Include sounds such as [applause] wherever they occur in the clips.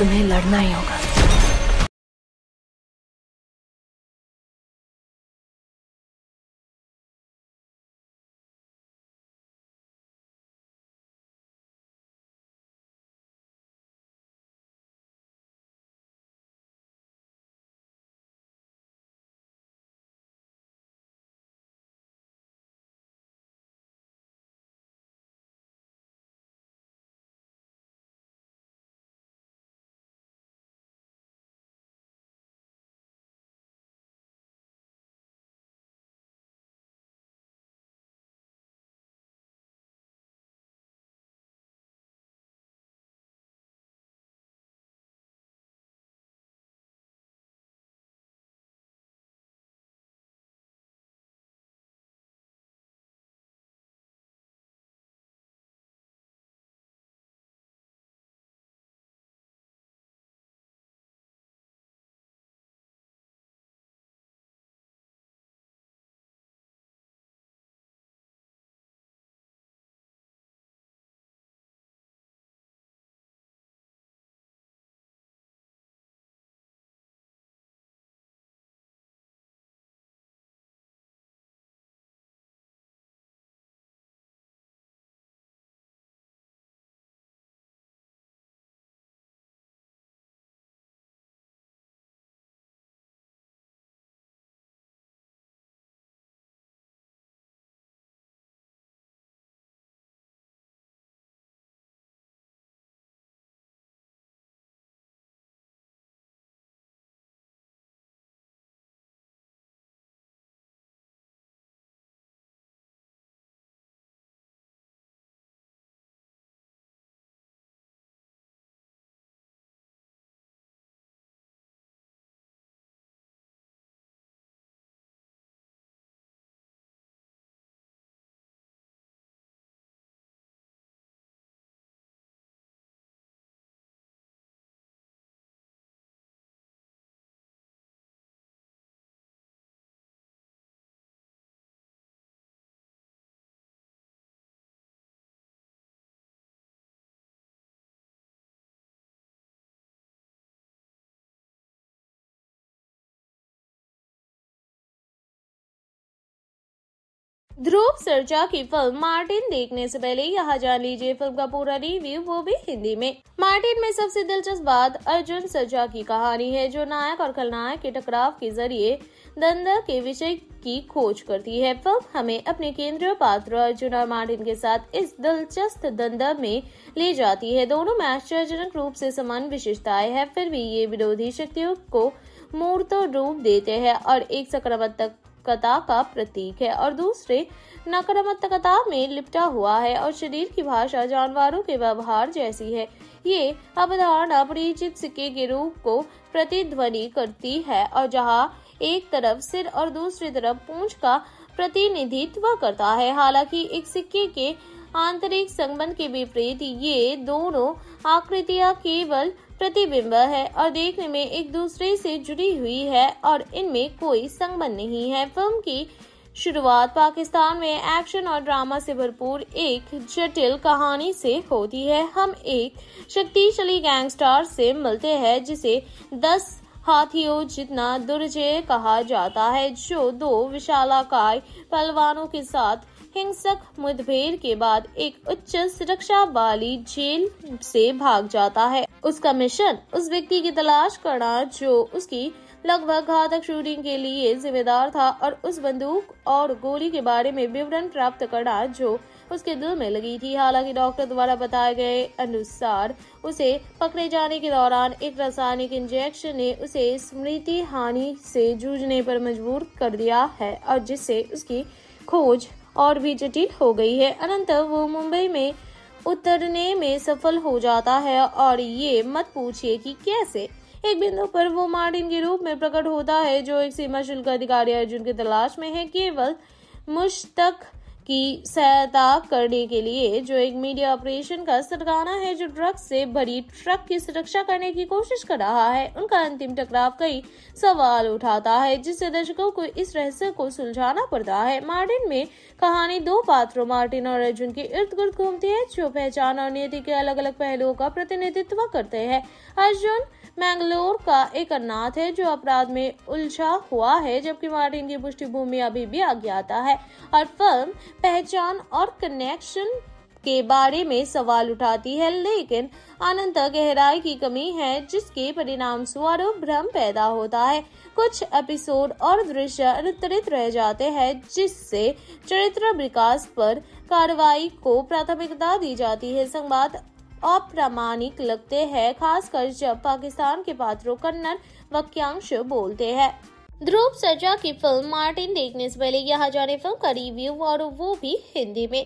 तुम्हें लड़ना ही होगा। ध्रुव सरजा की फ़िल्म मार्टिन देखने से पहले यहाँ जान लीजिए। फ़िल्म का पूरा रिव्यू वो भी हिंदी में। मार्टिन में सबसे दिलचस्प बात अर्जुन सरजा की कहानी है, जो नायक और खलनायक के टकराव के ज़रिए दंदा के विषय की खोज करती है। फ़िल्म हमें अपने केंद्रीय पात्र अर्जुन और मार्टिन के साथ इस दिलचस्प दंदा में ले जाती है। दोनों में आश्चर्यजनक रूप से समान विशेषताएँ हैं, फिर भी ये विरोधी शक्तियों को मूर्त रूप देते हैं और एक सकारात्मक कथा का प्रतीक है और दूसरे नकारात्मकता में लिपटा हुआ है और शरीर की भाषा जानवरों के व्यवहार जैसी है। ये अवधारणा परिचित सिक्के के रूप को प्रतिध्वनि करती है और जहाँ एक तरफ़ सिर और दूसरी तरफ़ पूंछ का प्रतिनिधित्व करता है। हालाँकि एक सिक्के के आंतरिक संबंध के विपरीत ये दोनों आकृतियाँ केवल प्रतिबिंब है और देखने में एक दूसरे से जुड़ी हुई है और इनमें कोई संबंध नहीं है। फ़िल्म की शुरुआत पाकिस्तान में एक्शन और ड्रामा से भरपूर एक जटिल कहानी से होती है। हम एक शक्तिशाली गैंगस्टर से मिलते हैं, जिसे दस हाथियों जितना दुर्जय कहा जाता है, जो दो विशालाकाय पहलवानों के साथ हिंसक मुठभेड़ के बाद एक उच्च सुरक्षा वाली जेल से भाग जाता है। उसका मिशन उस व्यक्ति की तलाश करना जो उसकी लगभग घातक शूटिंग के लिए जिम्मेदार था और उस बंदूक और गोली के बारे में विवरण प्राप्त करना जो उसके दिल में लगी थी। हालाँकि डॉक्टर द्वारा बताए गए अनुसार उसे पकड़े जाने के दौरान एक रासायनिक इंजेक्शन ने उसे स्मृति हानि से जूझने पर मजबूर कर दिया है और जिससे उसकी खोज और भी जटिल हो गई है। अनंत वो मुंबई में उतरने में सफल हो जाता है और ये मत पूछिए कि कैसे। एक बिंदु पर वो मार्टिन के रूप में प्रकट होता है, जो एक सीमा शुल्क अधिकारी अर्जुन की तलाश में है। केवल मुश्तक की सहायता करने के लिए जो एक मीडिया ऑपरेशन का सरगना है, जो ड्रग्स से भरी ट्रक की सुरक्षा करने की कोशिश कर रहा है, उनका अंतिम टकराव कई सवाल उठाता है, जिससे दर्शकों को इस रहस्य को सुलझाना पड़ता है। मार्टिन में कहानी दो पात्रों, मार्टिन और अर्जुन के इर्द गिर्द घूमती है, जो पहचान और नियति के अलग अलग पहलुओं का प्रतिनिधित्व करते हैं। अर्जुन मैंगलोर का एक अनाथ है जो अपराध में उलझा हुआ है, जबकि मार्टिन की पृष्ठभूमि अभी भी अज्ञाता है। और फ़िल्म पहचान और कनेक्शन के बारे में सवाल उठाती है, लेकिन अनंत गहराई की कमी है, जिसके परिणाम स्वरूप भ्रम पैदा होता है। कुछ एपिसोड और दृश्य अनुतरित रह जाते हैं, जिससे चरित्र विकास पर कार्रवाई को प्राथमिकता दी जाती है। संवाद अप्रामाणिक लगते हैं, खासकर जब पाकिस्तान के पात्रों कन्नड़ वाक्यांश बोलते हैं। ध्रुव सर्जा की फ़िल्म मार्टिन देखने से पहले यहाँ जाने फ़िल्म का रिव्यू और वो भी हिंदी में।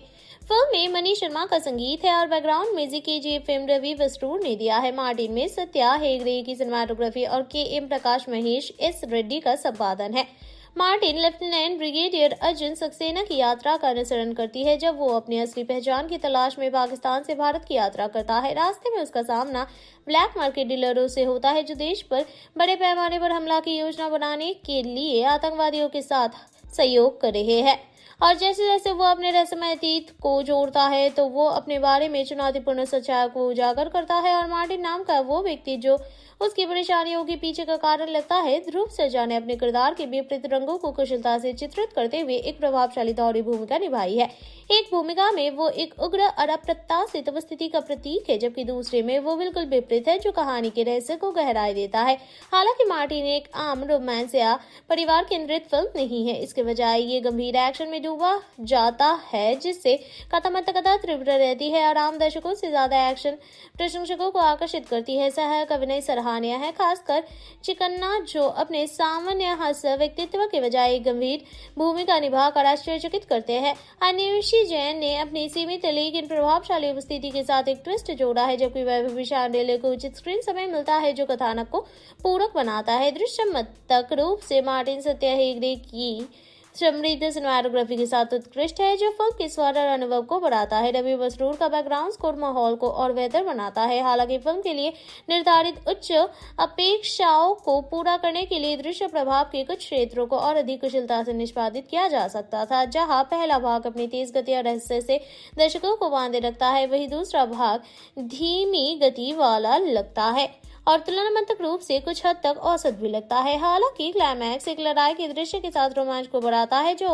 फ़िल्म में मनीष शर्मा का संगीत है और बैकग्राउंड म्यूज़िक के जी फ़िल्म रवि वस्ट्रूर ने दिया है। मार्टिन में सत्या हेगड़े की सिनेमाटोग्राफी और K M Prakash Mahesh, S Reddy का संपादन है। Martin, lieutenant brigadier Arjun Saxena की यात्रा का अनुसरण करती है, जब वो अपनी असली पहचान की तलाश में पाकिस्तान से भारत की यात्रा करता है। रास्ते में उसका सामना ब्लैक मार्केट डीलरों से होता है, जो देश पर बड़े पैमाने पर हमला की योजना बनाने के लिए आतंकवादियों के साथ सहयोग कर रहे हैं। और जैसे जैसे वो अपने रहस्यमय अतीत को जोड़ता है तो वो अपने बारे में चुनौतीपूर्ण सच्चाई को उजागर करता है, और मार्टिन नाम का वो व्यक्ति जो उसकी परेशानियों के पीछे का कारण लगता है, ध्रुव सजा ने अपने किरदार के विपरीत रंगों को कुशलता से चित्रित करते हुए एक प्रभावशाली दौड़ी भूमिका निभाई है। एक भूमिका में वो एक उग्र और अप्रत्याशित उपस्थिति का प्रतीक है, जबकि दूसरे में वो बिल्कुल विपरीत है, जो कहानी के रहस्य को गहराई देता है। हालाँकि मार्टिन एक आम रोमांस या परिवार केंद्रित फ़िल्म नहीं है। इसके बजाय ये गंभीर एक्शन में डूबा जाता है, जिससे कथा कथा तीव्र रहती है और आम दर्शकों से ज़्यादा एक्शन प्रशंसकों को आकर्षित करती है। सहायक अभिनय सराहनीय है, खासकर चिकन्ना, जो अपने सामान्य हास्य व्यक्तित्व के बजाय गंभीर भूमिका निभाकर आश्चर्यचकित करते हैं। अन्वेषी जैन ने अपनी सीमित लेकिन प्रभावशाली उपस्थिति के साथ एक ट्विस्ट जोड़ा है, जबकि वैभव विशाल को उचित स्क्रीन समय मिलता है, जो कथानक को पूरक बनाता है। दृश्य तक रूप से मार्टिन सत्या हेगड़े की समृद्ध सिनेमाटोग्राफी के साथ उत्कृष्ट है, जो फ़िल्म के स्वर और अनुभव को बढ़ाता है। रवि मसरूर का बैकग्राउंड स्कोर माहौल को और बेहतर बनाता है। हालाँकि फ़िल्म के लिए निर्धारित उच्च अपेक्षाओं को पूरा करने के लिए दृश्य प्रभाव के कुछ क्षेत्रों को और अधिक कुशलता से निष्पादित किया जा सकता था, जहाँ पहला भाग अपनी तेज गति और रहस्य से दर्शकों को बांधे रखता है। वही दूसरा भाग धीमी गति वाला लगता है। और तुलनात्मक रूप से कुछ हद तक औसत भी लगता है। हालाँकि क्लाइमैक्स एक लड़ाई के दृश्य के साथ रोमांच को बढ़ाता है, जो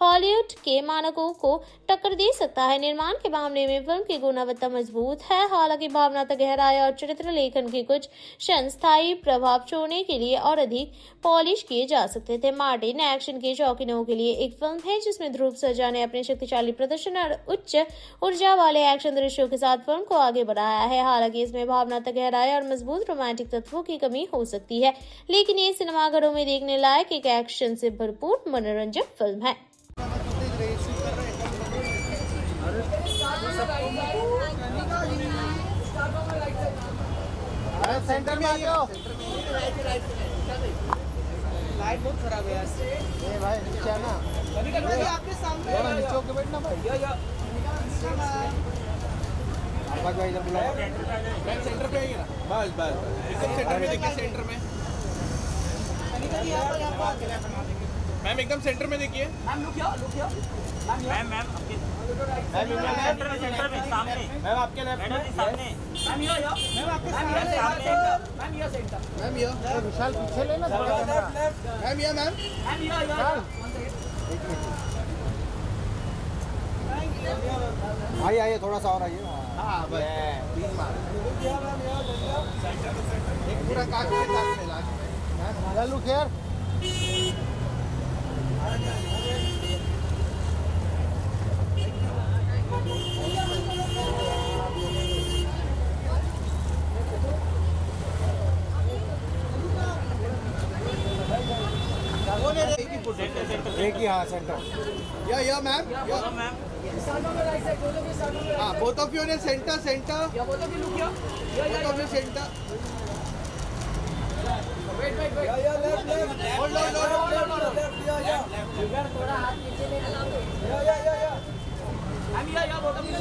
हॉलीवुड के मानकों को टक्कर दे सकता है। निर्माण के मामले में फ़िल्म की गुणवत्ता मज़बूत है। हालाँकि भावनात्मक गहराई और चरित्र लेखन के कुछ क्षण स्थायी प्रभाव छोड़ने के लिए और अधिक पॉलिश किए जा सकते थे। मार्टिन एक्शन के शौकीनों के लिए एक फ़िल्म है, जिसमें ध्रुव सजा ने अपने शक्तिशाली प्रदर्शन और उच्च ऊर्जा वाले एक्शन दृश्यों के साथ फ़िल्म को आगे बढ़ाया है। हालाँकि इसमें भावनात्मक गहराई और मज़बूत रोमांटिक तत्वों की कमी हो सकती है लेकिन ये सिनेमाघरों में देखने लायक एक एक्शन से भरपूर मनोरंजक फ़िल्म है सेंटर में आ जाओ लाइट बहुत खराब है यार भाई नीचे ना कभी कभी आपके सामने नीचे होके बैठना भाई ना बस बस एकदम सेंटर में देखिए सेंटर में मैम एकदम सेंटर में देखिए मैम मैम मैम आपके मैम सेंटर में मैम आपके left ma'am yo ma'am ma'am ma'am Vishal पीछे मैम यो मैम मैम आइए आइए, थोड़ा सा और आइए। पूरा लुक हियर एक ही हाँ सेंटर या या मैम या मैम हाँ बोथ ऑफ़ यू ने centre centre yeah both of you look yeah both of you centre wait wait wait yeah yeah left left hold hold hold left left yeah yeah थोड़ा हाथ नीचे लेना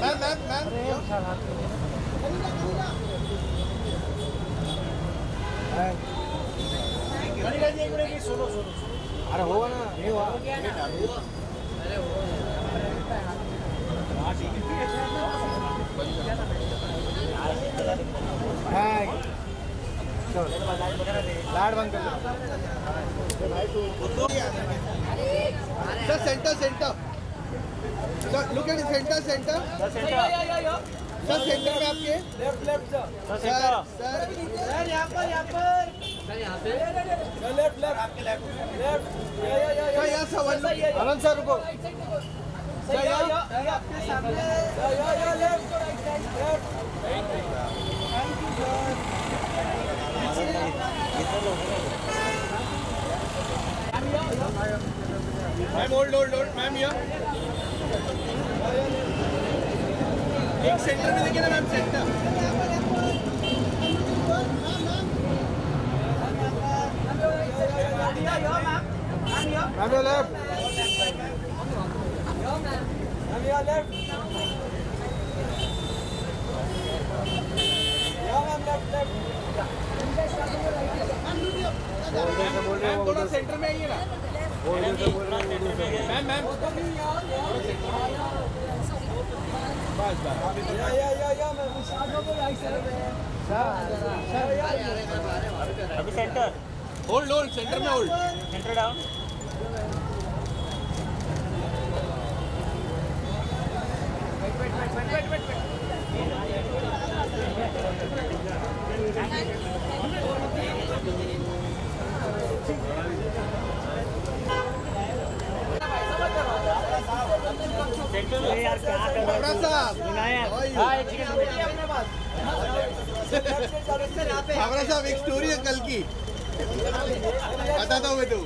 ma'am ma'am ma'am अरे होगा ना। नहीं हुआ। लाड बंद कर sir centre centre sir look at centre centre sir centre में आपके। Left left sir sir sir यहाँ पर यहाँ पर। लेफ़्ट लेफ़्ट आपके लेफ़्ट लेफ़्ट सर यहाँ सर अनंत सर रुको। Ma'am hold hold hold ma'am यहाँ एक सेंटर में देखिए ना मैम सेंटर मैम लेफ़्ट थोड़ा सेंटर में आइए ना मैम मैम बस बस या या या या मैम अभी सेंटर होल्ड होल्ड सेंटर में होल्ड सेंटर डाउन कमरा साहब एक स्टोरी है कल की। बताता हूँ मैं तू।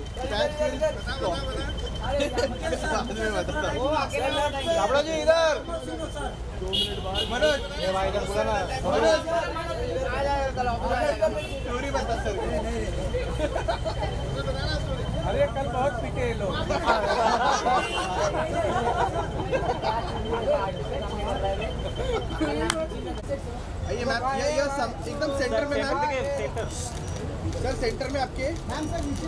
जी इधर मनोज भाई इधर बोला ना मनोज स्टोरी बता सर अरे कल बहुत पिटे लोग आइए मैम। ये ये एकदम सेंटर में मैम सर सेंटर में आपके। मैम सर नीचे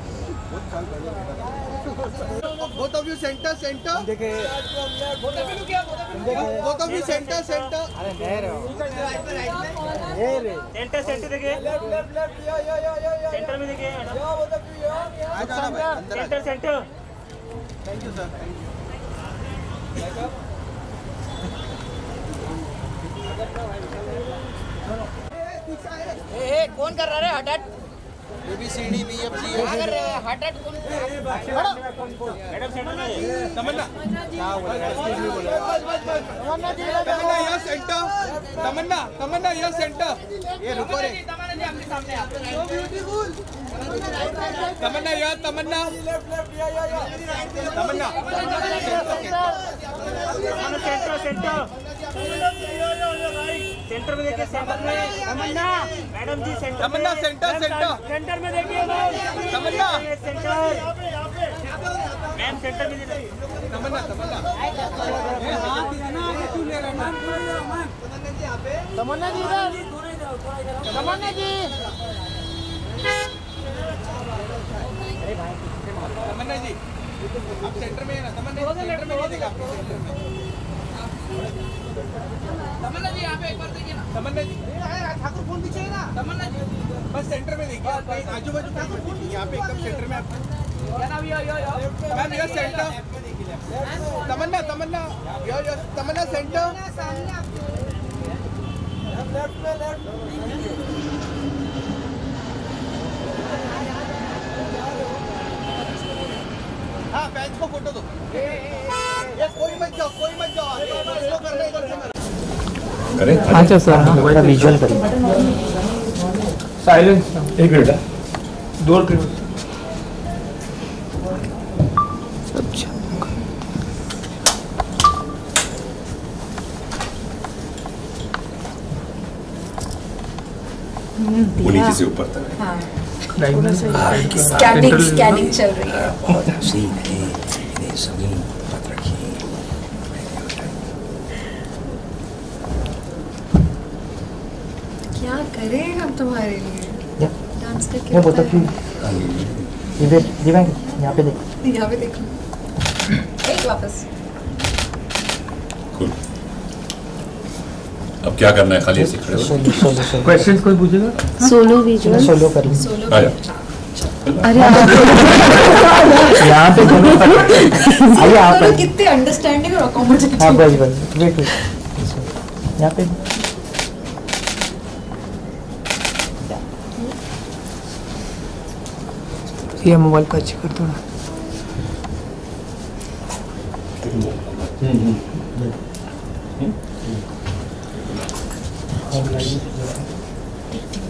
both of you center center. देखे both of you center center. अरे ले रहे रे सेंटर सेंटर देखिए left left left yeah yeah yeah या या सेंटर में देखिए मैडम both of you या आ जाना। भाई अंदर आ centre centre thank you sir thank कौन कर रहा है? हट हट A B C D B F G हैं हट हट मैडम सेंटर में तमन्ना क्या बोल रहा है एक्सक्यूज मी बोल रहा है। तमन्ना। यहाँ सेंटर तमन्ना तमन्ना यहाँ सेंटर ये रुको रे। तमन्ना यहाँ Tamanna. Tamanna. Centre centre centre में देखिए सेंटर में। Tamanna madam ji centre Tamanna centre centre. Centre में देखिए तमन्ना। सेंटर। मैम सेंटर में देखिए। तमन्ना तमन्ना। तमन्ना जी इधर। तमन्ना जी तमन्ना जी। आप सेंटर में है ना? तमन्ना जी सेंटर में नहीं देखा आपको सेंटर में तमन्ना जी यहाँ पे एक बार देखिए ना। तमन्ना जी। ठाकुर फ़ोन दीजिए ना। तमन्ना जी। बस सेंटर में देखिए आजू बाजू मत देखिए यहाँ पे एकदम सेंटर में मैम यह सेंटर तमन्ना तमन्ना। यह तमन्ना सेंटर लेफ़्ट में लेफ़्ट हाँ। बेंच को फ़ोटो दो। ये कोई मत जाओ कोई मत जाओ आगे इसको करना इधर से अच्छा सर थोड़ा विजुअल करिए साइलेंस एक मिनट डोर क्लोज वो नीचे से ऊपर तक हाँ स्कैनिंग स्कैनिंग स्कैनिंग चल रही है बहुत हसीन है इन्हें ज़मीन मत रखिए क्या करें हम तुम्हारे लिए। डांस करके मैं बोलता बताएँ। कि इधर दिवाएँगे यहाँ पे देख। यहाँ पे देखो। एक वापस. अब क्या करना है? खाली ऐसे खड़े हो। Solo solo solo. क्वेश्चन कोई पूछेगा? सोलो विजुअल सोलो कर ली सोलो आया। अरे यहाँ पे [laughs] दोनों कर आइए आप कितने अंडरस्टैंडिंग और अकोमोडेटिंग हाँ बस बस वेट वेट। यहाँ पे ये मोबाइल का अच्छी कर थोड़ा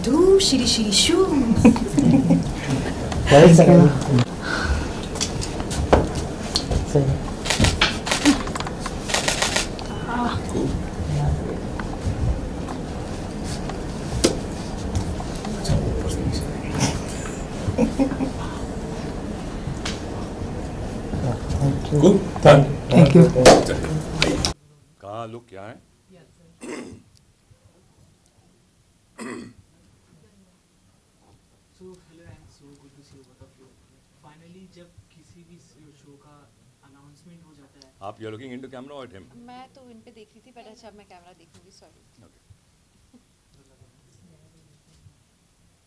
धूम श्री श्री शू। करेक्ट सर सही thank you Cool. Thank you कहाँ लोग क्या है so hello and so good to see you both of you finally जब किसी भी शो का अनाउंसमेंट हो जाता है। आप you are looking into camera और हिम मैं तो इन पे देख रही थी पहले अच्छा मैं कैमरा देखूँगी sorry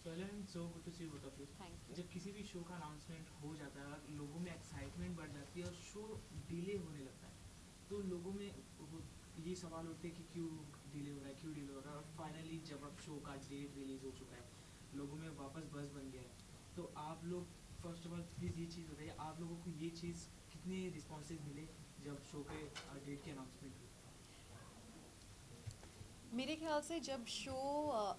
so hello and so good to see you both of you thank you जब किसी भी शो का अनाउंसमेंट हो जाता है लोगों में और शो डिले होने लगता है। तो लोगों में ये सवाल उठते हैं कि क्यों डिले हो रहा है, क्यों डिले हो रहा है? और फाइनली जब अब शो का डेट रिलीज़ हो चुका है, लोगों में वापस बस बन गया है। तो आप लोग फ़र्स्ट ऑफ़ ऑल प्लीज़ ये चीज़ बताइए, आप लोगों को ये चीज़ कितने रिस्पॉन्सेज मिले जब शो के डेट की अनाउंसमेंट हुई? मेरे ख्याल से जब शो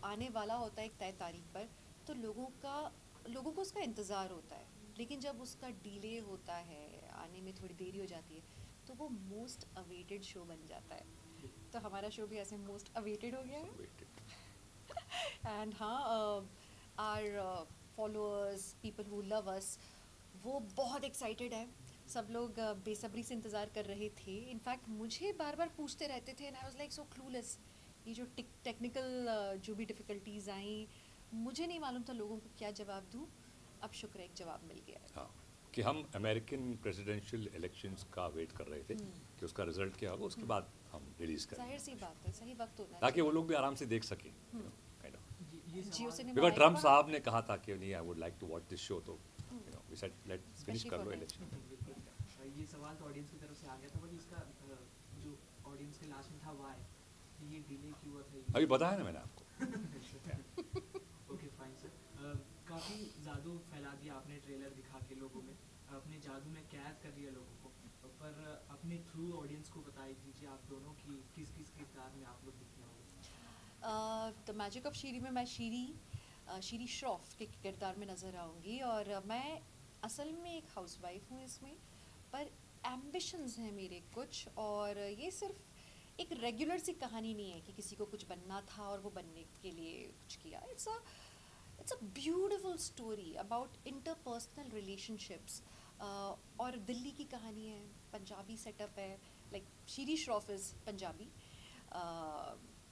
आने वाला होता है एक तय तारीख पर तो लोगों का, लोगों को उसका इंतज़ार होता है। लेकिन जब उसका डिले होता है आने में थोड़ी देरी हो जाती है तो वो मोस्ट अवेटेड शो बन जाता है। तो हमारा शो भी ऐसे मोस्ट अवेटेड हो गया है। एंड [laughs] हाँ our followers people who love us वो बहुत एक्साइटेड है। सब लोग बेसब्री से इंतज़ार कर रहे थे। इनफैक्ट मुझे बार बार पूछते रहते थे and I was like so clueless ये जो टेक्निकल जो भी डिफ़िकल्टीज आई मुझे नहीं मालूम था लोगों को क्या जवाब दूँ। अब शुक्र एक जवाब मिल गया है। हाँ। कि हम अमेरिकन प्रेसिडेंशियल इलेक्शंस का वेट कर रहे थे कि उसका रिज़ल्ट क्या होगा उसके बाद हम रिलीज़ करें ज़ाहिर सी बात है सही वक्त होना ताकि वो लोग भी आराम से देख सकें काइंड ऑफ़ बिकॉज़ ट्रंप साहब ने कहा था कि नहीं I would like to watch this show तो you know we said let finish कर लो इलेक्शन ये सवाल तो ऑडियंस की तरफ़ से आ गया था बट इसका जो ऑडियंस के लास्ट में था वाई ये डिले क्यों हुआ था? अभी बताया ना मैंने आपको। ओके फाइन सर काफ़ी जादू फैला दिया आपने ट्रेलर दिखा के लोगों में। अपने जादू में कैद कर दिया लोगों को। पर अपने थ्रू ऑडियंस को बता दीजिए आप दोनों की किस किस किरदार में आप लोग दिखने वाले द मैजिक ऑफ़ शीरी में मैं शीरी शीरी श्रॉफ के किरदार में नज़र आऊँगी और मैं असल में एक हाउसवाइफ हूँ इसमें, पर एम्बिशंस हैं मेरे कुछ और ये सिर्फ़ एक रेगुलर सी कहानी नहीं है कि किसी को कुछ बनना था और वो बनने के लिए कुछ किया। It's a it's a beautiful story about interpersonal relationships और दिल्ली की कहानी है, पंजाबी सेटअप है like Shiri Shroff is Punjabi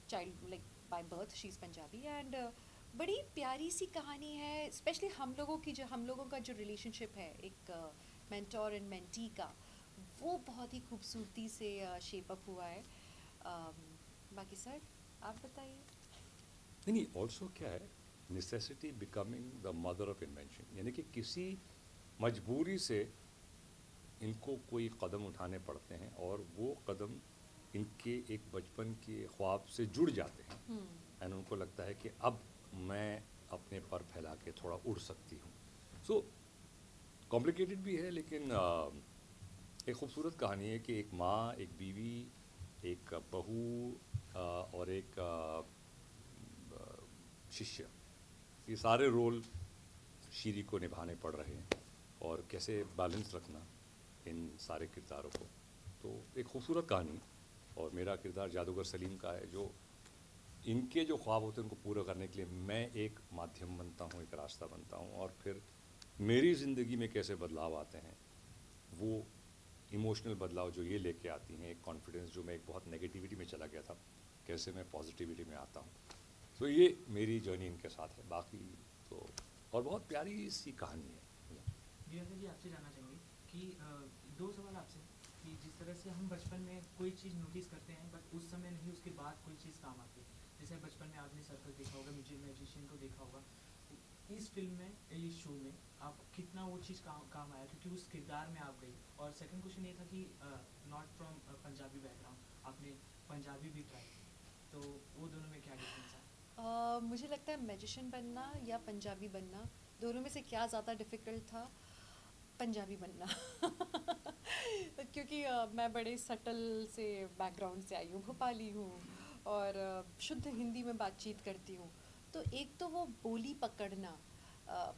child like by birth she is Punjabi and बड़ी प्यारी सी कहानी है स्पेशली हम लोगों की जो, हम लोगों का जो रिलेशनशिप है, एक मेंटोर एंड मेंटी का, वो बहुत ही खूबसूरती से शेप अप हुआ है। बाकी सर आप बताइए। नहीं ऑल्सो क्या है necessity becoming the mother of invention यानी कि किसी मजबूरी से इनको कोई कदम उठाने पड़ते हैं और वो कदम इनके एक बचपन के ख्वाब से जुड़ जाते हैं। एंड उनको लगता है कि अब मैं अपने पर फैला के थोड़ा उड़ सकती हूँ। सो कॉम्प्लिकेटेड भी है लेकिन अ, एक खूबसूरत कहानी है कि एक माँ एक बीवी एक बहू और एक शिष्य। ये सारे रोल शीरी को निभाने पड़ रहे हैं। और कैसे बैलेंस रखना इन सारे किरदारों को। तो एक खूबसूरत कहानी और मेरा किरदार जादूगर सलीम का है, जो इनके जो ख्वाब होते हैं उनको पूरा करने के लिए मैं एक माध्यम बनता हूँ, एक रास्ता बनता हूँ और फिर मेरी ज़िंदगी में कैसे बदलाव आते हैं, वो इमोशनल बदलाव जो ये लेके आती हैं, एक कॉन्फिडेंस जो मैं एक बहुत नेगेटिविटी में चला गया था, कैसे मैं पॉजिटिविटी में आता हूँ। तो ये मेरी जर्नी इनके साथ है। बाकी तो और बहुत प्यारी सी कहानी है। दिव्यांकर जी आपसे जानना चाहेंगे कि दो सवाल आपसे कि जिस तरह से हम बचपन में कोई चीज़ नोटिस करते हैं बट उस समय नहीं, उसके बाद कोई चीज़ काम आती है। जैसे बचपन में आपने सर्कस देखा होगा म्यूज़िक मैजिशियन को देखा होगा। इस फ़िल्म में, इस शो में आप कितना वो चीज़ काम काम आया? क्योंकि उस किरदार में आप गई और सेकंड क्वेश्चन ये था कि नॉट फ्रॉम पंजाबी बैकग्राउंड आपने पंजाबी भी ट्राई तो वो दोनों में क्या डिफरेंस है मुझे लगता है मैजिशियन बनना या पंजाबी बनना, दोनों में से क्या ज़्यादा डिफ़िकल्ट था? पंजाबी बनना। [laughs] क्योंकि मैं बड़े सटल से बैकग्राउंड से आई हूँ, भोपाली हूँ और शुद्ध हिंदी में बातचीत करती हूँ। तो एक तो वो बोली पकड़ना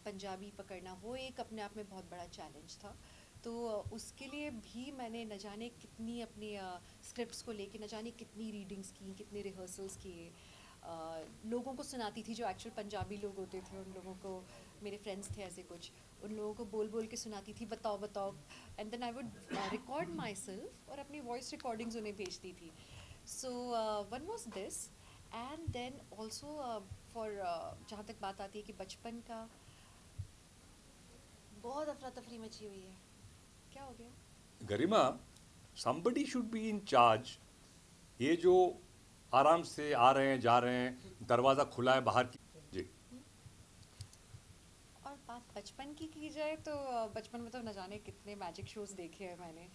पंजाबी पकड़ना, वो एक अपने आप में बहुत बड़ा चैलेंज था। तो उसके लिए भी मैंने न जाने कितनी अपनी स्क्रिप्ट्स को लेके, न जाने कितनी रीडिंग्स की, कितने रिहर्सल्स किए। लोगों को सुनाती थी जो एक्चुअल पंजाबी लोग होते थे, उन लोगों को मेरे फ्रेंड्स थे ऐसे कुछ। उन लोगों को बोल बोल के सुनाती थी, बताओ बताओ। And then I would record myself और अपनी वॉइस रिकॉर्डिंग्स उन्हें भेजती थी। So one was this and then also for जहाँ तक बात आती है कि बचपन का। बहुत अफरा तफरी मची हुई है। क्या हो गया? गरिमा, somebody should be in charge ये जो आराम से आ रहे हैं, जा रहे हैं, दरवाज़ा खुला है, बाहर की बचपन की की जाए तो बचपन में तो न जाने कितने मैजिक शोज़ देखे हैं मैंने।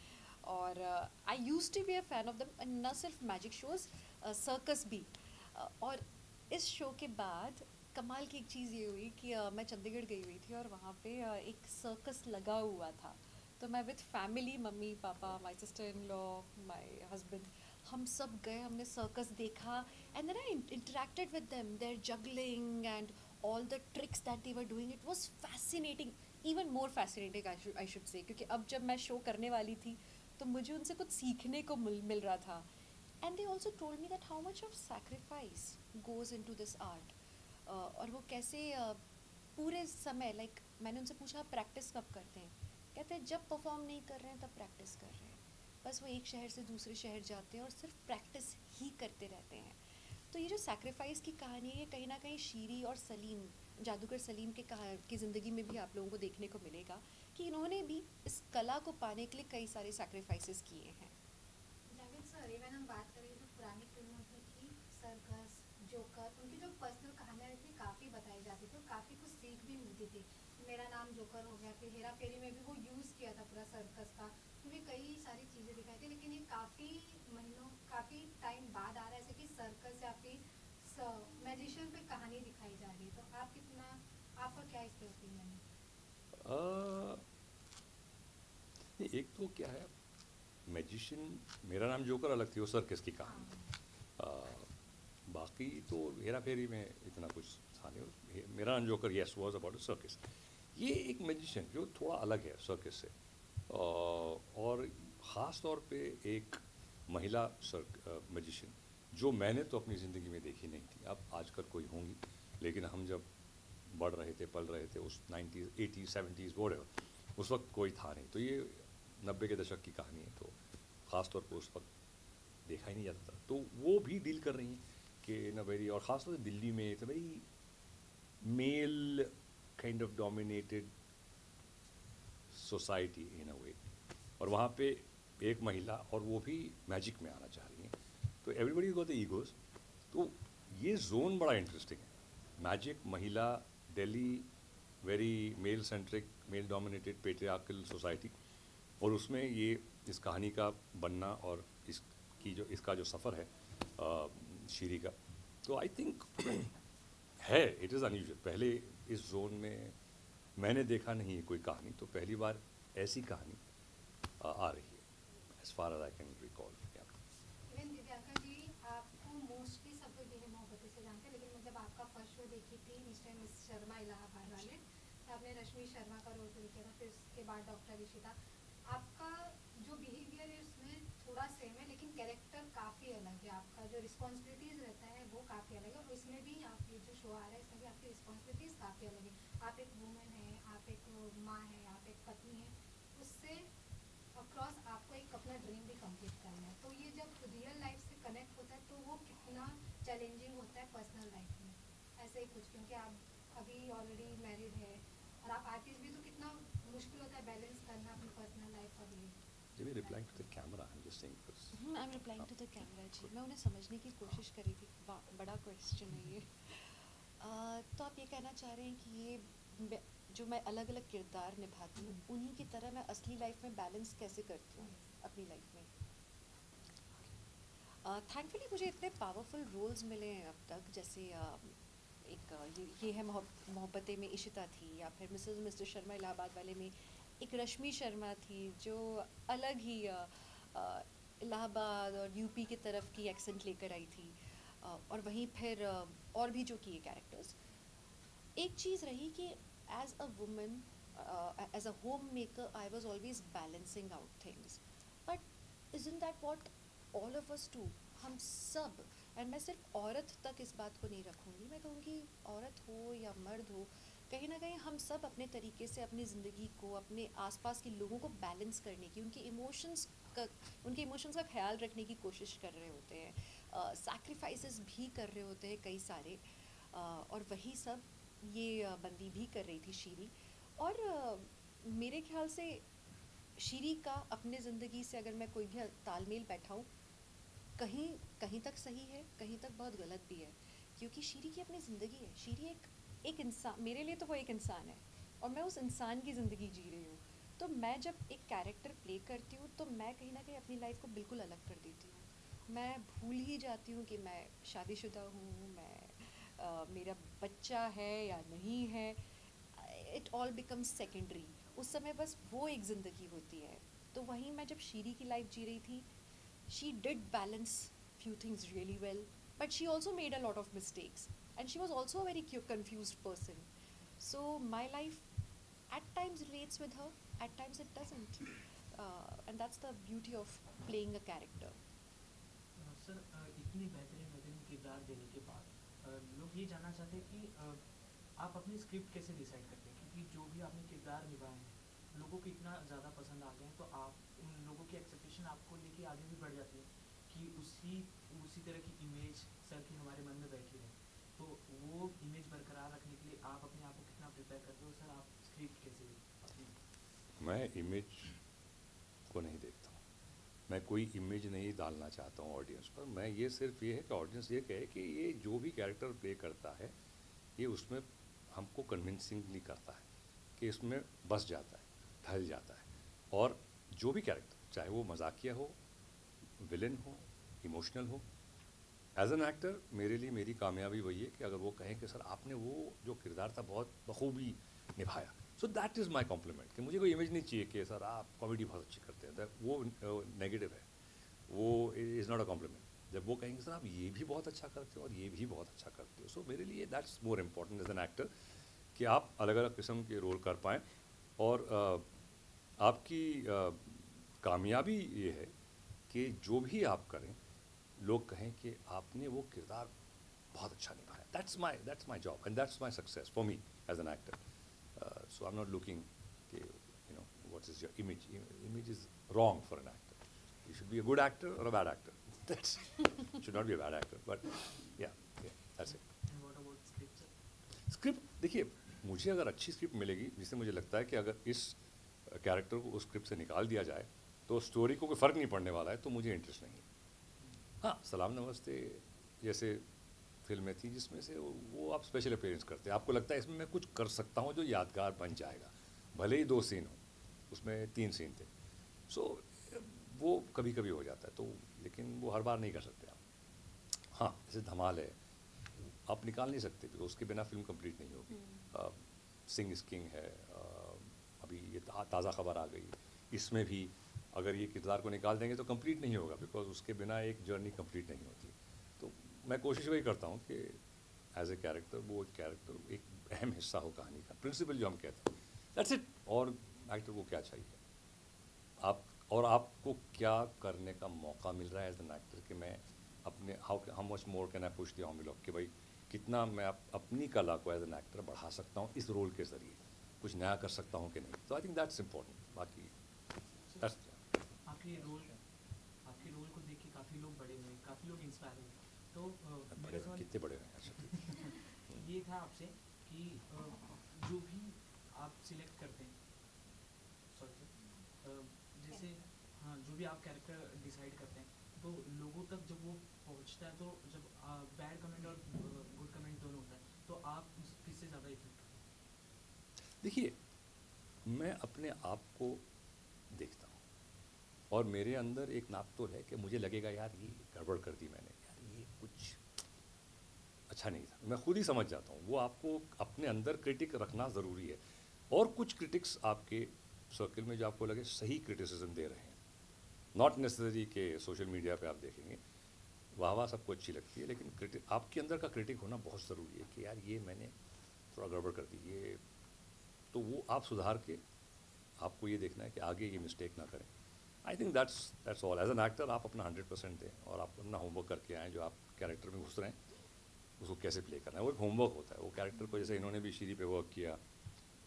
और I use to be a fan of दम न सिर्फ़ मैजिक शोज़ सर्कस भी। अ, और इस शो के बाद कमाल की एक चीज़ ये हुई कि अ, मैं चंडीगढ़ गई हुई थी और वहाँ पे अ, एक सर्कस लगा हुआ था। तो मैं with family mummy papa my sister in law my husband हम सब गए हमने सर्कस देखा and then I interacted with them there juggling and all the tricks that they were doing it was fascinating even more fascinating I should, I should say. क्योंकि अब जब मैं show करने वाली थी तो मुझे उनसे कुछ सीखने को मिल मिल रहा था। And they also told me that how much of sacrifice goes into this art और वो कैसे uh, पूरे समय लाइक like, मैंने उनसे पूछा प्रैक्टिस कब करते हैं? कहते हैं जब परफॉर्म नहीं कर रहे हैं तब प्रैक्टिस कर रहे हैं। बस वो एक शहर से दूसरे शहर जाते हैं और सिर्फ़ प्रैक्टिस ही करते रहते हैं। तो ये जो सैक्रिफाइस की कहानी है, ये कहीं ना कहीं शीरी और सलीम, जादूगर सलीम के कहा, की ज़िंदगी में भी आप लोगों को देखने को मिलेगा कि इन्होंने भी इस कला को पाने के लिए कई सारे सैक्रिफाइसेस किए हैं। इवन हम बात करें जो पुरानी फ़िल्मों में थी जोकर, उनकी जो पर्सनल कहानियाँ थी, काफ़ी बताई जाती थी और काफ़ी कुछ सीख भी मिलती थी। मेरा नाम जोकर हो गया, फिर हेरा फेरी में भी वो यूज़ किया था पूरा सर्कस का भी कई सारी चीज़ें दिखाई थी, लेकिन ये काफ़ी महीनों, काफ़ी टाइम बाद आ रहा है जैसे कि सर्कस या फिर मैजिशियन पे कहानी दिखाई जा रही है तो आप कितना आपका क्या इस पे ओपिनियन है एक तो क्या है मैजिशियन मेरा नाम जोकर अलग थी वो सर्कस की कहानी आ, बाकी तो हेरा फेरी में इतना कुछ था नहीं हे- Mera Naam Joker yes was about circus ये एक मैजिशियन जो थोड़ा अलग है सर्कस से। और ख़ास तौर पे एक महिला सर मैजिशियन जो मैंने तो अपनी ज़िंदगी में देखी नहीं थी, अब आजकल कोई होंगी। लेकिन हम जब बढ़ रहे थे, पल रहे थे, उस नाइन्टीज़ एटीज़, सेवेंटीज़ वो उस वक्त कोई था नहीं। तो ये नब्बे के दशक की कहानी है तो ख़ास तौर पर उस वक्त देखा ही नहीं जाता था। तो वो भी डील कर रही हैं कि न वेरी और ख़ास तौर से दिल्ली में it's very male kind of dominated society in a way और वहाँ पे एक महिला और वो भी मैजिक में आना चाह एवरीबडी गो द ईगोज तो ये जोन बड़ा इंटरेस्टिंग है। मैजिक महिला Delhi very male centric male dominated patriarchal society और उसमें ये इस कहानी का बनना और इसकी जो इसका जो सफ़र है शीरी का। तो आई थिंक [clears throat] है इट इज़ अनयूजल पहले इस जोन में मैंने देखा नहीं है कोई कहानी तो पहली बार ऐसी कहानी आ, आ रही है as far as I can recall even Divyanka ji आपको मोस्टली सब लोग यही मोहब्बत से जानते हैं लेकिन जब आपका आपका फ़र्स्ट शो देखी थी मिस्टर मिस शर्मा इलाहाबाद वाले तो आपने रश्मि शर्मा का रोल प्ले किया फिर उसके बाद डॉक्टर ऋषिता आपका जो बिहेवियर है उसमें थोड़ा सेम है, लेकिन कैरेक्टर काफ़ी अलग है। आपका जो रिस्पॉन्सिबिलिटीज़ रहता है, वो काफ़ी अलग है। और इसमें भी आप, ये जो शो आ रहा है, इसमें भी आपकी रिस्पॉन्सिबिलिटीज़ काफ़ी अलग है। आप एक वूमेन है, आप एक माँ है, आप एक पत्नी है, उससे अक्रॉस आपको एक अपना ड्रीम भी कंप्लीट करना है। तो ये जब रियल लाइफ से कनेक्ट होता है तो वो कितना चैलेंजिंग होता है पर्सनल लाइफ में? ऐसे ही कुछ, क्योंकि आप अभी ऑलरेडी मैरिड है Jimmy replying to the camera, I'm just saying because I am replying to the camera ji. मैं उन्हें समझने की कोशिश कर रही थी बड़ा क्वेश्चन है ये। [laughs] तो आप ये कहना चाह रहे हैं कि ये जो मैं अलग अलग किरदार निभाती हूँ उन्हीं की तरह मैं असली लाइफ में बैलेंस कैसे करती हूँ अपनी लाइफ में? थैंकफुली मुझे इतने पावरफुल रोल्स मिले हैं अब तक जैसे एक ये ये है मोहब- मोहब्बतें में इशिता थी या फिर मिसेस, मिस्टर शर्मा इलाहाबाद वाले में एक रश्मि शर्मा थी जो अलग ही इलाहाबाद और यूपी की तरफ़ की एक्सेंट लेकर आई थी। और वहीं फिर और भी जो किए कैरेक्टर्स एक चीज़ रही कि as a woman as a homemaker I was always balancing out things but is in that what all of us to हम सब एंड मैं सिर्फ़ औरत तक इस बात को नहीं रखूँगी। मैं कहूँगी औरत हो या मर्द हो कहीं ना कहीं हम सब अपने तरीके से अपनी ज़िंदगी को अपने आसपास के लोगों को बैलेंस करने की उनके इमोशंस का उनके इमोशंस का ख्याल रखने की कोशिश कर रहे होते हैं। सैक्रिफाइसेस भी कर रहे होते हैं कई सारे। अ, और वही सब ये बंदी भी कर रही थी शीरी। और अ, मेरे ख्याल से शीरी का अपने ज़िंदगी से अगर मैं कोई भी तालमेल बैठाऊँ कहीं कहीं तक सही है कहीं तक बहुत गलत भी है। क्योंकि शीरी की अपनी ज़िंदगी है। शीरी एक एक इंसान मेरे लिए तो वो एक इंसान है और मैं उस इंसान की ज़िंदगी जी रही हूँ। तो मैं जब एक कैरेक्टर प्ले करती हूँ तो मैं कहीं ना कहीं अपनी लाइफ को बिल्कुल अलग कर देती हूँ। मैं भूल ही जाती हूँ कि मैं शादीशुदा हूँ मैं अ, मेरा बच्चा है या नहीं है। इट ऑल बिकम्स सेकेंडरी उस समय बस वो एक ज़िंदगी होती है। तो वहीं मैं जब शीरी की लाइफ जी रही थी she did balance few things really well but she also made a lot of mistakes and she was also a very cu- confused person so my life at times relates with her at times it doesn't uh, and that's the beauty of playing a character uh, sir uh, इतनी बेहतरीन बेहतरीन किरदार देने के बाद अ, लोग ये जानना चाहते हैं कि अ, आप अपनी स्क्रिप्ट कैसे डिसाइड करते हैं क्योंकि जो भी आपने किरदार निभाए हैं लोगों को इतना ज़्यादा पसंद आ गए हैं तो आप उन लोगों की एक्सपेक्टेशन आपको लेके आगे भी बढ़ जाती है कि उसी उसी तरह की इमेज सर की हमारे मन में बैठी रहे। तो वो इमेज बरकरार रखने के लिए आप अपने आप को कितना प्रिपेयर करते हो? सर आप स्क्रिप्ट कैसे मैं इमेज को नहीं देखता मैं कोई इमेज नहीं डालना चाहता हूँ ऑडियंस पर। मैं ये सिर्फ़ ये है कि ऑडियंस ये कहे कि ये जो भी कैरेक्टर प्ले करता है, ये उसमें हमको कन्विंसिंग नहीं करता है कि इसमें बस जाता है, ढल जाता है। और जो भी कैरेक्टर चाहे वो मजाकिया हो विलन हो इमोशनल हो एज एन एक्टर मेरे लिए मेरी कामयाबी वही है कि अगर वो कहें कि सर आपने वो जो किरदार था बहुत बखूबी निभाया। So that is my compliment कि मुझे कोई इमेज नहीं चाहिए कि सर आप कॉमेडी बहुत अच्छी करते हैं। वो नेगेटिव है। वो इज़ नॉट अ कॉम्प्लीमेंट जब वो कहेंगे सर आप ये भी बहुत अच्छा करते हो और ये भी बहुत अच्छा करते हो। सो so, मेरे लिए that's more important as an actor कि आप अलग अलग किस्म के रोल कर पाएँ। और अ, आपकी अ, कामयाबी ये है कि जो भी आप करें लोग कहें कि आपने वो किरदार बहुत अच्छा निभाया। That's my that's my job and that's my success for me as an actor so I am not looking कि you know what is your image image is wrong for an actor. You should be a good actor or a bad actor. That's [laughs] should not be a bad actor but yeah yeah that's it. देखिए मुझे अगर अच्छी script मिलेगी जिससे मुझे लगता है कि अगर इस कैरेक्टर को उस स्क्रिप्ट से निकाल दिया जाए तो स्टोरी को कोई फ़र्क नहीं पड़ने वाला है तो मुझे इंटरेस्ट नहीं है। हाँ। सलाम नमस्ते जैसे फ़िल्में थी जिसमें से वो- आप स्पेशल अपेयरेंस करते हैं। आपको लगता है इसमें मैं कुछ कर सकता हूँ जो यादगार बन जाएगा। भले ही दो सीन हो उसमें तीन सीन थे। सो वो कभी कभी हो जाता है तो लेकिन वो हर बार नहीं कर सकते आप। हाँ जैसे धमाल है। आप निकाल नहीं सकते क्योंकि उसके बिना फ़िल्म कंप्लीट नहीं होगी। सिंग इज़ किंग है अ, अभी ये ता, ताज़ा खबर आ गई। इसमें भी अगर ये किरदार को निकाल देंगे तो कंप्लीट नहीं होगा बिकॉज़ उसके बिना एक जर्नी कंप्लीट नहीं होती। तो मैं कोशिश वही करता हूँ कि एज ए कैरेक्टर वो कैरेक्टर एक अहम हिस्सा हो कहानी का। प्रिंसिपल जो हम कहते हैं। दैट्स इट और एक्टर को क्या चाहिए? आप और आपको क्या करने का मौका मिल रहा है एज एन एक्टर कि मैं अपने how how much more can I push दिया लोग कि भाई कितना मैं अप, अपनी कला को एज एन एक्टर बढ़ा सकता हूँ इस रोल के ज़रिए। कुछ नया कर सकता हूँ कि नहीं? तो आई थिंक दैट्स इम्पोर्टेंट बाकी that's आपके रोल आपके रोल को देख के काफ़ी लोग बड़े हुए काफ़ी लोग इंस्पायर हुए तो बड़े कितने बड़े हैं? अच्छा। [laughs] ये था आपसे कि जो भी आप सिलेक्ट करते हैं सॉरी जैसे हाँ जो भी आप कैरेक्टर डिसाइड करते हैं तो लोगों तक जब वो पहुँचता है तो जब बैड कमेंट और गुड कमेंट दोनों होता है तो आप किससे ज़्यादा इफ़ेक्ट देखिए मैं अपने आप को और मेरे अंदर एक नाप तो है कि मुझे लगेगा, यार, ये गड़बड़ कर दी मैंने। यार, ये कुछ अच्छा नहीं था। मैं खुद ही समझ जाता हूँ। वो आपको अपने अंदर क्रिटिक रखना ज़रूरी है। और कुछ क्रिटिक्स आपके सर्कल में जो आपको लगे, सही क्रिटिसिज्म दे रहे हैं। नॉट नेसेसरी के सोशल मीडिया पे आप देखेंगे। वाह वाह सबको अच्छी लगती है, लेकिन क्रिटिक आपके अंदर का क्रिटिक होना बहुत ज़रूरी है कि, यार, ये मैंने थोड़ा गड़बड़ कर दी, ये। तो वो आप सुधार के आपको ये देखना है कि आगे ये मिस्टेक ना करें। I think that's that's all as an actor आप अपना हंड्रेड परसेंट दें और आप अपना होमवर्क करके आएँ जो आप कैरेक्टर में घुस रहे हैं, उसको कैसे प्ले करना है? वो एक होमवर्क होता है। वो कैरेक्टर को जैसे इन्होंने भी शीरी पे वर्क किया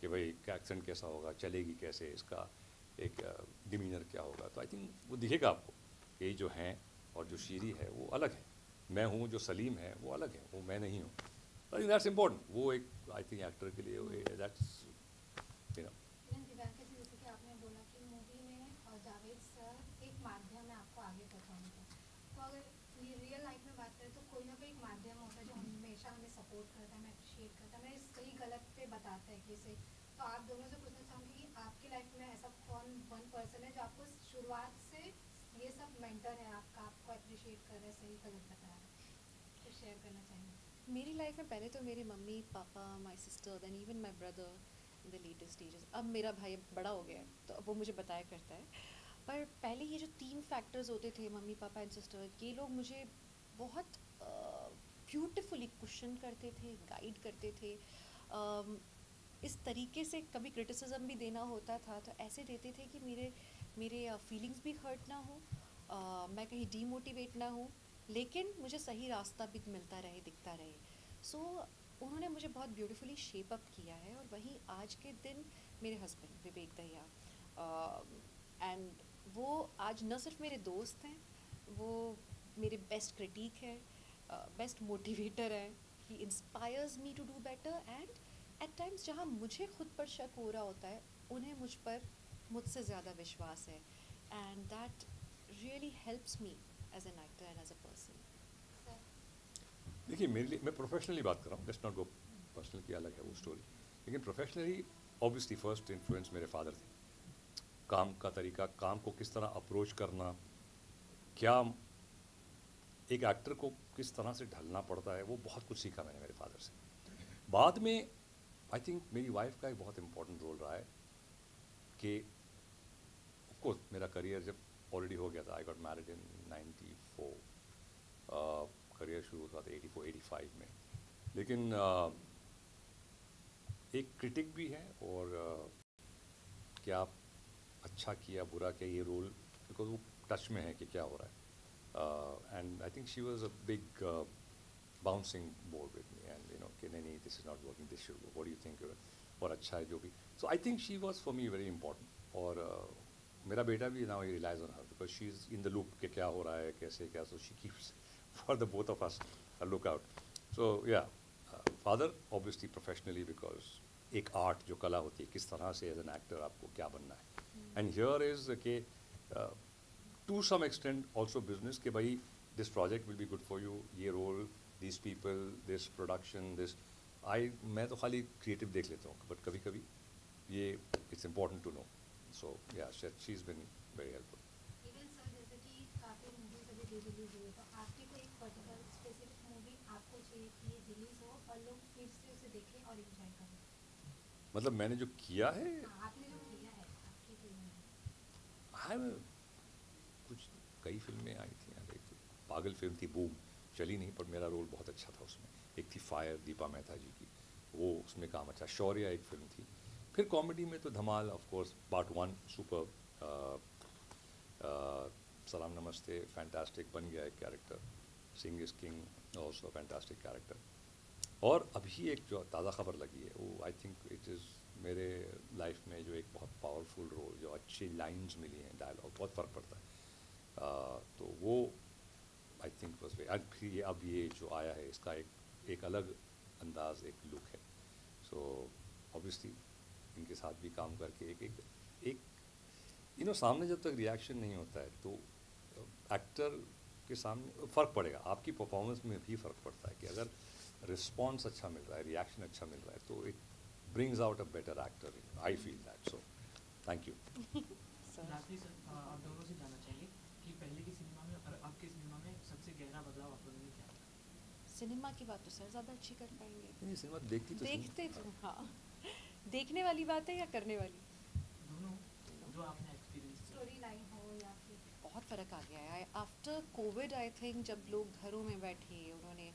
कि भाई एक्सेंट कैसा होगा, चलेगी कैसे, इसका एक डिमीनर क्या होगा? तो आई थिंक वो दिखेगा आपको ये जो हैं और जो शीरी है, वो अलग है। मैं हूँ जो सलीम है, वो अलग है। वो मैं नहीं हूँ। आई थिंक दैट्स इम्पोर्टेंट वो एक आई थिंक एक्टर के लिए that's you know even Divyanka ji जैसे कि आपने बोला कि मूवी में अ, जावेद सर एक माध्यम है आपको आगे पहुँचाने का तो अगर ये रियल लाइफ में बात करें तो कोई ना कोई एक माध्यम होता है जो हमेशा हमें सपोर्ट करता है हमें अप्रिशिएट करता है हमें सही गलत पे बताता है कि इसे तो आप दोनों से पूछना चाहूँगी कि आपकी लाइफ में ऐसा कौन वन पर्सन है जो आपको शुरुआत से ये सब मेंटर है, आपका, आपको अप्रिशिएट कर रहा है, सही गलत बता रहा तो शेयर करना चाहेंगे? मेरी लाइफ में पहले तो मेरे mummy, papa my sister then even my brother in the latest stages अब मेरा भाई बड़ा हो गया है तो अब वो मुझे बताया करता है। पर पहले ये जो तीन फैक्टर्स होते थे, मम्मी, पापा एंड सिस्टर ये लोग मुझे बहुत ब्यूटिफुली क्वेश्चन करते थे गाइड करते थे। इस तरीके से कभी क्रिटिसिज्म भी देना होता था तो ऐसे देते थे कि मेरे मेरे फीलिंग्स भी हर्ट ना हो अ, मैं कहीं डीमोटिवेट ना हूँ लेकिन मुझे सही रास्ता भी मिलता रहे दिखता रहे। सो so, उन्होंने मुझे बहुत ब्यूटीफुली शेप अप किया है और वहीं आज के दिन मेरे हस्बैंड विवेक दहिया एंड वो आज न सिर्फ़ मेरे दोस्त हैं वो मेरे बेस्ट क्रिटिक है बेस्ट मोटिवेटर है ही inspires me to do better and at times जहाँ मुझे खुद पर शक हो रहा होता है, उन्हें मुझ पर मुझसे ज़्यादा विश्वास है। And that really helps me as an actor and as a person देखिए, मेरे लिए, मैं प्रोफेशनली बात कर रहा हूँ। लेट्स नॉट गो पर्सनल की अलग है वो स्टोरी लेकिन प्रोफेशनली ऑब्वियसली फ़र्स्ट इन्फ्लुएंस मेरे फादर थे। काम का तरीका, काम को किस तरह अप्रोच करना, क्या एक एक्टर को किस तरह से ढलना पड़ता है, वो बहुत कुछ सीखा मैंने मेरे फादर से। बाद में आई थिंक मेरी वाइफ का एक बहुत इंपॉर्टेंट रोल रहा है कि ऑफकोर्स मेरा करियर जब ऑलरेडी हो गया था I got married in ninety four career शुरू हुआ था एटी फोर एटी फाइव में. लेकिन uh, एक क्रिटिक भी है और uh, क्या अच्छा किया बुरा किया ये रोल बिकॉज़ वो टच में है कि क्या हो रहा है. And I think she was a big bouncing board with कि नहीं नहीं this is not working this should what you think और अच्छा है जो भी। So I think she was for me very important और uh, मेरा बेटा भी now realise on her because she is in the loop कि क्या हो रहा है कैसे क्या। So she keeps for the both of us a look out. So yeah, uh, father obviously professionally because एक आर्ट जो कला होती है किस तरह से एज एन एक्टर आपको क्या बनना है। एंड हियर इज़ के to some extent also business कि भाई this project will be good for you ये role this people this production this I मैं तो खाली क्रिएटिव देख लेता हूँ बट कभी कभी ये it's important to know so yeah she is been very helpful तो मतलब मैंने जो किया है हाँ, आपने जो किया है कुछ कई फ़िल्में आई थी यहाँ पागल फ़िल्म थी बूम चली नहीं पर मेरा रोल बहुत अच्छा था उसमें। एक थी फायर दीपा मेहता जी की। वो उसमें काम अच्छा शौर्य एक फ़िल्म थी। फिर कॉमेडी में तो Dhamaal of course part one super Salaam Namaste fantastic बन गया एक character Singh is king also fantastic character और अभी एक जो ताज़ा खबर लगी है वो आई थिंक इट इज़ मेरे लाइफ में जो एक बहुत पावरफुल रोल जो अच्छी लाइंस मिली हैं डायलॉग बहुत फ़र्क पड़ता है। Uh, तो वो आई थिंक बस फिर ये अब ये जो आया है इसका एक एक अलग अंदाज एक लुक है। सो so, ऑब्वियसली इनके साथ भी काम करके एक एक एक यू नो सामने जब तक रिएक्शन नहीं होता है तो एक्टर के सामने फ़र्क पड़ेगा। आपकी परफॉर्मेंस में भी फ़र्क पड़ता है कि अगर रिस्पॉन्स अच्छा मिल रहा है रिएक्शन अच्छा मिल रहा है तो it brings out a better actor. Lastly sir दोनों से जानना चाहिए कि पहले की सिनेमा में और अब के सिनेमा में सबसे गहरा बदलाव आप लोगों ने क्या देखा सिनेमा की बात तो सर ज़्यादा अच्छी कर पाएँगे। नहीं सिनेमा देखती तो देखते तो हाँ। देखने वाली बात है या करने वाली? दोनों जो आपने एक्सपीरियंस स्टोरी लाइन हो या फिर बहुत फ़र्क आ गया है। आफ्टर कोविड आई थिंक जब लोग घरों में बैठे उन्होंने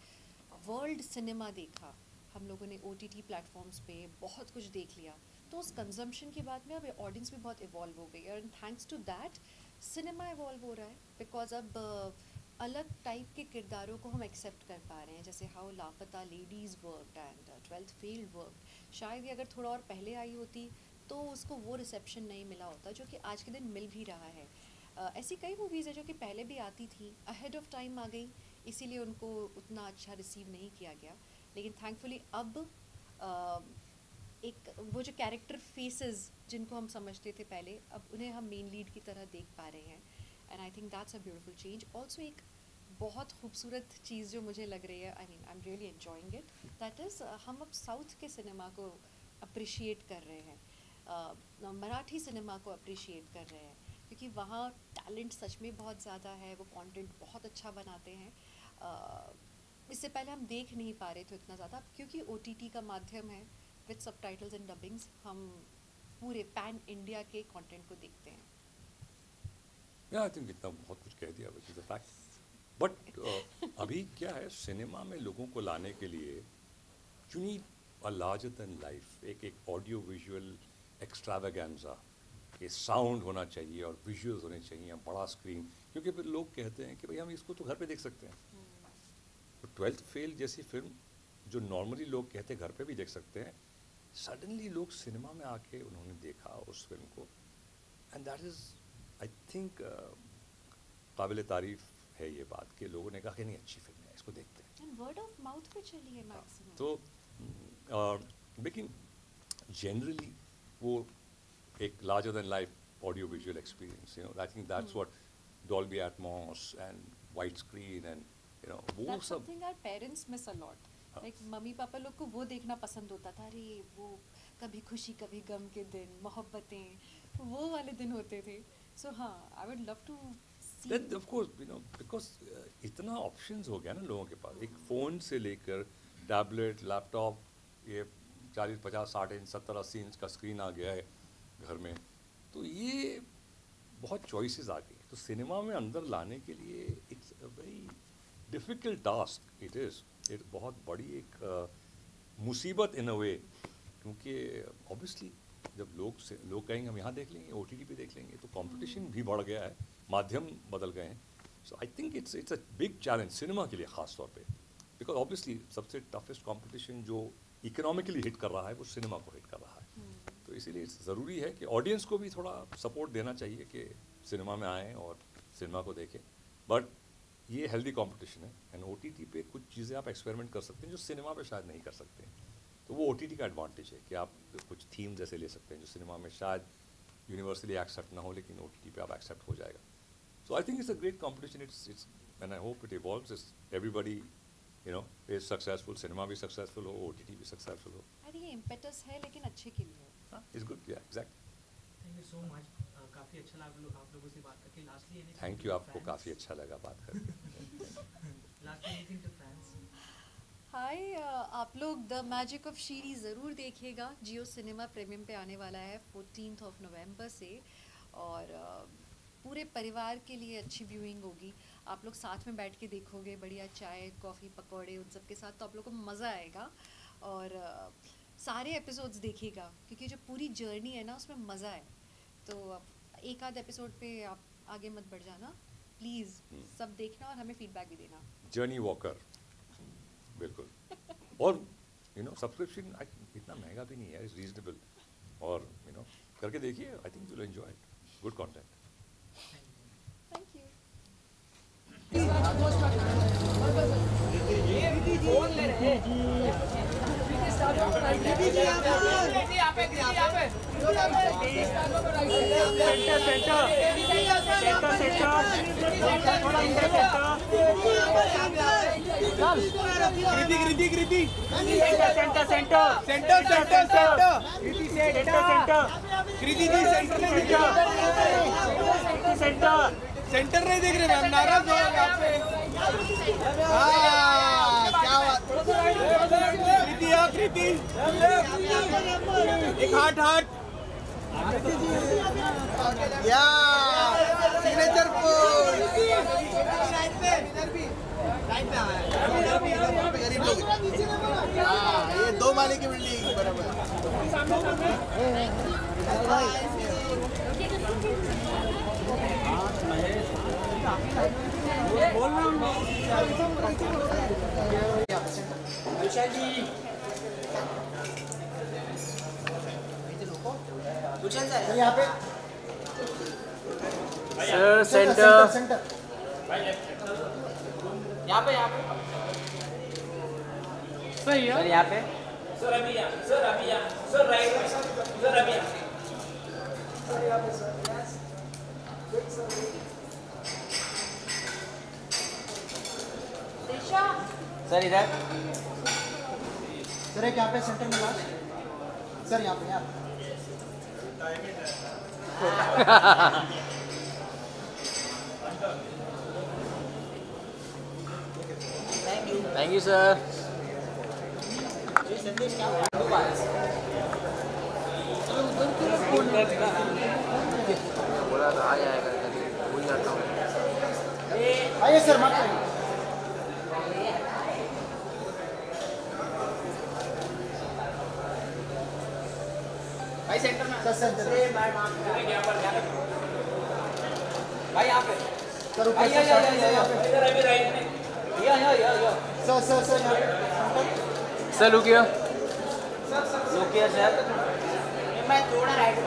वर्ल्ड सिनेमा देखा। हम लोगों ने ओ टी टी प्लेटफॉर्म्स पे बहुत कुछ देख लिया। तो उस कंजम्पशन के बाद में अब ऑडियंस भी बहुत इवॉल्व हो गई and thanks to that cinema evolve हो रहा है। बिकॉज़ अब uh, अलग टाइप के किरदारों को हम एक्सेप्ट कर पा रहे हैं जैसे how Laapataa ladies work and twelfth fail work शायद ये अगर थोड़ा और पहले आई होती तो उसको वो रिसेप्शन नहीं मिला होता जो कि आज के दिन मिल भी रहा है। Uh, ऐसी कई मूवीज़ है जो कि पहले भी आती थी अहेड ऑफ़ टाइम आ गई इसीलिए उनको उतना अच्छा रिसीव नहीं किया गया। लेकिन थैंकफुली अब uh, एक वो जो कैरेक्टर फेसेस जिनको हम समझते थे पहले अब उन्हें हम मेन लीड की तरह देख पा रहे हैं। And I think that's a beautiful change also एक बहुत खूबसूरत चीज़ जो मुझे लग रही है I mean I am really enjoying it that is हम अब साउथ के सिनेमा को अप्रिशिएट कर रहे हैं. Uh, मराठी सिनेमा को अप्रिशिएट कर रहे हैं. क्योंकि वहाँ टैलेंट सच में बहुत ज़्यादा है वो कंटेंट बहुत अच्छा बनाते हैं. Uh, इससे पहले हम देख नहीं पा रहे थे इतना ज़्यादा क्योंकि OTT का माध्यम है विथ सब टाइटल्स एंड डबिंग्स हम पूरे पैन इंडिया के कंटेंट को देखते हैं. या आई थिंक इतना बहुत कुछ कह दिया which is a fact but अभी क्या है सिनेमा में लोगों को लाने के लिए you need a larger than life एक एक ऑडियो विजुअल एक्स्ट्रावेगेंजा ये साउंड होना चाहिए और विजुअल्स होने चाहिए बड़ा स्क्रीन क्योंकि फिर लोग कहते हैं कि भाई हम इसको तो घर पे देख सकते हैं। तो ट्वेल्थ फेल जैसी फ़िल्म जो नॉर्मली लोग कहते हैं घर पे भी देख सकते हैं सडनली लोग सिनेमा में आके उन्होंने देखा उस फ़िल्म को. And that is I think काबिल तारीफ़ है ये बात कि लोगों ने कहा कि नहीं अच्छी फ़िल्म है इसको देखते हैं वर्ड ऑफ़ माउथ पे चली है मैक्सिमम तो लेकिन जनरली वो एक larger than life audio visual experience you know I think that's what Dolby Atmos and white screen and you know वो सब our parents miss a lot. हाँ। Like मम्मी पापा लोग को वो देखना पसंद होता था अरे वो कभी खुशी कभी गम के दिन मोहब्बतें वो वाले दिन होते थे सो हाँ I love to see Then of course, you know, because uh, इतना ऑप्शंस हो गया ना लोगों के पास। एक फ़ोन से लेकर टैबलेट लैपटॉप ये चालीस पचास साठ इंच सत्तर अस्सी इंच का स्क्रीन आ गया है घर में। तो ये बहुत चॉइसेस आ गई। तो सिनेमा में अंदर लाने के लिए it's a very difficult task it is एक बहुत बड़ी एक uh, मुसीबत इन अ वे क्योंकि ऑब्वियसली जब लोग से लोग कहेंगे हम यहाँ देख लेंगे ओटीटी पे देख लेंगे तो कंपटीशन भी बढ़ गया है माध्यम बदल गए हैं। So I think it's it's a big challenge cinema के लिए ख़ास तौर पे। बिकॉज़ ऑब्वियसली सबसे टफेस्ट कंपटीशन जो इकोनॉमिकली हिट कर रहा है वो सिनेमा को हिट कर रहा है। तो इसीलिए ज़रूरी है कि ऑडियंस को भी थोड़ा सपोर्ट देना चाहिए कि सिनेमा में आएँ और सिनेमा को देखें। बट ये हेल्दी कंपटीशन है। एंड ओटीटी पे कुछ चीज़ें आप एक्सपेरिमेंट कर सकते हैं जो सिनेमा पे शायद नहीं कर सकते तो वो OTT का एडवांटेज है कि आप कुछ थीम जैसे ले सकते हैं जो सिनेमा में शायद यूनिवर्सली एक्सेप्ट ना हो लेकिन ओटीटी पे आप एक्सेप्ट हो जाएगा। So I think it's a great competition it's it's and I hope it evolves it's everybody you know is successful cinema भी सक्सेसफुल हो ओ भी सक्सेसफुल हो। आई थिंक इम्पेटस है लेकिन अच्छे के लिए है। It's good yeah exact thank you so much काफ़ी अच्छा लगा आप लोगों से बात करके। लास्टली थैंक यू आपको काफ़ी अच्छा लगा बात करके। Lastly anything to fans hi आप लोग द मैजिक ऑफ़ शीरी ज़रूर देखिएगा। जियो सिनेमा प्रीमियम पे आने वाला है फोर्टीन ऑफ़ नवंबर से और पूरे परिवार के लिए अच्छी व्यूइंग होगी। आप लोग साथ में बैठ के देखोगे बढ़िया चाय कॉफ़ी पकौड़े उन सब के साथ तो आप लोग को मज़ा आएगा। और सारे एपिसोड्स देखिएगा क्योंकि जो पूरी जर्नी है ना उसमें मज़ा है। तो एक आध एपिसोड पे आप आगे मत बढ़ जाना। प्लीज़ सब देखना और हमें फीडबैक भी देना। जर्नी वॉकर बिल्कुल और यू नो सब्सक्रिप्शन इतना महँगा भी नहीं है इज़ रीजनेबल और यू नो करके देखिए I think you enjoy it good content thank you centre centre centre Kriti Kriti Kriti centre centre centre centre centre Kriti से centre centre Kriti ji centre नहीं दिख रहा सेंटर सेंटर नहीं दिख रहे मैम नाराज़ हो यहाँ पे हाँ क्या बात कृति हाँ कृति एक हाथ हाथ। या हाँ ये दो माले की बिल्डिंग सर सेंटर यहाँ पे यहाँ पे। सही है। सर यहाँ पे। सर अभी यहाँ सर अभी यहाँ। सर राइट सर अभी यहाँ। सर यहाँ पे सर यस सर इधर। सर एक यहाँ पे सेंटर में लास्ट? सर यहाँ पे यहाँ थैंक यू सर बोला तो आ जाएगा भूल जाता हूँ आइए। सर माफ़ भाई सर यहाँ पे सर भाई यहाँ यहाँ से यहाँ यहाँ पे यहाँ यहाँ यहाँ यहाँ सर सर सर यहाँ पे सर रुकिए। रुकिए सर। मैं थोड़ा राइट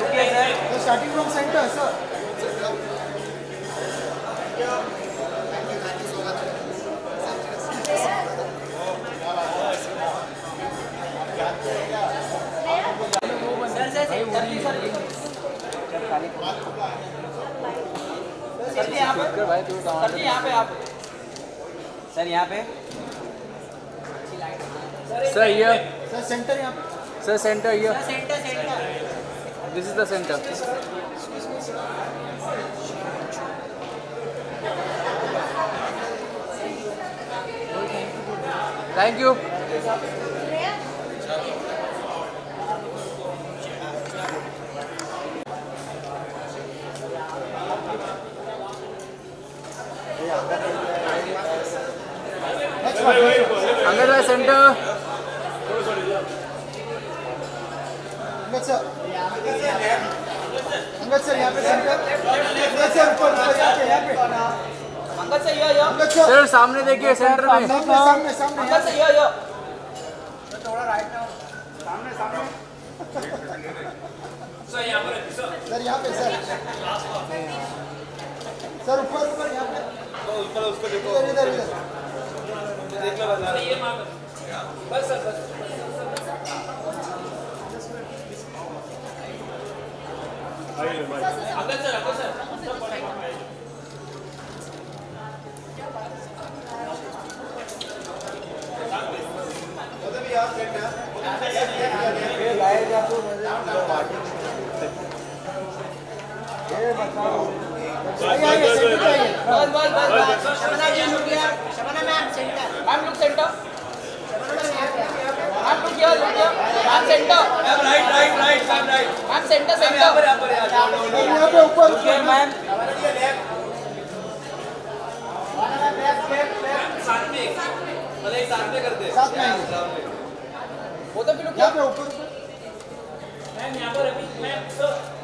रुकिए सर तो starting from centre sir sir यहाँ पे सर जी यहाँ पे आप सर यहाँ पे सर ये सर सेंटर यहाँ पे सर सेंटर ये centre centre this is the centre thank अंदर है centre Angad sir Angad sir यहाँ पे सेंटर अंगद सर ऊपर ऊपर यहाँ पे यहाँ पे. अंकल से yo yo Angad sir sir सामने देखिए सेंटर में. सामने सामने सामने अंकल से यो यो सर यहाँ पे सर सर ऊपर ऊपर यहाँ पे. इधर इधर इधर आइए आइए सेंटर पे आइए बस बस बस बस शबना जी लुक गया Shabana ma'am centre ma'am look centre ma'am look गया लुक गया ma'am ma'am centre ma'am right right right ma'am right ma'am centre centre यहाँ पर यहाँ पे ऊपर मैम साथ में आएँगे वो तो फिर यहाँ पे ऊपर ऊपर मैम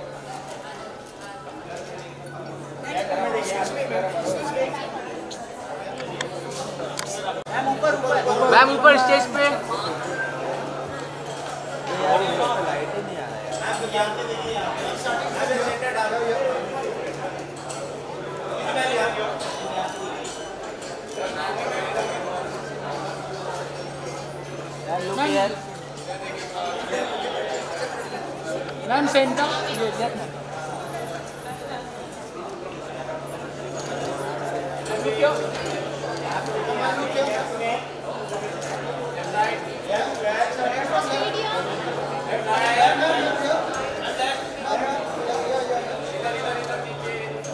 ऊपर स्टेज पे। Ma'am centre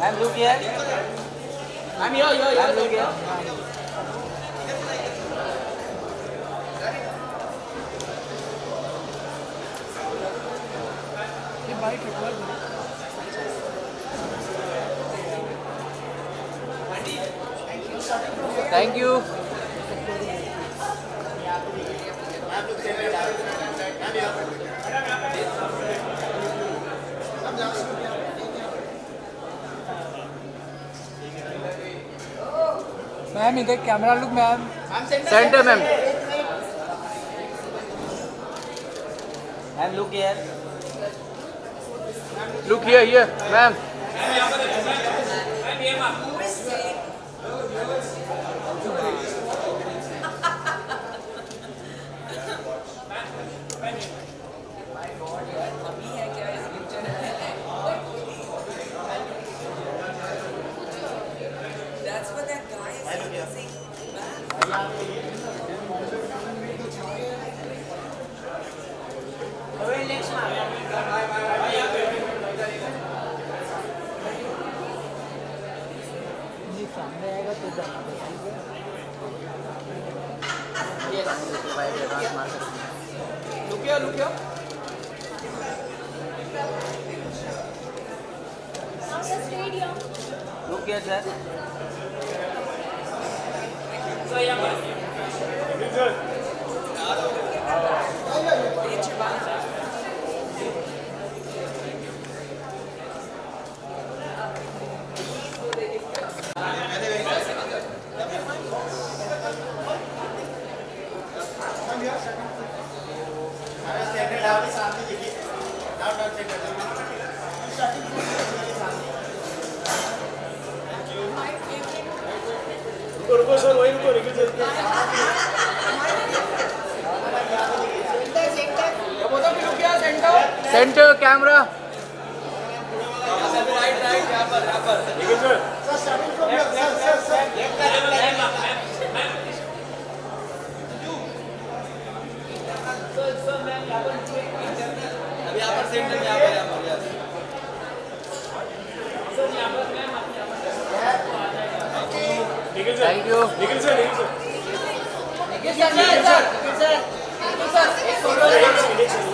ma'am look here ma'am yo yo yo look here thank you ma'am इधर camera look ma'am centre ma'am ma'am look here look here here ma'am look here sir centre camera thank you sir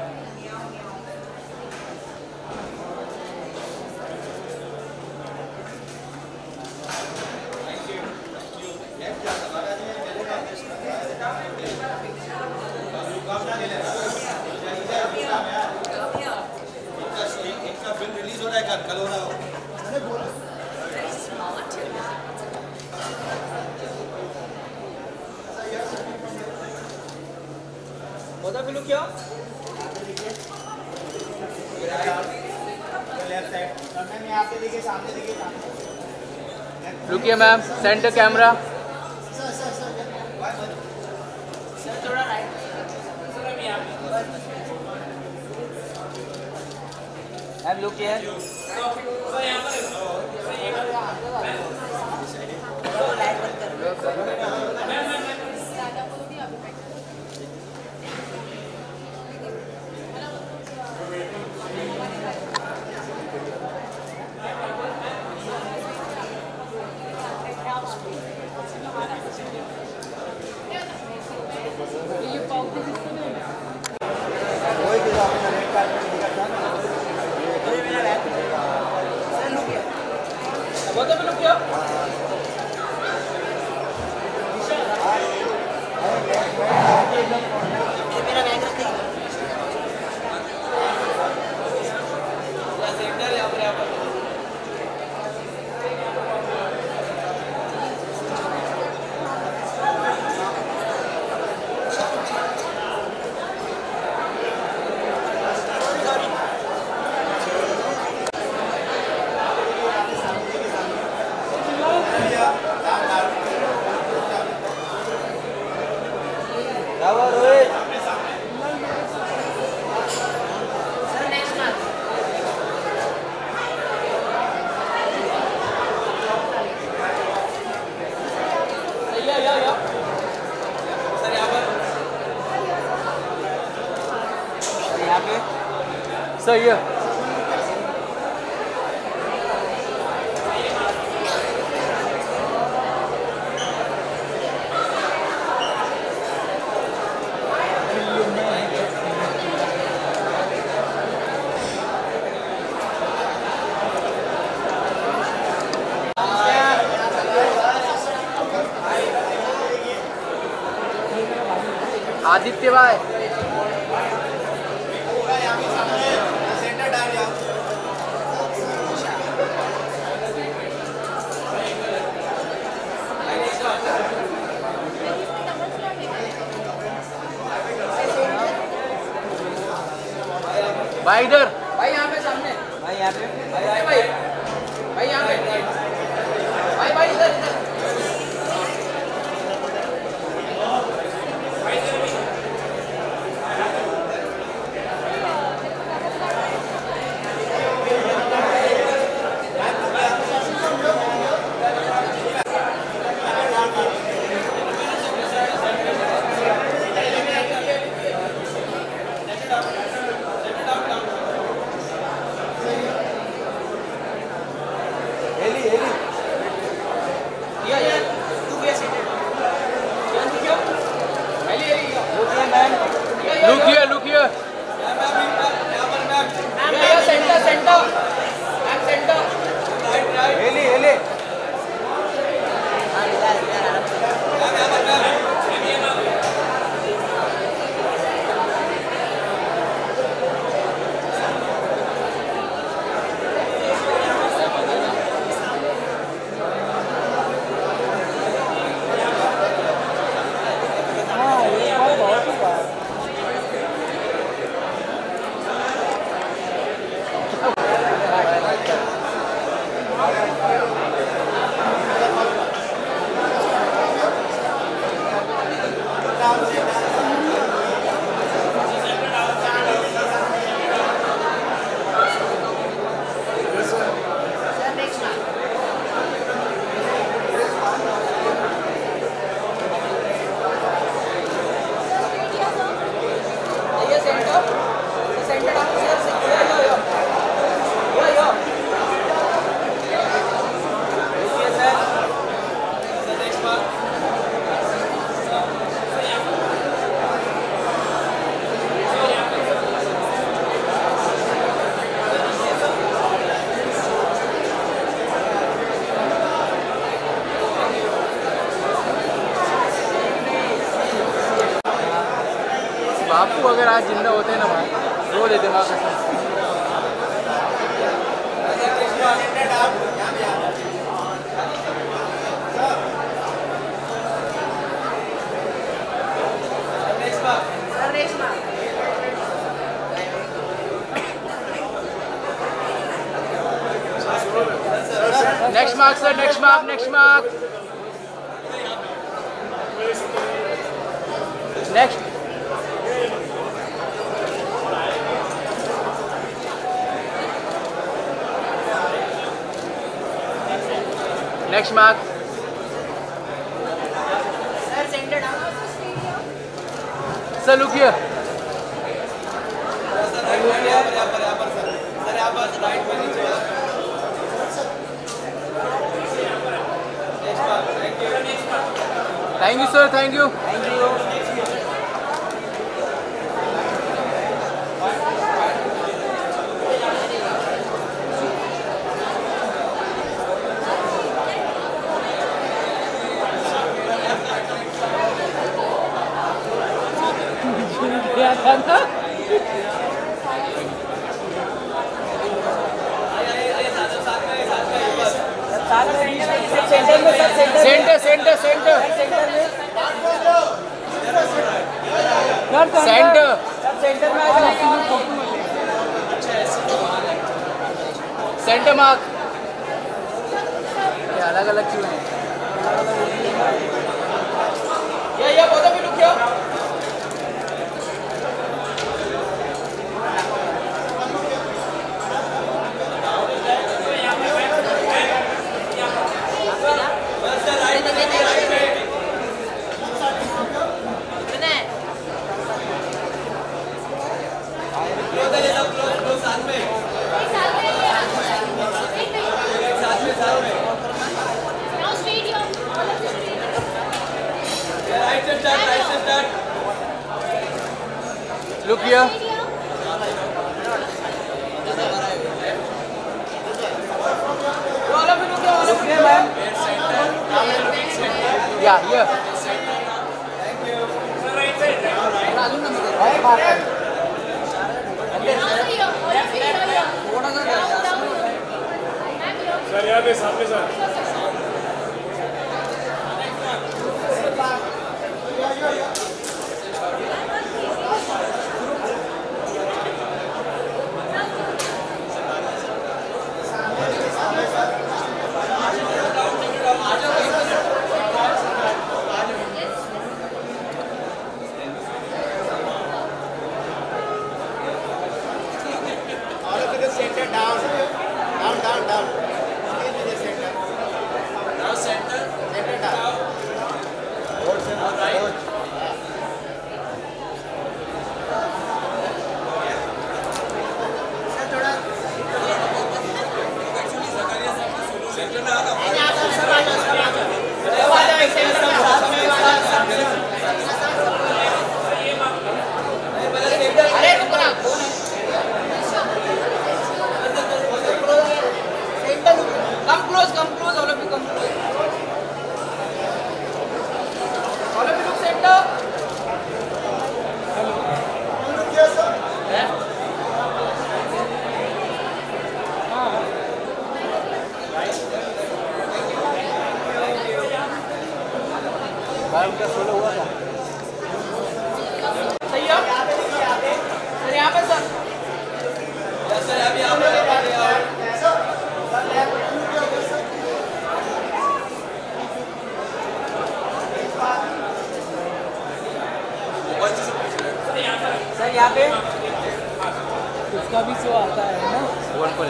रुकिए ma'am centre camera look sir Mark. Sir, look here. Thank you, sir. Thank you. Thank you. Center, center, center. Center. Centre mark ये अलग अलग look here बोलो भी रुक जाओ रुक गए मैम। या हियर सर यहाँ पे सामने सर शो आता है ना? वन को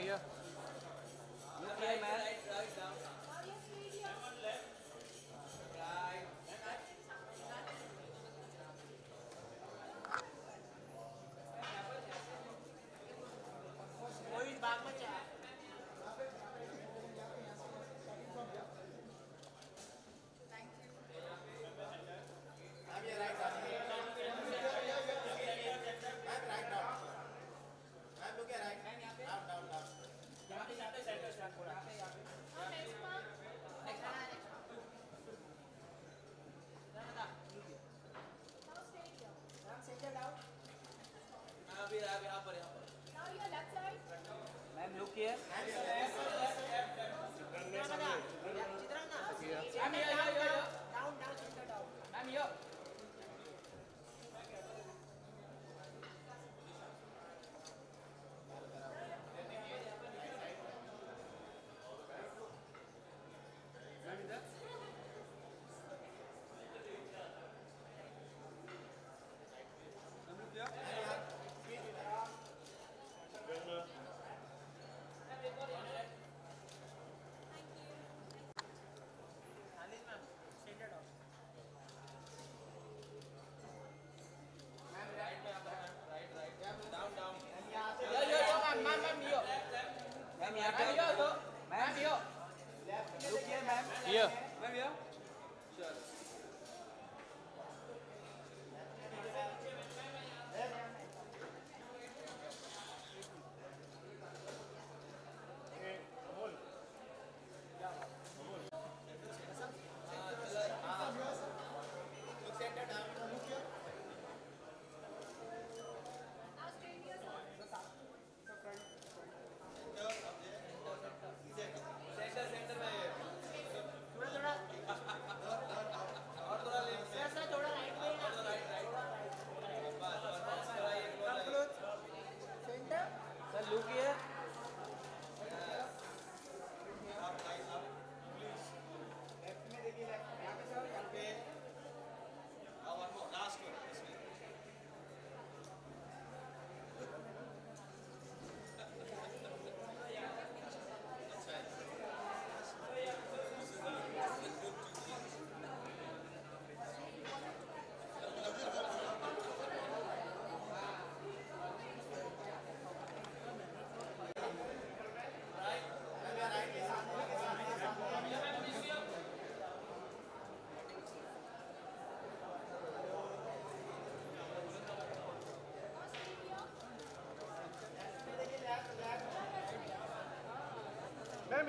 ma'am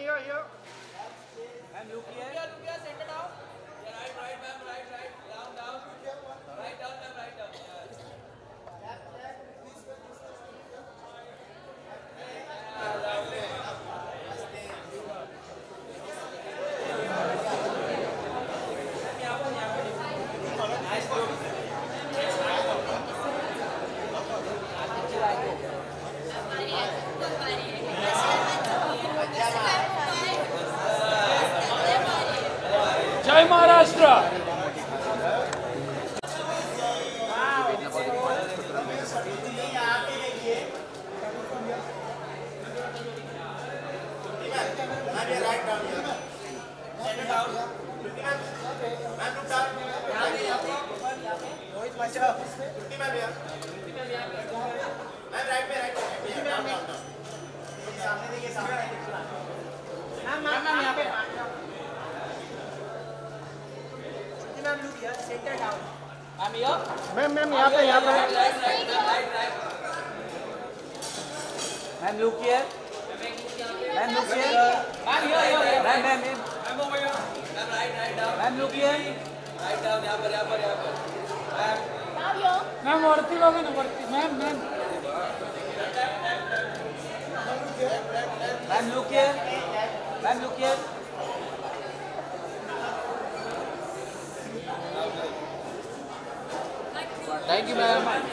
here, here. And UPS. Thank you, ma'am.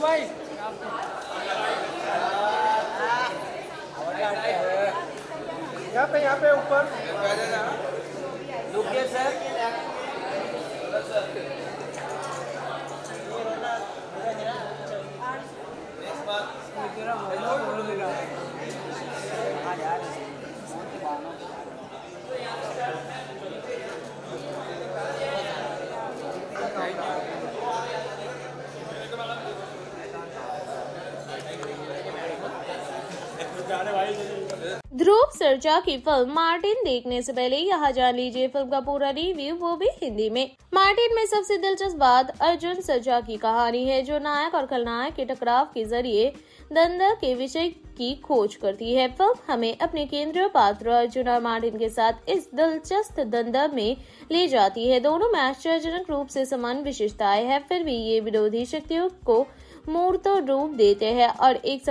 wife. Sarja की फ़िल्म मार्टिन देखने से पहले यहाँ जान लीजिए फ़िल्म का पूरा रिव्यू, वो भी हिंदी में। मार्टिन में सबसे दिलचस्प बात अर्जुन सर्जा की कहानी है, जो नायक और खलनायक के टकराव के ज़रिए दंदा के विषय की खोज करती है। फ़िल्म हमें अपने केंद्रीय पात्र अर्जुन और मार्टिन के साथ इस दिलचस्प दंदा में ले जाती है। दोनों में आश्चर्यजनक रूप से समान विशेषताएँ हैं, फिर भी ये विरोधी शक्तियों को मूर्त रूप देते हैं और एक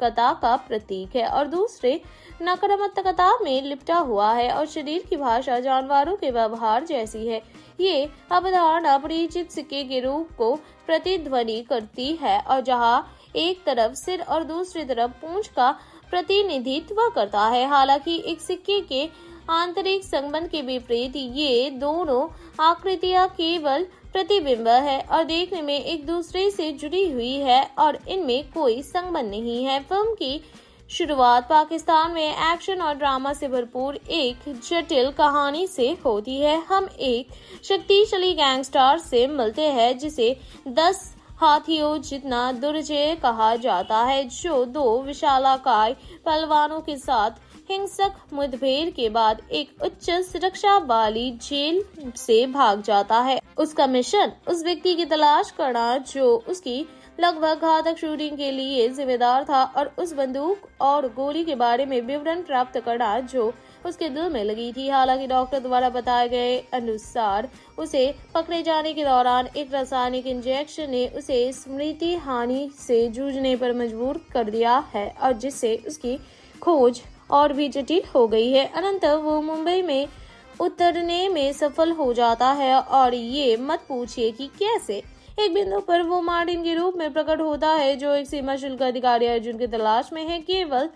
सकारात्मकता का प्रतीक है और दूसरे नकारात्मकता में लिपटा हुआ है और शरीर की भाषा जानवरों के व्यवहार जैसी है। ये अवधारणा परिचित सिक्के के रूप को प्रतिध्वनि करती है और जहाँ एक तरफ़ सिर और दूसरी तरफ़ पूंछ का प्रतिनिधित्व करता है। हालाँकि एक सिक्के के आंतरिक संबंध के विपरीत ये दोनों आकृतियाँ केवल प्रतिबिंब है और देखने में एक दूसरे से जुड़ी हुई है और इनमें कोई संबंध नहीं है। फ़िल्म की शुरुआत पाकिस्तान में एक्शन और ड्रामा से भरपूर एक जटिल कहानी से होती है। हम एक शक्तिशाली गैंगस्टर से मिलते हैं, जिसे दस हाथियों जितना दुर्जय कहा जाता है, जो दो विशालाकाय पहलवानों के साथ हिंसक मुठभेड़ के बाद एक उच्च सुरक्षा वाली जेल से भाग जाता है। उसका मिशन उस व्यक्ति की तलाश करना जो उसकी लगभग घातक शूटिंग के लिए जिम्मेदार था और उस बंदूक और गोली के बारे में विवरण प्राप्त करना जो उसके दिल में लगी थी। हालाँकि डॉक्टर द्वारा बताए गए अनुसार उसे पकड़े जाने के दौरान एक रासायनिक इंजेक्शन ने उसे स्मृति हानि से जूझने पर मजबूर कर दिया है और जिससे उसकी खोज और भी जटिल हो गई है। अनंत वो मुंबई में उतरने में सफल हो जाता है और ये मत पूछिए कि कैसे। एक बिंदु पर वो मार्टिन के रूप में प्रकट होता है, जो एक सीमा शुल्क अधिकारी अर्जुन की तलाश में है। केवल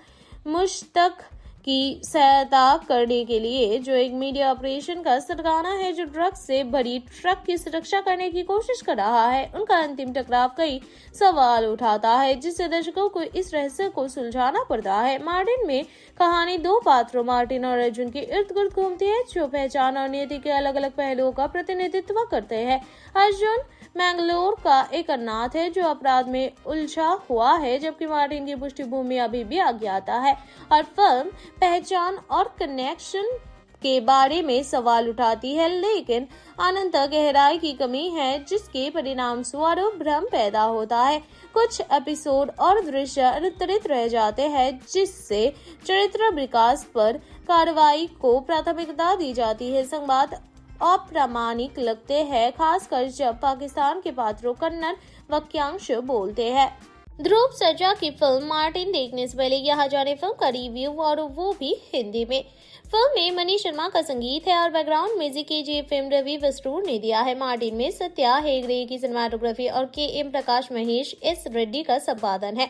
मुश्तक की सहायता करने के लिए जो एक मीडिया ऑपरेशन का सरगाना है, जो ड्रग्स से भरी ट्रक की सुरक्षा करने की कोशिश कर रहा है, उनका अंतिम टकराव कई सवाल उठाता है, जिससे दर्शकों को इस रहस्य को सुलझाना पड़ता है। मार्टिन में कहानी दो पात्रों, मार्टिन और अर्जुन के इर्द गिर्द घूमती है, जो पहचान और नीति के अलग अलग पहलुओं का प्रतिनिधित्व करते हैं। अर्जुन मैंगलोर का एक अनाथ है, जो अपराध में उलझा हुआ है, जबकि मार्टिन की पृष्ठभूमि अभी भी अज्ञात है। और फ़िल्म पहचान और कनेक्शन के बारे में सवाल उठाती है, लेकिन अनंत गहराई की कमी है, जिसके परिणाम स्वरूप भ्रम पैदा होता है। कुछ एपिसोड और दृश्य अनुत्तरित रह जाते हैं, जिससे चरित्र विकास पर कार्रवाई को प्राथमिकता दी जाती है। संवाद अप्रामाणिक लगते हैं, खासकर जब पाकिस्तान के पात्रों कन्नड़ वाक्यांश बोलते हैं। ध्रुव सर्जा की फ़िल्म मार्टिन देखने से पहले यहाँ जाने फ़िल्म का रिव्यू, और वो भी हिंदी में। फ़िल्म में मनीष शर्मा का संगीत है, और बैकग्राउंड म्यूज़िक के जी फ़िल्म रवि वस्तूर ने दिया है। मार्टिन में सत्या हेगड़े की सिनेमाटोग्राफी और K M Prakash Mahesh, S Reddy का संपादन है।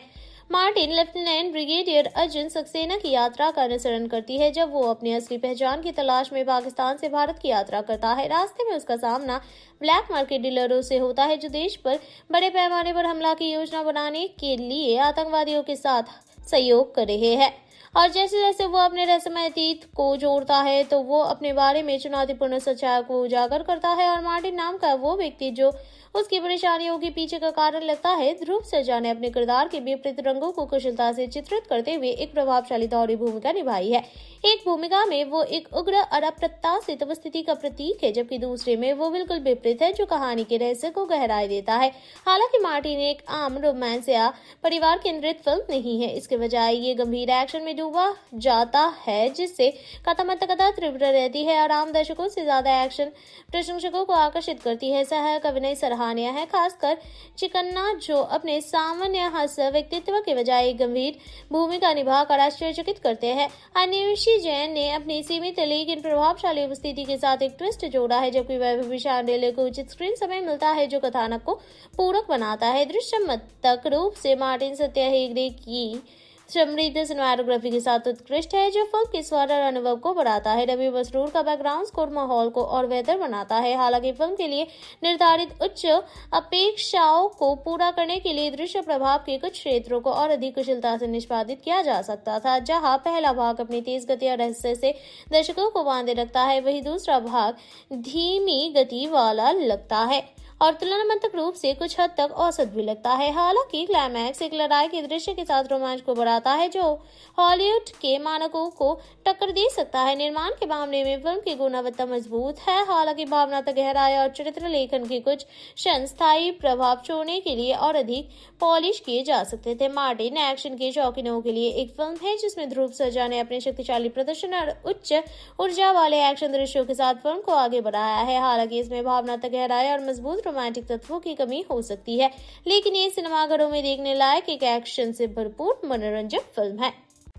Martin, lieutenant brigadier Arjun Saxena की यात्रा का अनुसरण करती है, जब वो अपनी असली पहचान की तलाश में पाकिस्तान से भारत की यात्रा करता है। रास्ते में उसका सामना ब्लैक मार्केट डीलरों से होता है, जो देश पर बड़े पैमाने पर हमला की योजना बनाने के लिए आतंकवादियों के साथ सहयोग कर रहे हैं। और जैसे जैसे वो अपने रहस्यमय अतीत को जोड़ता है तो वो अपने बारे में चुनौतीपूर्ण सच्चाई को उजागर करता है, और मार्टिन नाम का वो व्यक्ति जो उसकी परेशानियों के पीछे का कारण लगता है, ध्रुव सजा ने अपने किरदार के विपरीत रंगों को कुशलता से चित्रित करते हुए एक प्रभावशाली दौरी भूमिका निभाई है। एक भूमिका में वो एक उग्र और अप्रत्याशित स्थिति का प्रतीक है, जबकि दूसरे में वो बिल्कुल विपरीत है, जो कहानी के रहस्य को गहराई देता है। हालाँकि मार्टिन एक आम रोमांस या परिवार केंद्रित फ़िल्म नहीं है। इसके बजाय ये गंभीर एक्शन में डूबा जाता है, जिससे कथा कथामतकथा तीव्र रहती है और आम दर्शकों से ज़्यादा एक्शन प्रशंसकों को आकर्षित करती है। सहायक अभिनय सराहनीय है, खासकर चिकन्ना, जो अपने सामान्य हास्य व्यक्तित्व के बजाय गंभीर भूमिका निभाकर आश्चर्यचकित करते हैं। अन्वेषी जैन ने अपनी सीमित लेकिन प्रभावशाली उपस्थिति के साथ एक ट्विस्ट जोड़ा है, जबकि वैभवी शांडेले को उचित स्क्रीन समय मिलता है, जो कथानक को पूरक बनाता है। दृश्यमतक रूप से मार्टिन सत्या हेगड़े की समृद्ध सिनेमाटोग्राफी के साथ उत्कृष्ट है, जो फ़िल्म के स्वर और अनुभव को बढ़ाता है। रवि मसरूर का बैकग्राउंड स्कोर माहौल को और बेहतर बनाता है। हालाँकि फ़िल्म के लिए निर्धारित उच्च अपेक्षाओं को पूरा करने के लिए दृश्य प्रभाव के कुछ क्षेत्रों को और अधिक कुशलता से निष्पादित किया जा सकता था, जहाँ पहला भाग अपनी तेज गति और रहस्य से दर्शकों को बांधे रखता है। वही दूसरा भाग धीमी गति वाला लगता है। और तुलनात्मक रूप से कुछ हद तक औसत भी लगता है। हालाँकि क्लाइमैक्स एक लड़ाई के दृश्य के साथ रोमांच को बढ़ाता है, जो हॉलीवुड के मानकों को टक्कर दे सकता है। निर्माण के मामले में फ़िल्म की गुणवत्ता मज़बूत है। हालाँकि भावनात्मक गहराई और चरित्र लेखन के कुछ क्षण स्थायी प्रभाव छोड़ने के लिए और अधिक पॉलिश किए जा सकते थे। मार्टिन एक्शन के शौकीनों के लिए एक फ़िल्म है, जिसमें ध्रुव सर्जा ने अपने शक्तिशाली प्रदर्शन और उच्च ऊर्जा वाले एक्शन दृश्यों के साथ फ़िल्म को आगे बढ़ाया है। हालाँकि इसमें भावनात्मक गहराई और मज़बूत रोमांटिक तत्वों की कमी हो सकती है। लेकिन ये सिनेमाघरों में देखने लायक एक एक्शन से भरपूर मनोरंजक फ़िल्म है।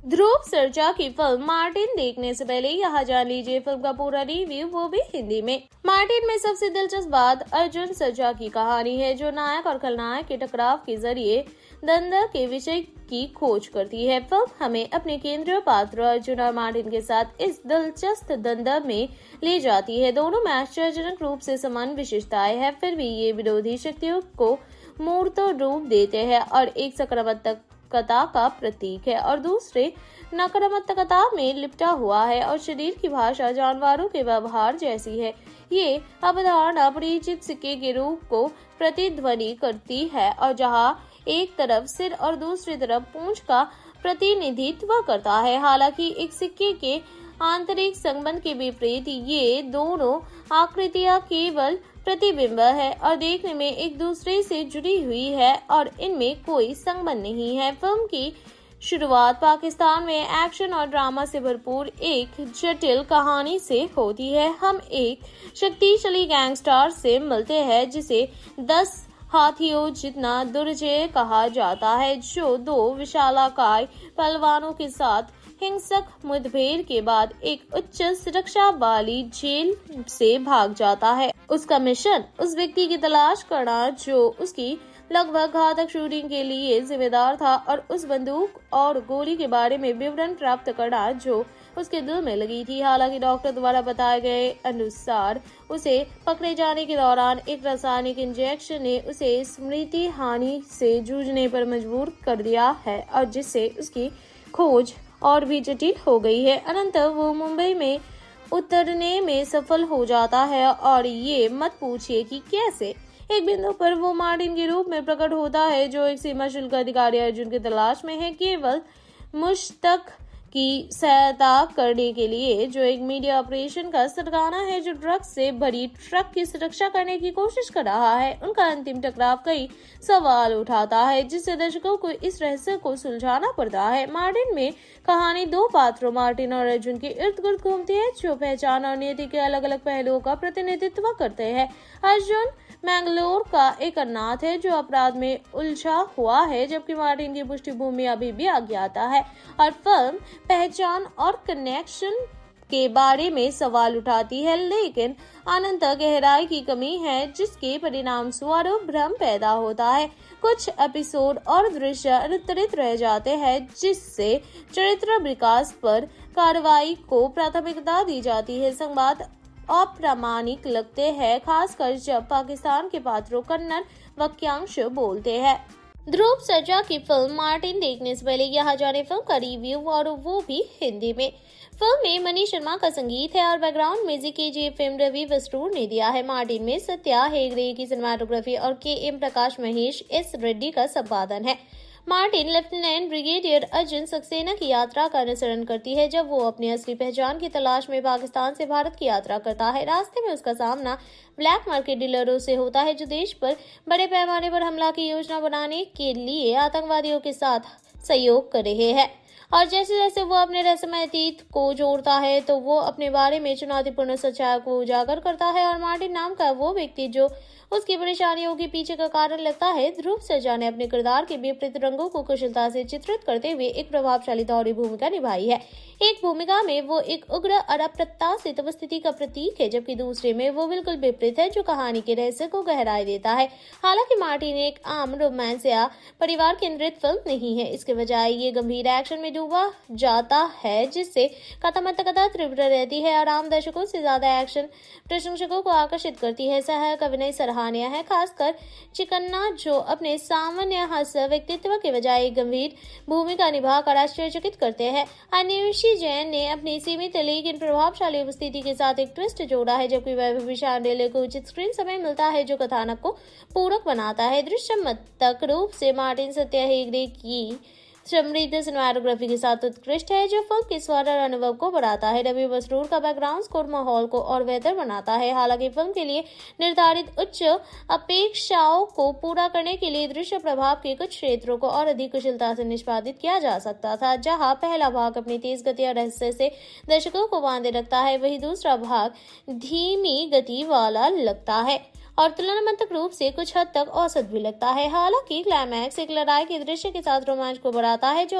ध्रुव सरजा की फ़िल्म मार्टिन देखने से पहले यहाँ जान लीजिए फ़िल्म का पूरा रिव्यू वो भी हिंदी में। मार्टिन में सबसे दिलचस्प बात अर्जुन सरजा की कहानी है, जो नायक और खलनायक के टकराव के ज़रिए दंदा के विषय की खोज करती है। फ़िल्म हमें अपने केंद्रीय पात्र अर्जुन और मार्टिन के साथ इस दिलचस्प दंदा में ले जाती है। दोनों में आश्चर्यजनक रूप से समान विशेषताएँ हैं, फिर भी ये विरोधी शक्तियों को मूर्त रूप देते हैं और एक सकारात्मक कथा का प्रतीक है और दूसरे नकारात्मकता में लिपटा हुआ है और शरीर की भाषा जानवरों के व्यवहार जैसी है। ये अवधारणा परिचित सिक्के के रूप को प्रतिध्वनि करती है और जहाँ एक तरफ़ सिर और दूसरी तरफ़ पूंछ का प्रतिनिधित्व करता है। हालाँकि एक सिक्के के आंतरिक संबंध के विपरीत ये दोनों आकृतियाँ केवल प्रतिबिंब है और देखने में एक दूसरे से जुड़ी हुई है और इनमें कोई संबंध नहीं है। फ़िल्म की शुरुआत पाकिस्तान में एक्शन और ड्रामा से भरपूर एक जटिल कहानी से होती है। हम एक शक्तिशाली गैंगस्टर से मिलते हैं, जिसे दस हाथियों जितना दुर्जय कहा जाता है, जो दो विशालाकाय पहलवानों के साथ हिंसक मुठभेड़ के बाद एक उच्च सुरक्षा वाली जेल से भाग जाता है। उसका मिशन उस व्यक्ति की तलाश करना, जो उसकी लगभग घातक शूटिंग के लिए जिम्मेदार था और उस बंदूक और गोली के बारे में विवरण प्राप्त करना, जो उसके दिल में लगी थी। हालाँकि डॉक्टर द्वारा बताए गए अनुसार उसे पकड़े जाने के दौरान एक रासायनिक इंजेक्शन ने उसे स्मृति हानि से जूझने पर मजबूर कर दिया है और जिससे उसकी खोज और भी जटिल हो गई है। अनंत वो मुंबई में उतरने में सफल हो जाता है और ये मत पूछिए कि कैसे। एक बिंदु पर वो मार्टिन के रूप में प्रकट होता है, जो एक सीमा शुल्क अधिकारी अर्जुन की तलाश में है। केवल मुश्तक की सहायता करने के लिए जो एक मीडिया ऑपरेशन का सरगाना है, जो ड्रग्स से भरी ट्रक की सुरक्षा करने की कोशिश कर रहा है, उनका अंतिम टकराव कई सवाल उठाता है, जिससे दर्शकों को इस रहस्य को सुलझाना पड़ता है। मार्टिन में कहानी दो पात्रों, मार्टिन और अर्जुन के इर्द गिर्द घूमती है, जो पहचान और नीति के अलग अलग पहलुओं का प्रतिनिधित्व करते हैं। अर्जुन मैंगलोर का एक अनाथ है, जो अपराध में उलझा हुआ है, जबकि मार्टिन की पृष्ठभूमि अभी भी अज्ञाता है। और फ़िल्म पहचान और कनेक्शन के बारे में सवाल उठाती है, लेकिन अनंत गहराई की कमी है, जिसके परिणाम स्वरूप भ्रम पैदा होता है। कुछ एपिसोड और दृश्य अनुत्तरित रह जाते हैं, जिससे चरित्र विकास पर कार्रवाई को प्राथमिकता दी जाती है। संवाद अप्रामाणिक लगते हैं, खासकर जब पाकिस्तान के पात्रों कन्नड़ वाक्यांश बोलते हैं। ध्रुव सर्जा की फ़िल्म मार्टिन देखने से पहले यहाँ जाने फ़िल्म का रिव्यू और वो भी हिंदी में। फ़िल्म में मनीष शर्मा का संगीत है और बैकग्राउंड म्यूज़िक के जी फ़िल्म रवि वस्टूर ने दिया है। मार्टिन में सत्या हेगड़े की सिनेमाटोग्राफी और K M Prakash Mahesh S Reddy का संपादन है। Martin, lieutenant brigadier Arjun Saxena की यात्रा का अनुसरण करती है, जब वो अपनी असली पहचान की तलाश में पाकिस्तान से भारत की यात्रा करता है। रास्ते में उसका सामना ब्लैक मार्केट डीलरों से होता है, जो देश पर बड़े पैमाने पर हमला की योजना बनाने के लिए आतंकवादियों के साथ सहयोग कर रहे हैं। और जैसे जैसे वो अपने रहस्यमय अतीत को जोड़ता है तो वो अपने बारे में चुनौतीपूर्ण सच्चाई को उजागर करता है, और मार्टिन नाम का वो व्यक्ति जो उसकी परेशानियों के पीछे का कारण लगता है, ध्रुव सजा ने अपने किरदार के विपरीत रंगों को कुशलता से चित्रित करते हुए एक प्रभावशाली दौड़ी भूमिका निभाई है। एक भूमिका में वो एक उग्र और अप्रत्याशित उपस्थिति का प्रतीक है, जबकि दूसरे में वो बिल्कुल विपरीत है, जो कहानी के रहस्य को गहराई देता है। हालाँकि मार्टिन एक आम रोमांस या परिवार केंद्रित फ़िल्म नहीं है। इसके बजाय ये गंभीर एक्शन में डूबा जाता है, जिससे कथा तीव्र रहती है और आम दर्शकों से ज़्यादा एक्शन प्रशंसकों को आकर्षित करती है। सहायक अभिनय सराहनीय है, खासकर चिकन्ना, जो अपने सामान्य हास्य व्यक्तित्व के बजाय गंभीर भूमिका निभाकर आश्चर्यचकित करते हैं। अनिशी जैन ने अपनी सीमित लेकिन प्रभावशाली उपस्थिति के साथ एक ट्विस्ट जोड़ा है, जबकि वैभव शांडेले को उचित स्क्रीन समय मिलता है, जो कथानक को पूरक बनाता है। दृश्य तक रूप से मार्टिन सत्या हेगड़े की समृद्ध सिनेमाटोग्राफी के साथ उत्कृष्ट है, जो फ़िल्म के स्वर और अनुभव को बढ़ाता है। रवि मसरूर का बैकग्राउंड स्कोर माहौल को और बेहतर बनाता है। हालाँकि फ़िल्म के लिए निर्धारित उच्च अपेक्षाओं को पूरा करने के लिए दृश्य प्रभाव के कुछ क्षेत्रों को और अधिक कुशलता से निष्पादित किया जा सकता था, जहाँ पहला भाग अपनी तेज गति और रहस्य से दर्शकों को बांधे रखता है। वही दूसरा भाग धीमी गति वाला लगता है। और तुलनात्मक रूप से कुछ हद तक औसत भी लगता है। हालाँकि क्लाइमैक्स एक लड़ाई के दृश्य के साथ रोमांच को बढ़ाता है, जो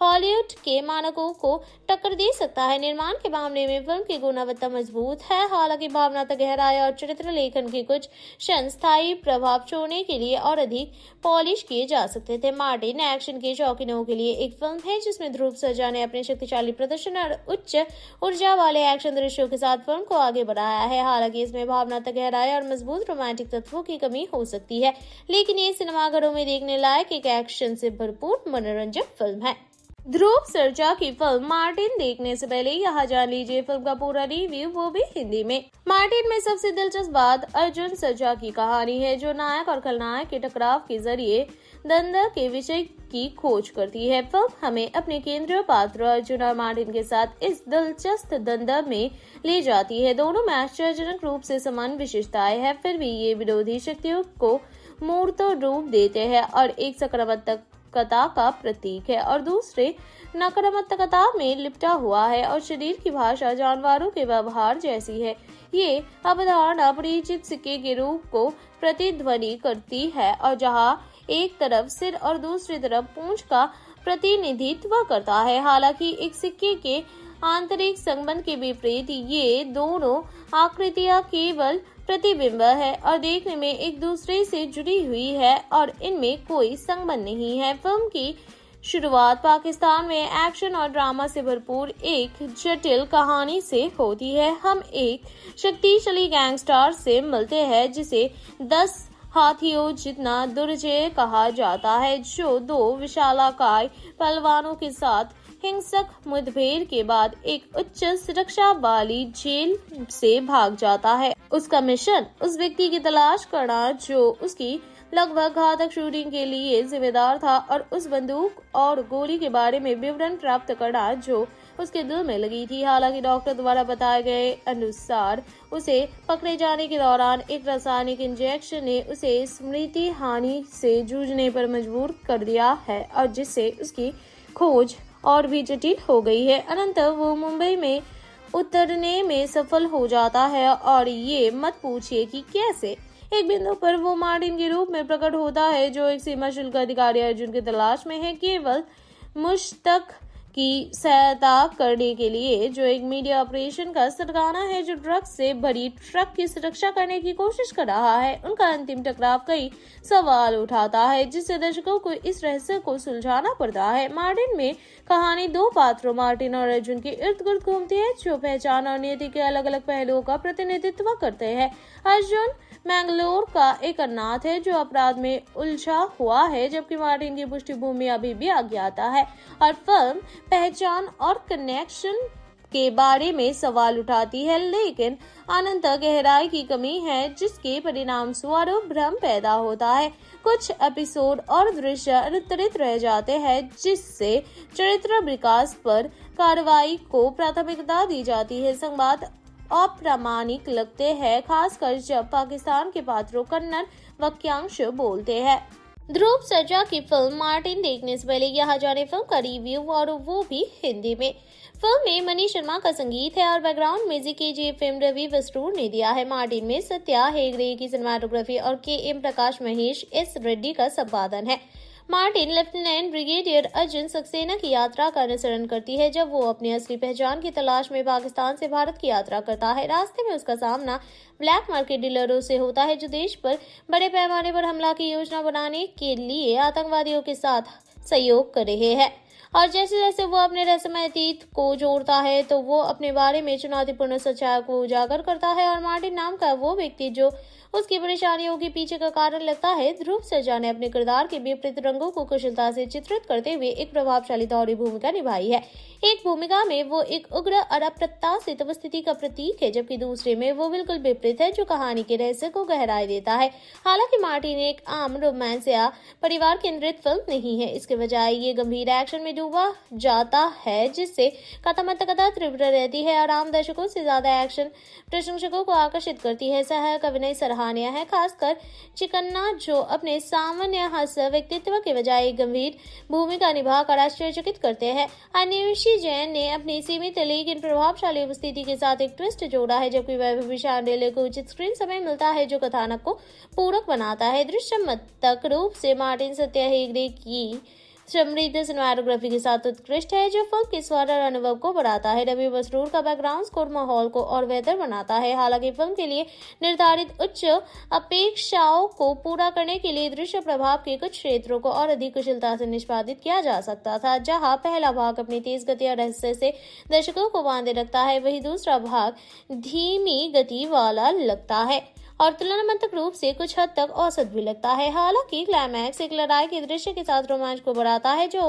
हॉलीवुड के मानकों को टक्कर दे सकता है। निर्माण के मामले में फ़िल्म की गुणवत्ता मज़बूत है। हालाँकि भावना तक गहराई और चरित्र लेखन के कुछ क्षण स्थायी प्रभाव छोड़ने के लिए और अधिक पॉलिश किए जा सकते थे। मार्टिन एक्शन के शौकीनों के लिए एक फ़िल्म है, जिसमें ध्रुव सजा ने अपने शक्तिशाली प्रदर्शन और उच्च ऊर्जा वाले एक्शन दृश्यों के साथ फ़िल्म को आगे बढ़ाया है। हालाँकि इसमें भावना तक गहराई और मज़बूत रोमांटिक तत्वों की कमी हो सकती है। लेकिन ये सिनेमाघरों में देखने लायक एक एक्शन से भरपूर मनोरंजक फ़िल्म है। ध्रुव सरजा की फ़िल्म मार्टिन देखने से पहले यहाँ जान लीजिए फ़िल्म का पूरा रिव्यू वो भी हिंदी में। मार्टिन में सबसे दिलचस्प बात अर्जुन सरजा की कहानी है, जो नायक और खलनायक के टकराव के ज़रिए दंदा के विषय की खोज करती है। फ़िल्म हमें अपने केंद्रीय पात्र अर्जुन और मार्टिन के साथ इस दिलचस्प दंदा में ले जाती है। दोनों में आश्चर्यजनक रूप से समान विशेषताएँ हैं, फिर भी ये विरोधी शक्तियों को मूर्त रूप देते हैं और एक सकारात्मक कथा का प्रतीक है और दूसरे नकारात्मकता में लिपटा हुआ है और शरीर की भाषा जानवरों के व्यवहार जैसी है। ये अवधारणा परिचित सिक्के के रूप को प्रतिध्वनि करती है और जहाँ एक तरफ़ सिर और दूसरी तरफ़ पूंछ का प्रतिनिधित्व करता है। हालाँकि एक सिक्के के आंतरिक संबंध के विपरीत ये दोनों आकृतियाँ केवल प्रतिबिंब है और देखने में एक दूसरे से जुड़ी हुई है और इनमें कोई संबंध नहीं है। फ़िल्म की शुरुआत पाकिस्तान में एक्शन और ड्रामा से भरपूर एक जटिल कहानी से होती है। हम एक शक्तिशाली गैंगस्टर से मिलते हैं, जिसे दस हाथियों जितना दुर्जय कहा जाता है, जो दो विशालाकाय पहलवानों के साथ हिंसक मुठभेड़ के बाद एक उच्च सुरक्षा वाली जेल से भाग जाता है। उसका मिशन उस व्यक्ति की तलाश करना, जो उसकी लगभग घातक शूटिंग के लिए जिम्मेदार था और उस बंदूक और गोली के बारे में विवरण प्राप्त करना, जो उसके दिल में लगी थी। हालाँकि डॉक्टर द्वारा बताए गए अनुसार उसे पकड़े जाने के दौरान एक रासायनिक इंजेक्शन ने उसे स्मृति हानि से जूझने पर मजबूर कर दिया है और जिससे उसकी खोज और भी जटिल हो गई है। अनंत वो मुंबई में उतरने में सफल हो जाता है और ये मत पूछिए कि कैसे। एक बिंदु पर वो मार्टिन के रूप में प्रकट होता है, जो एक सीमा शुल्क अधिकारी अर्जुन की तलाश में है। केवल मुश्तक की सहायता करने के लिए जो एक मीडिया ऑपरेशन का सरगाना है, जो ड्रग्स से भरी ट्रक की सुरक्षा करने की कोशिश कर रहा है, उनका अंतिम टकराव कई सवाल उठाता है, जिससे दर्शकों को इस रहस्य को सुलझाना पड़ता है। मार्टिन में कहानी दो पात्रों, मार्टिन और अर्जुन के इर्द गिर्द घूमती है, जो पहचान और नीति के अलग अलग पहलुओं का प्रतिनिधित्व करते हैं। अर्जुन मैंगलोर का एक अनाथ है, जो अपराध में उलझा हुआ है, जबकि मार्टिन की पृष्ठभूमि अभी भी अज्ञाता है। और फ़िल्म पहचान और कनेक्शन के बारे में सवाल उठाती है, लेकिन अनंत गहराई की कमी है, जिसके परिणाम स्वरूप भ्रम पैदा होता है। कुछ एपिसोड और दृश्य अनुत्तरित रह जाते हैं, जिससे चरित्र विकास पर कार्रवाई को प्राथमिकता दी जाती है। संवाद अप्रामाणिक लगते हैं, खासकर जब पाकिस्तान के पात्रों कन्नड़ वाक्यांश बोलते हैं। ध्रुव सजा की फ़िल्म मार्टिन देखने से पहले यहाँ जाने फ़िल्म का रिव्यू, और वो भी हिंदी में। फ़िल्म में मनीष शर्मा का संगीत है, और बैकग्राउंड म्यूज़िक के जी फ़िल्म रवि वस्तूर ने दिया है। मार्टिन में सत्या हेगड़े की सिनेमाटोग्राफी और K M Prakash Mahesh, S Reddy का संपादन है। Martin, lieutenant brigadier Arjun Saxena की यात्रा का अनुसरण करती है, जब वो अपनी असली पहचान की तलाश में पाकिस्तान से भारत की यात्रा करता है। रास्ते में उसका सामना ब्लैक मार्केट डीलरों से होता है, जो देश पर बड़े पैमाने पर हमला की योजना बनाने के लिए आतंकवादियों के साथ सहयोग कर रहे हैं। और जैसे जैसे वो अपने रहस्यमय अतीत को जोड़ता है तो वो अपने बारे में चुनौतीपूर्ण सच्चाई को उजागर करता है, और मार्टिन नाम का वो व्यक्ति जो उसकी परेशानियों के पीछे का कारण लगता है। ध्रुव सरजा ने अपने किरदार के विपरीत रंगों को कुशलता से चित्रित करते हुए एक प्रभावशाली दोहरी भूमिका निभाई है। एक भूमिका में वो एक उग्र और अप्रत्याशित स्थिति का प्रतीक है, जबकि दूसरे में वो बिल्कुल विपरीत है, जो कहानी के रहस्य को गहराई देता है। हालाँकि मार्टिन एक आम रोमांस या परिवार केंद्रित फ़िल्म नहीं है। इसके बजाय ये गंभीर एक्शन में डूबा जाता है, जिससे कथा कथा तीव्र रहती है और आम दर्शकों से ज़्यादा एक्शन प्रशंसकों को आकर्षित करती है। सहायक अभिनय सराहनीय है, खासकर चिकन्ना, जो अपने सामान्य हास्य व्यक्तित्व के बजाय गंभीर भूमिका निभाकर आश्चर्यचकित करते हैं। अन्वेषी जैन ने अपनी सीमित लेकिन प्रभावशाली उपस्थिति के साथ एक ट्विस्ट जोड़ा है, जबकि वैभवी शांडेले को उचित स्क्रीन समय मिलता है, जो कथानक को पूरक बनाता है। दृश्यमतक रूप से मार्टिन सत्या हेगड़े की समृद्ध सिनेमाटोग्राफी के साथ उत्कृष्ट है, जो फ़िल्म के स्वर और अनुभव को बढ़ाता है। रवि मसरूर का बैकग्राउंड स्कोर माहौल को और बेहतर बनाता है। हालाँकि फ़िल्म के लिए निर्धारित उच्च अपेक्षाओं को पूरा करने के लिए दृश्य प्रभाव के कुछ क्षेत्रों को और अधिक कुशलता से निष्पादित किया जा सकता था, जहाँ पहला भाग अपनी तेज गति और रहस्य से दर्शकों को बांधे रखता है। वही दूसरा भाग धीमी गति वाला लगता है। और तुलनात्मक रूप से कुछ हद तक औसत भी लगता है। हालाँकि क्लाइमैक्स एक लड़ाई के दृश्य के साथ रोमांच को बढ़ाता है, जो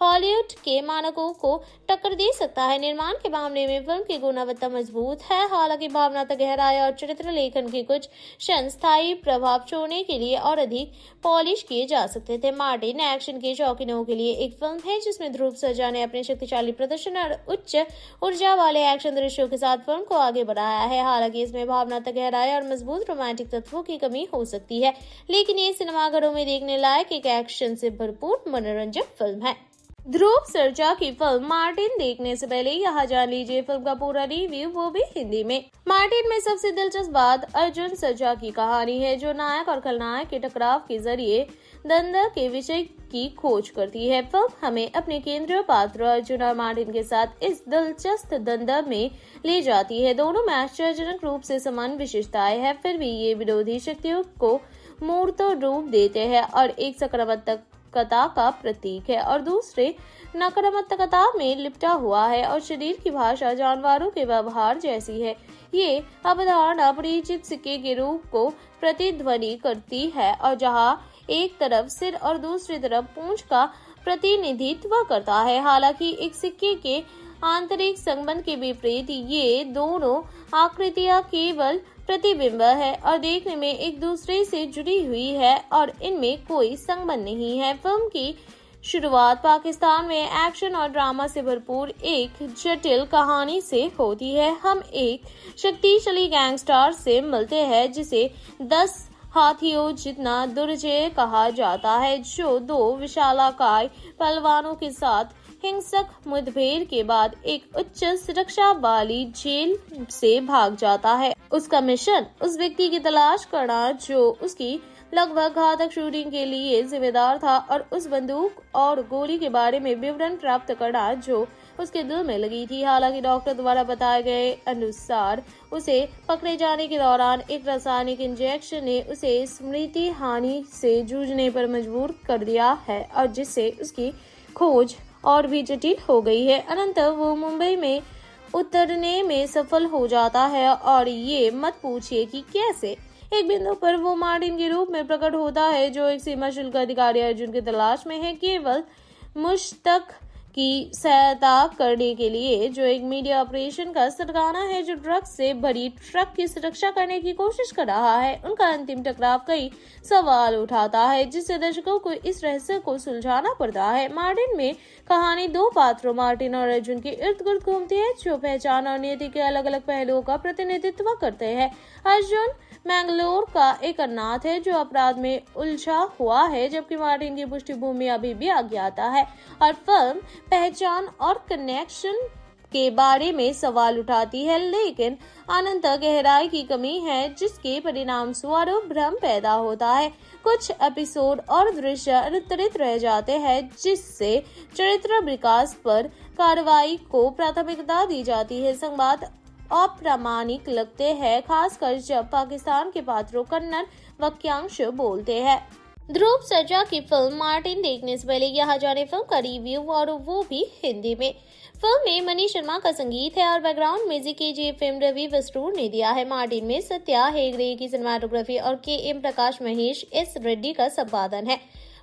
हॉलीवुड के मानकों को टक्कर दे सकता है। निर्माण के मामले में फ़िल्म की गुणवत्ता मज़बूत है। हालाँकि भावनात्मक गहराई और चरित्र लेखन के कुछ क्षण स्थायी प्रभाव छोड़ने के लिए और अधिक पॉलिश किए जा सकते थे। मार्टिन एक्शन के शौकीनों के लिए एक फ़िल्म है, जिसमें ध्रुव सरजा ने अपने शक्तिशाली प्रदर्शन और उच्च ऊर्जा वाले एक्शन दृश्यों के साथ फ़िल्म को आगे बढ़ाया है। हालाँकि इसमें भावनात्मक गहराई और मज़बूत रोमांटिक तत्वों की कमी हो सकती है, लेकिन ये सिनेमाघरों में देखने लायक एक एक्शन से भरपूर मनोरंजक फ़िल्म है। ध्रुव सरजा की फ़िल्म मार्टिन देखने से पहले यहाँ जान लीजिए फ़िल्म का पूरा रिव्यू वो भी हिंदी में। मार्टिन में सबसे दिलचस्प बात अर्जुन सरजा की कहानी है, जो नायक और खलनायक के टकराव के ज़रिए दंदा के विषय की खोज करती है। फ़िल्म हमें अपने केंद्रीय पात्र अर्जुन और मार्टिन के साथ इस दिलचस्प दंदा में ले जाती है। दोनों में आश्चर्यजनक रूप से समान विशेषताएँ हैं, फिर भी ये विरोधी शक्तियों को मूर्त रूप देते हैं और एक सकारात्मक कथा का प्रतीक है और दूसरे नकारात्मकता में लिपटा हुआ है और शरीर की भाषा जानवरों के व्यवहार जैसी है। ये अवधारणा परिचित सिक्के के रूप को प्रतिध्वनि करती है और जहाँ एक तरफ़ सिर और दूसरी तरफ़ पूंछ का प्रतिनिधित्व करता है। हालाँकि एक सिक्के के आंतरिक संबंध के विपरीत ये दोनों आकृतियाँ केवल प्रतिबिंब है और देखने में एक दूसरे से जुड़ी हुई है और इनमें कोई संबंध नहीं है। फ़िल्म की शुरुआत पाकिस्तान में एक्शन और ड्रामा से भरपूर एक जटिल कहानी से होती है। हम एक शक्तिशाली गैंगस्टर से मिलते हैं, जिसे दस हाथियों जितना दुर्जय कहा जाता है, जो दो विशालाकाय पहलवानों के साथ हिंसक मुठभेड़ के बाद एक उच्च सुरक्षा वाली जेल से भाग जाता है। उसका मिशन उस व्यक्ति की तलाश करना, जो उसकी लगभग घातक शूटिंग के लिए जिम्मेदार था और उस बंदूक और गोली के बारे में विवरण प्राप्त करना, जो उसके दिल में लगी थी। हालाँकि डॉक्टर द्वारा बताए गए अनुसार उसे पकड़े जाने के दौरान एक रासायनिक इंजेक्शन ने उसे स्मृति हानि से जूझने पर मजबूर कर दिया है और जिससे उसकी खोज और भी जटिल हो गई है। अनंत, वो मुंबई में उतरने में सफल हो जाता है और ये मत पूछिए कि कैसे। एक बिंदु पर वो मार्टिन के रूप में प्रकट होता है, जो एक सीमा शुल्क अधिकारी अर्जुन की तलाश में है। केवल मुश्तक की सहायता करने के लिए जो एक मीडिया ऑपरेशन का सरगाना है, जो ड्रग्स से भरी ट्रक की सुरक्षा करने की कोशिश कर रहा है, उनका अंतिम टकराव कई सवाल उठाता है, जिससे दर्शकों को इस रहस्य को सुलझाना पड़ता है। मार्टिन में कहानी दो पात्रों, मार्टिन और अर्जुन के इर्द गिर्द घूमती है, जो पहचान और नीति के अलग अलग पहलुओं का प्रतिनिधित्व करते हैं। अर्जुन मैंगलोर का एक अनाथ है, जो अपराध में उलझा हुआ है, जबकि मार्टिन की पृष्ठभूमि अभी भी अज्ञाता है। और फ़िल्म पहचान और कनेक्शन के बारे में सवाल उठाती है, लेकिन अनंत गहराई की कमी है, जिसके परिणाम स्वरूप भ्रम पैदा होता है। कुछ एपिसोड और दृश्य अनुत्तरित रह जाते हैं, जिससे चरित्र विकास पर कार्रवाई को प्राथमिकता दी जाती है। संवाद अप्रामाणिक लगते हैं, खासकर जब पाकिस्तान के पात्रों कन्नड़ वाक्यांश बोलते हैं। ध्रुव सर्जा की फ़िल्म मार्टिन देखने से पहले यहाँ जाने फ़िल्म का रिव्यू और वो भी हिंदी में। फ़िल्म में मनीष शर्मा का संगीत है और बैकग्राउंड म्यूज़िक के जी फ़िल्म रवि वस्टूर ने दिया है। मार्टिन में सत्या हेगड़े की सिनेमाटोग्राफी और K M Prakash Mahesh, S Reddy का संपादन है।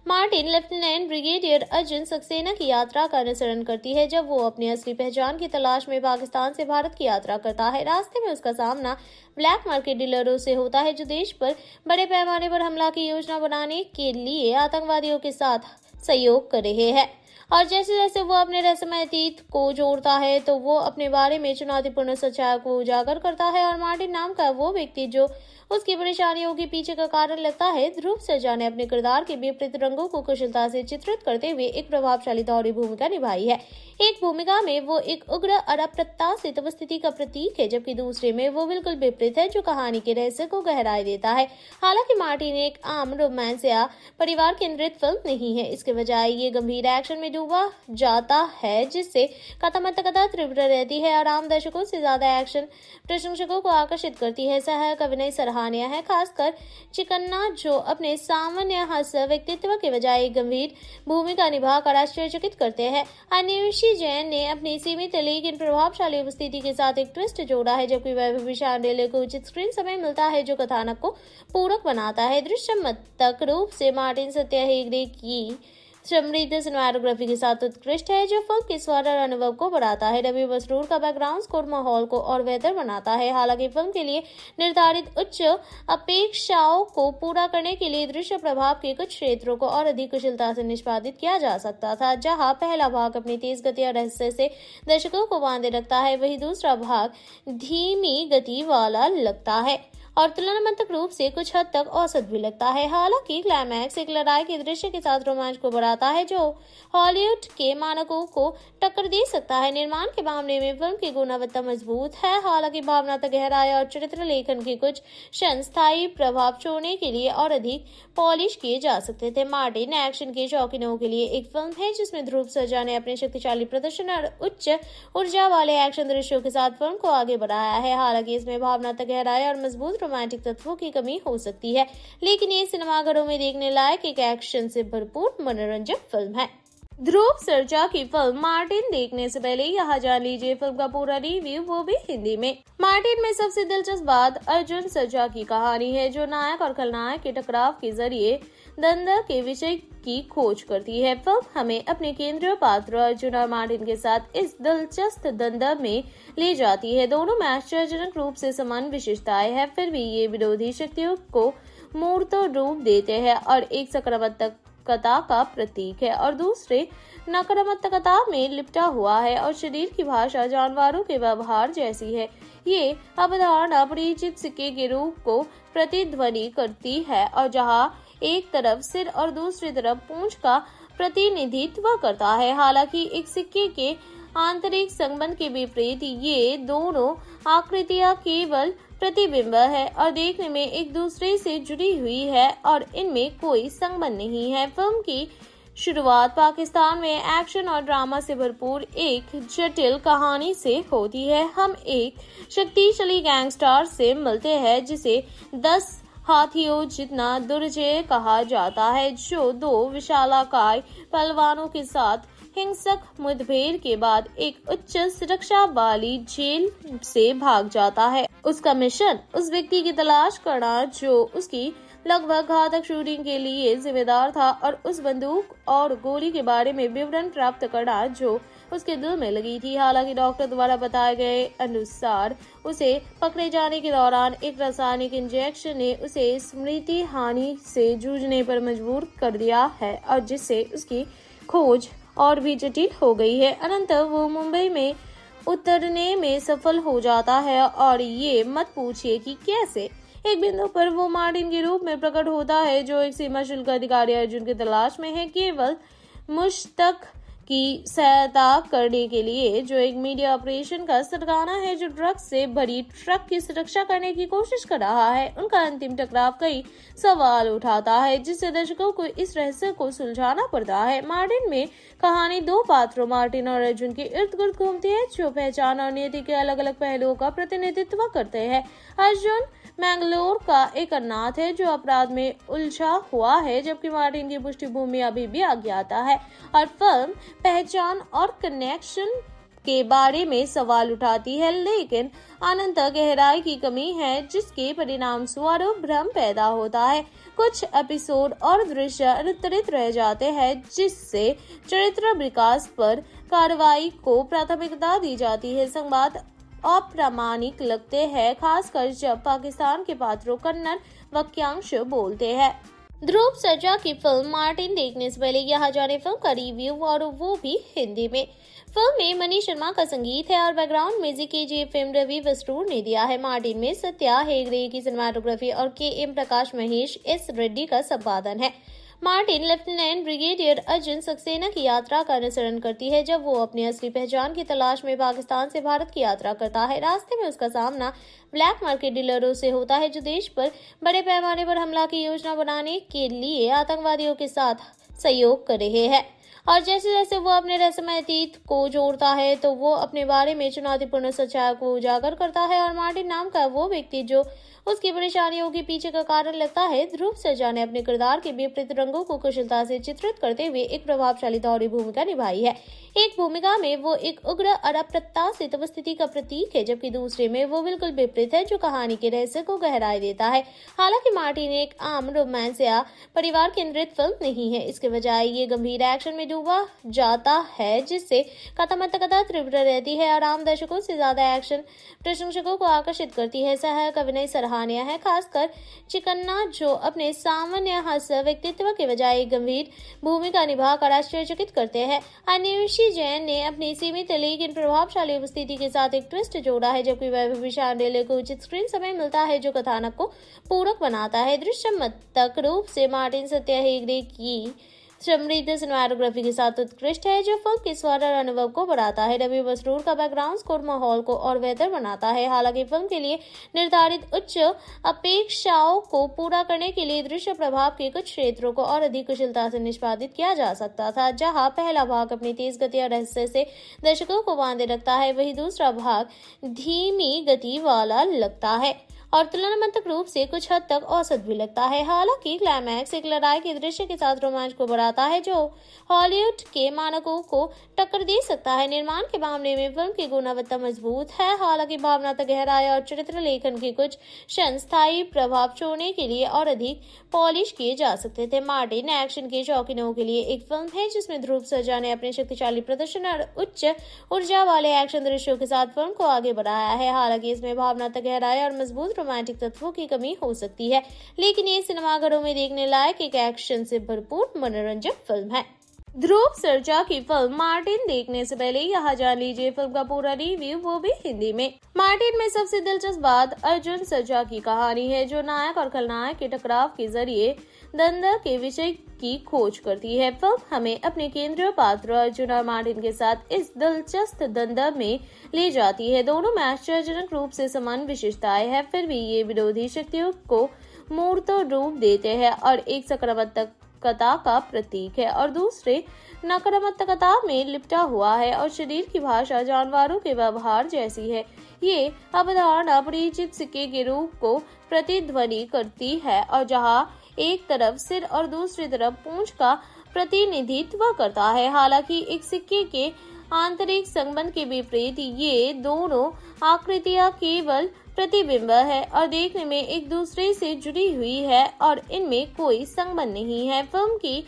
Martin, lieutenant brigadier Arjun Saxena की यात्रा का अनुसरण करती है, जब वो अपनी असली पहचान की तलाश में पाकिस्तान से भारत की यात्रा करता है। रास्ते में उसका सामना ब्लैक मार्केट डीलरों से होता है, जो देश पर बड़े पैमाने पर हमला की योजना बनाने के लिए आतंकवादियों के साथ सहयोग कर रहे हैं। और जैसे जैसे वो अपने रस्म अतीत को जोड़ता है तो वो अपने बारे में चुनौतीपूर्ण सच्चाई को उजागर करता है, और मार्टिन नाम का वो व्यक्ति जो उसकी परेशानियों के पीछे का कारण लगता है, ध्रुव सर्जा ने अपने किरदार के विपरीत रंगों को कुशलता से चित्रित करते हुए एक प्रभावशाली दौड़ी भूमिका निभाई है। एक भूमिका में वो एक उग्र और अप्रत्याशित स्थिति का प्रतीक है, जबकि दूसरे में वो बिल्कुल विपरीत है, जो कहानी के रहस्य को गहराई देता है। हालाँकि मार्टिन एक आम रोमांस या परिवार केंद्रित फ़िल्म नहीं है। इसके बजाय ये गंभीर एक्शन में डूबा जाता है, जिससे कथा तीव्र रहती है और आम दर्शकों से ज़्यादा एक्शन प्रशंसकों को आकर्षित करती है। सहायक अभिनय सराहनीय है, खासकर चिकन्ना, जो अपने सामान्य हास्य व्यक्तित्व के बजाय गंभीर भूमिका निभाकर आश्चर्यचकित करते हैं। अनुषी जैन ने अपनी सीमित लेकिन प्रभावशाली उपस्थिति के साथ एक ट्विस्ट जोड़ा है, जबकि वैभवी शांडेले को उचित स्क्रीन समय मिलता है, जो कथानक को पूरक बनाता है। दृश्य तक रूप से मार्टिन सत्या हेगड़े की समृद्ध सिनेमाटोग्राफी के साथ उत्कृष्ट है, जो फ़िल्म के स्वर अनुभव को बढ़ाता है। रवि मसरूर का बैकग्राउंड स्कोर माहौल को और बेहतर बनाता है। हालाँकि फ़िल्म के लिए निर्धारित उच्च अपेक्षाओं को पूरा करने के लिए दृश्य प्रभाव के कुछ क्षेत्रों को और अधिक कुशलता से निष्पादित किया जा सकता था, जहाँ पहला भाग अपनी तेज गति और रहस्य से दर्शकों को बांधे रखता है, वही दूसरा भाग धीमी गति वाला लगता है। और तुलनात्मक रूप से कुछ हद तक औसत भी लगता है। हालाँकि क्लाइमैक्स एक लड़ाई के दृश्य के साथ रोमांच को बढ़ाता है, जो हॉलीवुड के मानकों को टक्कर दे सकता है। निर्माण के मामले में फ़िल्म की गुणवत्ता मज़बूत है। हालाँकि भावनात्मक गहराई और चरित्र लेखन के कुछ क्षण स्थायी प्रभाव छोड़ने के लिए और अधिक पॉलिश किए जा सकते थे। मार्टिन एक्शन के शौकीनों के लिए एक फ़िल्म है, जिसमें ध्रुव सजा ने अपने शक्तिशाली प्रदर्शन और उच्च ऊर्जा वाले एक्शन दृश्यों के साथ फ़िल्म को आगे बढ़ाया है। हालाँकि इसमें भावनात्मक गहराई और मज़बूत रोमांटिक तत्वों की कमी हो सकती है, लेकिन ये सिनेमाघरों में देखने लायक एक एक्शन से भरपूर मनोरंजक फ़िल्म है। ध्रुव सरजा की फ़िल्म मार्टिन देखने से पहले यहाँ जान लीजिए फ़िल्म का पूरा रिव्यू वो भी हिंदी में। मार्टिन में सबसे दिलचस्प बात अर्जुन सरजा की कहानी है, जो नायक और खलनायक के टकराव के ज़रिए दंदा के विषय की खोज करती है। फ़िल्म हमें अपने केंद्रीय पात्र अर्जुन और मार्टिन के साथ इस दिलचस्प दंदा में ले जाती है। दोनों में आश्चर्यजनक रूप से समान विशेषताएँ हैं, फिर भी ये विरोधी शक्तियों को मूर्त रूप देते हैं और एक सकारात्मक कथा का प्रतीक है और दूसरे नकारात्मकता में लिपटा हुआ है और शरीर की भाषा जानवरों के व्यवहार जैसी है। ये अवधारणा परिचित सिक्के के रूप को प्रतिध्वनि करती है और जहाँ एक तरफ़ सिर और दूसरी तरफ़ पूंछ का प्रतिनिधित्व करता है। हालाँकि एक सिक्के के आंतरिक संबंध के विपरीत ये दोनों आकृतियाँ केवल प्रतिबिंब है और देखने में एक दूसरे से जुड़ी हुई है और इनमें कोई संबंध नहीं है। फ़िल्म की शुरुआत पाकिस्तान में एक्शन और ड्रामा से भरपूर एक जटिल कहानी से होती है। हम एक शक्तिशाली गैंगस्टर से मिलते हैं, जिसे दस हाथियों जितना दुर्जय कहा जाता है, जो दो विशालाकाय पहलवानों के साथ हिंसक मुठभेड़ के बाद एक उच्च सुरक्षा वाली जेल से भाग जाता है। उसका मिशन उस व्यक्ति की तलाश करना, जो उसकी लगभग घातक शूटिंग के लिए जिम्मेदार था और उस बंदूक और गोली के बारे में विवरण प्राप्त करना, जो उसके दिल में लगी थी। हालाँकि डॉक्टर द्वारा बताए गए अनुसार उसे पकड़े जाने के दौरान एक रासायनिक इंजेक्शन ने उसे स्मृति हानि से जूझने पर मजबूर कर दिया है और जिससे उसकी खोज और भी जटिल हो गई है। अनंतर वो मुंबई में उतरने में सफल हो जाता है और ये मत पूछिए कि कैसे। एक बिंदु पर वो मार्टिन के रूप में प्रकट होता है, जो एक सीमा शुल्क अधिकारी अर्जुन की तलाश में है। केवल मुश्तक की सहायता करने के लिए जो एक मीडिया ऑपरेशन का सरगाना है, जो ड्रग्स से भरी ट्रक की सुरक्षा करने की कोशिश कर रहा है, उनका अंतिम टकराव कई सवाल उठाता है, जिससे दर्शकों को इस रहस्य को सुलझाना पड़ता है। मार्टिन में कहानी दो पात्रों, मार्टिन और अर्जुन के इर्द गिर्द घूमती है, जो पहचान और नियति के अलग अलग पहलुओं का प्रतिनिधित्व करते हैं। अर्जुन मैंगलोर का एक अनाथ है, जो अपराध में उलझा हुआ है, जबकि मार्टिन की पृष्ठभूमि अभी भी अज्ञाता है। और फ़िल्म पहचान और कनेक्शन के बारे में सवाल उठाती है, लेकिन अनंत गहराई की कमी है, जिसके परिणाम स्वरूप भ्रम पैदा होता है। कुछ एपिसोड और दृश्य अनुत्तरित रह जाते हैं, जिससे चरित्र विकास पर कार्रवाई को प्राथमिकता दी जाती है। संवाद अप्रामाणिक लगते हैं, खासकर जब पाकिस्तान के पात्रों कन्नड़ वाक्यांश बोलते हैं। ध्रुव सर्जा की फ़िल्म मार्टिन देखने से पहले यहाँ जाने फ़िल्म का रिव्यू और वो भी हिंदी में। फ़िल्म में मनीष शर्मा का संगीत है और बैकग्राउंड म्यूज़िक के जी फ़िल्म रवि वस्टूर ने दिया है। मार्टिन में सत्या हेगड़े की सिनेमाटोग्राफी और K M Prakash Mahesh, S Reddy का संपादन है। Martin, lieutenant brigadier Arjun Saxena की यात्रा का अनुसरण करती है, जब वो अपनी असली पहचान की तलाश में पाकिस्तान से भारत की यात्रा करता है। रास्ते में उसका सामना ब्लैक मार्केट डीलरों से होता है, जो देश पर बड़े पैमाने पर हमला की योजना बनाने के लिए आतंकवादियों के साथ सहयोग कर रहे हैं। और जैसे जैसे वो अपने रहस्यमय अतीत को जोड़ता है तो वो अपने बारे में चुनौतीपूर्ण सच्चाई को उजागर करता है और मार्टिन नाम का वो व्यक्ति जो उसकी परेशानियों के पीछे का कारण लगता है, ध्रुव सर्जा ने अपने किरदार के विपरीत रंगों को कुशलता से चित्रित करते हुए एक प्रभावशाली दौड़ी भूमिका निभाई है। एक भूमिका में वो एक उग्र और अप्रत्याशित उपस्थिति का प्रतीक है, जबकि दूसरे में वो बिल्कुल विपरीत है, जो कहानी के रहस्य को गहराई देता है। हालाँकि मार्टिन एक आम रोमांस या परिवार केंद्रित फ़िल्म नहीं है, इसके बजाय ये गंभीर एक्शन में डूबा जाता है, जिससे कथा कथा तीव्र रहती है और आम दर्शकों से ज़्यादा एक्शन प्रशंसकों को आकर्षित करती है। सहायक अभिनय सराहनीय है, खासकर चिकन्ना जो अपने सामान्य हास्य व्यक्तित्व के बजाय गंभीर भूमिका निभाकर आश्चर्यचकित करते हैं। अन्वेषी जैन ने अपनी सीमित लेकिन प्रभावशाली उपस्थिति के साथ एक ट्विस्ट जोड़ा है, जबकि वैभव विशाल रेले को उचित स्क्रीन समय मिलता है, जो कथानक को पूरक बनाता है। दृश्य तक रूप से मार्टिन सत्या हेगड़े की समृद्ध सिनेमाटोग्राफी के साथ उत्कृष्ट है, जो फ़िल्म के स्वर और अनुभव को बढ़ाता है। रवि मसरूर का बैकग्राउंड स्कोर माहौल को और बेहतर बनाता है। हालाँकि फ़िल्म के लिए निर्धारित उच्च अपेक्षाओं को पूरा करने के लिए दृश्य प्रभाव के कुछ क्षेत्रों को और अधिक कुशलता से निष्पादित किया जा सकता था, जहाँ पहला भाग अपनी तेज गति और रहस्य से दर्शकों को बांधे रखता है, वही दूसरा भाग धीमी गति वाला लगता है। और तुलनात्मक रूप से कुछ हद तक औसत भी लगता है। हालाँकि क्लाइमैक्स एक लड़ाई के दृश्य के साथ रोमांच को बढ़ाता है, जो हॉलीवुड के मानकों को टक्कर दे सकता है। निर्माण के मामले में फ़िल्म की गुणवत्ता मज़बूत है। हालाँकि भावना तक गहराई और चरित्र लेखन के कुछ क्षण स्थायी प्रभाव छोड़ने के लिए और अधिक पॉलिश किए जा सकते थे। मार्टिन एक्शन के शौकीनों के लिए एक फ़िल्म है, जिसमें ध्रुव सजा ने अपने शक्तिशाली प्रदर्शन और उच्च ऊर्जा वाले एक्शन दृश्यों के साथ फ़िल्म को आगे बढ़ाया है। हालाँकि इसमें भावना तक गहराई और मज़बूत रोमांटिक तत्वों की कमी हो सकती है। लेकिन ये सिनेमाघरों में देखने लायक एक एक्शन से भरपूर मनोरंजक फ़िल्म है। ध्रुव सरजा की फ़िल्म मार्टिन देखने से पहले यहाँ जान लीजिए फ़िल्म का पूरा रिव्यू वो भी हिंदी में। मार्टिन में सबसे दिलचस्प बात अर्जुन सरजा की कहानी है, जो नायक और खलनायक के टकराव के ज़रिए दंदा के विषय की खोज करती है। फ़िल्म हमें अपने केंद्रीय पात्र अर्जुन और मार्टिन के साथ इस दिलचस्प दंदा में ले जाती है। दोनों में आश्चर्यजनक रूप से समान विशेषताएँ हैं, फिर भी ये विरोधी शक्तियों को मूर्त रूप देते हैं और एक सकारात्मक कथा का प्रतीक है और दूसरे नकारात्मकता में लिपटा हुआ है और शरीर की भाषा जानवरों के व्यवहार जैसी है। ये अवधारणा परिचित सिक्के के रूप को प्रतिध्वनि करती है और जहाँ एक तरफ़ सिर और दूसरी तरफ़ पूंछ का प्रतिनिधित्व करता है। हालाँकि एक सिक्के के आंतरिक संबंध के विपरीत ये दोनों आकृतियाँ केवल प्रतिबिंब है और देखने में एक दूसरे से जुड़ी हुई है और इनमें कोई संबंध नहीं है। फ़िल्म की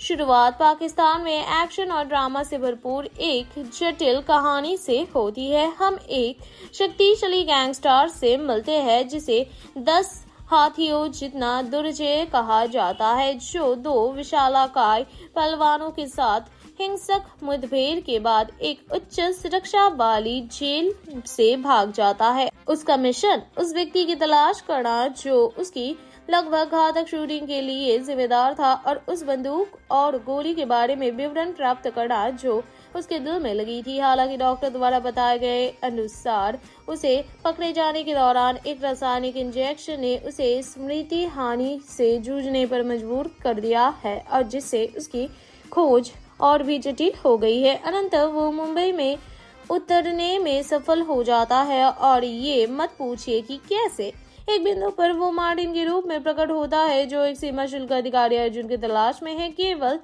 शुरुआत पाकिस्तान में एक्शन और ड्रामा से भरपूर एक जटिल कहानी से होती है। हम एक शक्तिशाली गैंगस्टर से मिलते हैं, जिसे दस हाथियों जितना दुर्जय कहा जाता है, जो दो विशालाकाय पहलवानों के साथ हिंसक मुठभेड़ के बाद एक उच्च सुरक्षा वाली जेल से भाग जाता है। उसका मिशन उस व्यक्ति की तलाश करना, जो उसकी लगभग घातक शूटिंग के लिए जिम्मेदार था और उस बंदूक और गोली के बारे में विवरण प्राप्त करना, जो उसके दिल में लगी थी। हालाँकि डॉक्टर द्वारा बताए गए अनुसार उसे पकड़े जाने के दौरान एक रासायनिक इंजेक्शन ने उसे स्मृति हानि से जूझने पर मजबूर कर दिया है और जिससे उसकी खोज और भी जटिल हो गई है। अनंतर वो मुंबई में उतरने में सफल हो जाता है और ये मत पूछिए कि कैसे। एक बिंदु पर वो मार्टिन के रूप में प्रकट होता है, जो एक सीमा शुल्क अधिकारी अर्जुन की तलाश में है। केवल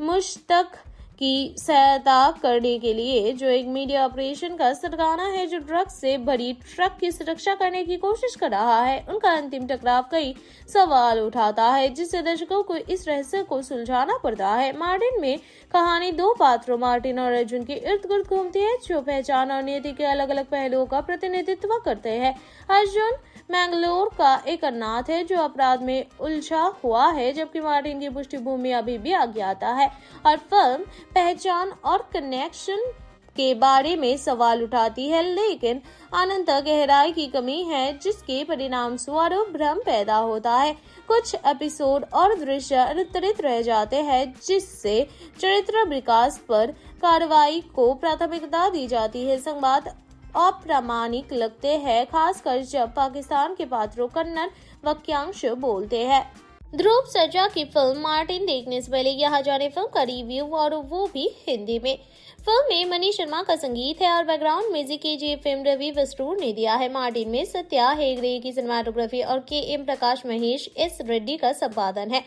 मुश्तक की सहायता करने के लिए जो एक मीडिया ऑपरेशन का सरगाना है, जो ड्रग्स से भरी ट्रक की सुरक्षा करने की कोशिश कर रहा है, उनका अंतिम टकराव कई सवाल उठाता है, जिससे दर्शकों को इस रहस्य को सुलझाना पड़ता है। मार्टिन में कहानी दो पात्रों, मार्टिन और अर्जुन के इर्द गिर्द घूमती है, जो पहचान और नीति के अलग अलग पहलुओं का प्रतिनिधित्व करते हैं। अर्जुन मैंगलोर का एक अनाथ है, जो अपराध में उलझा हुआ है, जबकि मार्टिन की पृष्ठभूमि अभी भी अज्ञात है। और फ़िल्म पहचान और कनेक्शन के बारे में सवाल उठाती है, लेकिन अनंत गहराई की कमी है, जिसके परिणाम स्वरूप भ्रम पैदा होता है। कुछ एपिसोड और दृश्य अनुत्तरित रह जाते हैं, जिससे चरित्र विकास पर कार्रवाई को प्राथमिकता दी जाती है। संवाद अप्रामाणिक लगते हैं, खासकर जब पाकिस्तान के पात्रों कन्नड़ वाक्यांश बोलते हैं। ध्रुव सर्जा की फ़िल्म मार्टिन देखने से पहले यहाँ जाने फ़िल्म का रिव्यू, और वो भी हिंदी में। फ़िल्म में मनीष शर्मा का संगीत है, और बैकग्राउंड म्यूज़िक के जी फ़िल्म रवि वस्तूर ने दिया है। मार्टिन में सत्या हेगड़े की सिनेमाटोग्राफी और K M Prakash Mahesh, S Reddy का संपादन है।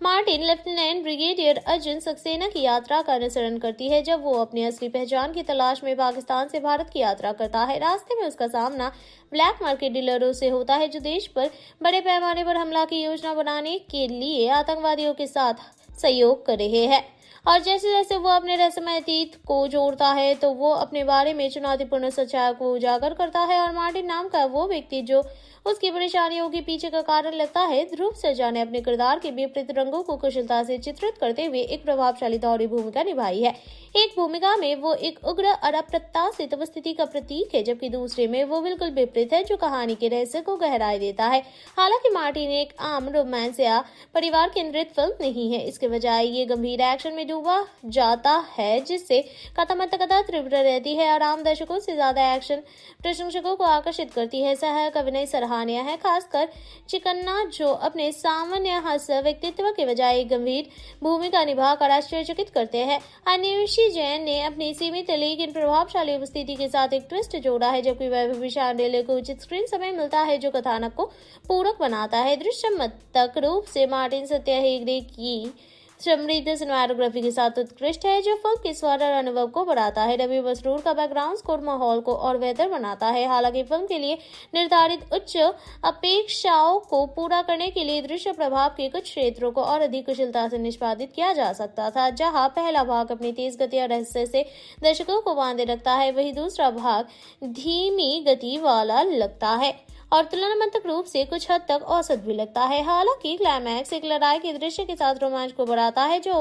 Martin, lieutenant brigadier Arjun Saxena की यात्रा का अनुसरण करती है, जब वो अपनी असली पहचान की तलाश में पाकिस्तान से भारत की यात्रा करता है। रास्ते में उसका सामना ब्लैक मार्केट डीलरों से होता है, जो देश पर बड़े पैमाने पर हमला की योजना बनाने के लिए आतंकवादियों के साथ सहयोग कर रहे हैं। और जैसे जैसे वो अपने रहस्यमय अतीत को जोड़ता है तो वो अपने बारे में चुनौतीपूर्ण सच्चाई को उजागर करता है, और मार्टिन नाम का वो व्यक्ति जो उसकी परेशानियों के पीछे का कारण लगता है, ध्रुव सजा ने अपने किरदार के विपरीत रंगों को कुशलता से चित्रित करते हुए एक प्रभावशाली दौरी भूमिका निभाई है। एक भूमिका में वो एक उग्र और अप्रत्याशित स्थिति का प्रतीक है, जबकि दूसरे में वो बिल्कुल विपरीत है, जो कहानी के रहस्य को गहराई देता है। हालाँकि मार्टिन एक आम रोमांस या परिवार केंद्रित फ़िल्म नहीं है। इसके बजाय ये गंभीर एक्शन में डूबा जाता है, जिससे कथा तीव्र रहती है और आम दर्शकों से ज़्यादा एक्शन प्रशंसकों को आकर्षित करती है। सहायक अभिनय सराहना कहानियाँ हैं, खासकर चिकन्ना, जो अपने सामान्य हास्य व्यक्तित्व के बजाय गंभीर भूमिका निभाकर आश्चर्यचकित करते हैं। अनिशी जैन ने अपनी सीमित लेकिन प्रभावशाली उपस्थिति के साथ एक ट्विस्ट जोड़ा है, जबकि वैभवी शांडेले को उचित स्क्रीन समय मिलता है, जो कथानक को पूरक बनाता है। दृश्य तक रूप से मार्टिन सत्या हेगड़े की समृद्ध सिनेमाटोग्राफी के साथ उत्कृष्ट है, जो फ़िल्म के स्वर और अनुभव को बढ़ाता है। रवि मसरूर का बैकग्राउंड स्कोर माहौल को और बेहतर बनाता है। हालाँकि फ़िल्म के लिए निर्धारित उच्च अपेक्षाओं को पूरा करने के लिए दृश्य प्रभाव के कुछ क्षेत्रों को और अधिक कुशलता से निष्पादित किया जा सकता था, जहाँ पहला भाग अपनी तेज गति और रहस्य से दर्शकों को बांधे रखता है। वही दूसरा भाग धीमी गति वाला लगता है। और तुलनात्मक रूप से कुछ हद तक औसत भी लगता है। हालाँकि क्लाइमैक्स एक लड़ाई के दृश्य के साथ रोमांच को बढ़ाता है, जो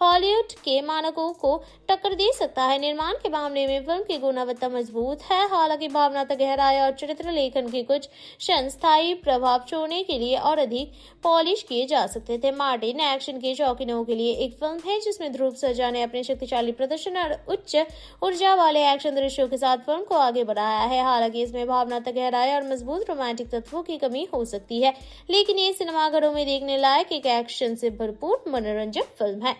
हॉलीवुड के मानकों को टक्कर दे सकता है। निर्माण के मामले में फ़िल्म की गुणवत्ता मज़बूत है। हालाँकि भावनात्मक गहराई और चरित्र लेखन के कुछ क्षण स्थायी प्रभाव छोड़ने के लिए और अधिक पॉलिश किए जा सकते थे। मार्टिन एक्शन के शौकीनों के लिए एक फ़िल्म है, जिसमें ध्रुव सजा ने अपने शक्तिशाली प्रदर्शन और उच्च ऊर्जा वाले एक्शन दृश्यों के साथ फ़िल्म को आगे बढ़ाया है। हालाँकि इसमें भावनात्मक गहराई और मज़बूत रोमांटिक तत्वों की कमी हो सकती है। लेकिन ये सिनेमाघरों में देखने लायक एक एक्शन से भरपूर मनोरंजक फ़िल्म है।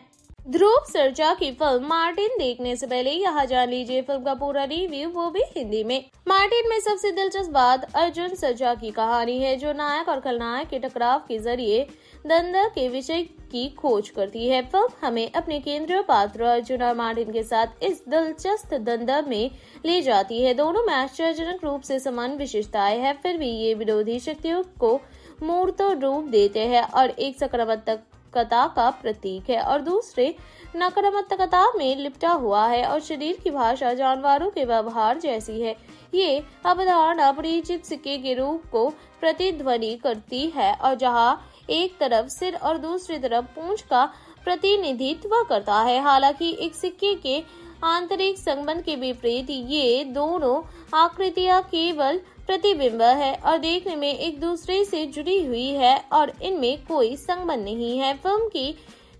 ध्रुव सरजा की फ़िल्म मार्टिन देखने से पहले यहाँ जान लीजिए फ़िल्म का पूरा रिव्यू वो भी हिंदी में। मार्टिन में सबसे दिलचस्प बात अर्जुन सरजा की कहानी है, जो नायक और खलनायक के टकराव के ज़रिए दंदा के विषय की खोज करती है। फ़िल्म हमें अपने केंद्रीय पात्र अर्जुन और मार्टिन के साथ इस दिलचस्प दंदा में ले जाती है। दोनों में आश्चर्यजनक रूप से समान विशेषताएँ हैं, फिर भी ये विरोधी शक्तियों को मूर्त रूप देते हैं और एक सकारात्मक कथा का प्रतीक है और दूसरे नकारात्मकता में लिपटा हुआ है और शरीर की भाषा जानवरों के व्यवहार जैसी है। ये अवधारणा परिचित सिक्के के रूप को प्रतिध्वनि करती है और जहाँ एक तरफ़ सिर और दूसरी तरफ़ पूंछ का प्रतिनिधित्व करता है। हालाँकि एक सिक्के के आंतरिक संबंध के विपरीत ये दोनों आकृतियाँ केवल प्रतिबिंब है और देखने में एक दूसरे से जुड़ी हुई है और इनमें कोई संबंध नहीं है। फ़िल्म की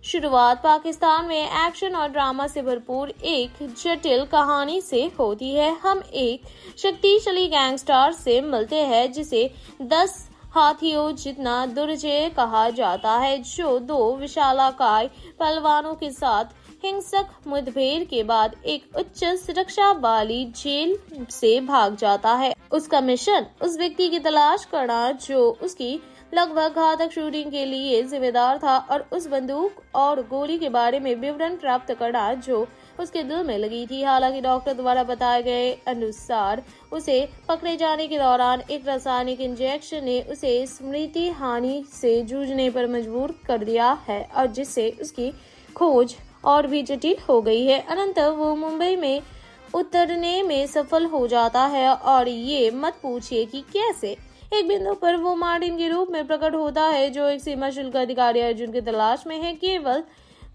शुरुआत पाकिस्तान में एक्शन और ड्रामा से भरपूर एक जटिल कहानी से होती है। हम एक शक्तिशाली गैंगस्टर से मिलते हैं, जिसे दस हाथियों जितना दुर्जय कहा जाता है, जो दो विशालाकाय पहलवानों के साथ हिंसक मुठभेड़ के बाद एक उच्च सुरक्षा वाली जेल से भाग जाता है। उसका मिशन उस व्यक्ति की तलाश करना, जो उसकी लगभग घातक शूटिंग के लिए जिम्मेदार था और उस बंदूक और गोली के बारे में विवरण प्राप्त करना, जो उसके दिल में लगी थी। हालाँकि डॉक्टर द्वारा बताए गए अनुसार उसे पकड़े जाने के दौरान एक रासायनिक इंजेक्शन ने उसे स्मृति हानि से जूझने पर मजबूर कर दिया है और जिससे उसकी खोज और भी जटिल हो गई है। अनंत वो मुंबई में उतरने में सफल हो जाता है और ये मत पूछिए कि कैसे। एक बिंदु पर वो मार्टिन के रूप में प्रकट होता है, जो एक सीमा शुल्क अधिकारी अर्जुन की तलाश में है। केवल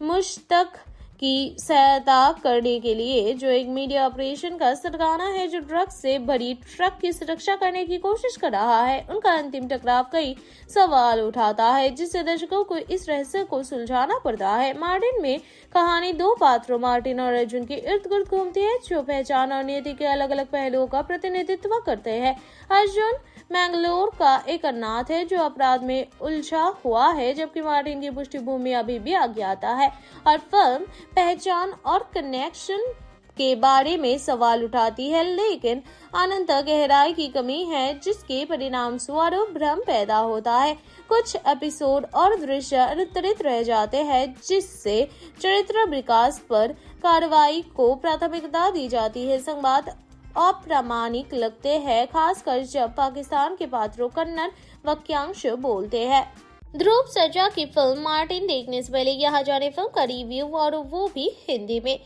मुश्तक की सहायता करने के लिए जो एक मीडिया ऑपरेशन का सरगाना है, जो ड्रग्स से भरी ट्रक की सुरक्षा करने की कोशिश कर रहा है, उनका अंतिम टकराव कई सवाल उठाता है, जिससे दर्शकों को इस रहस्य को सुलझाना पड़ता है। मार्टिन में कहानी दो पात्रों, मार्टिन और अर्जुन के इर्द गिर्द घूमती है, जो पहचान और नीति के अलग अलग पहलुओं का प्रतिनिधित्व करते हैं। अर्जुन मैंगलोर का एक अनाथ है, जो अपराध में उलझा हुआ है, जबकि मार्टिन की पृष्ठभूमि अभी भी अज्ञाता है। और फ़िल्म पहचान और कनेक्शन के बारे में सवाल उठाती है, लेकिन अनंत गहराई की कमी है, जिसके परिणाम स्वरूप भ्रम पैदा होता है। कुछ एपिसोड और दृश्य अनुत्तरित रह जाते हैं, जिससे चरित्र विकास पर कार्रवाई को प्राथमिकता दी जाती है। संवाद अप्रामाणिक लगते हैं, खासकर जब पाकिस्तान के पात्रों कन्नड़ वाक्यांश बोलते हैं। ध्रुव सर्जा की फ़िल्म मार्टिन देखने से पहले यहाँ जाने फ़िल्म का रिव्यू और वो भी हिंदी में।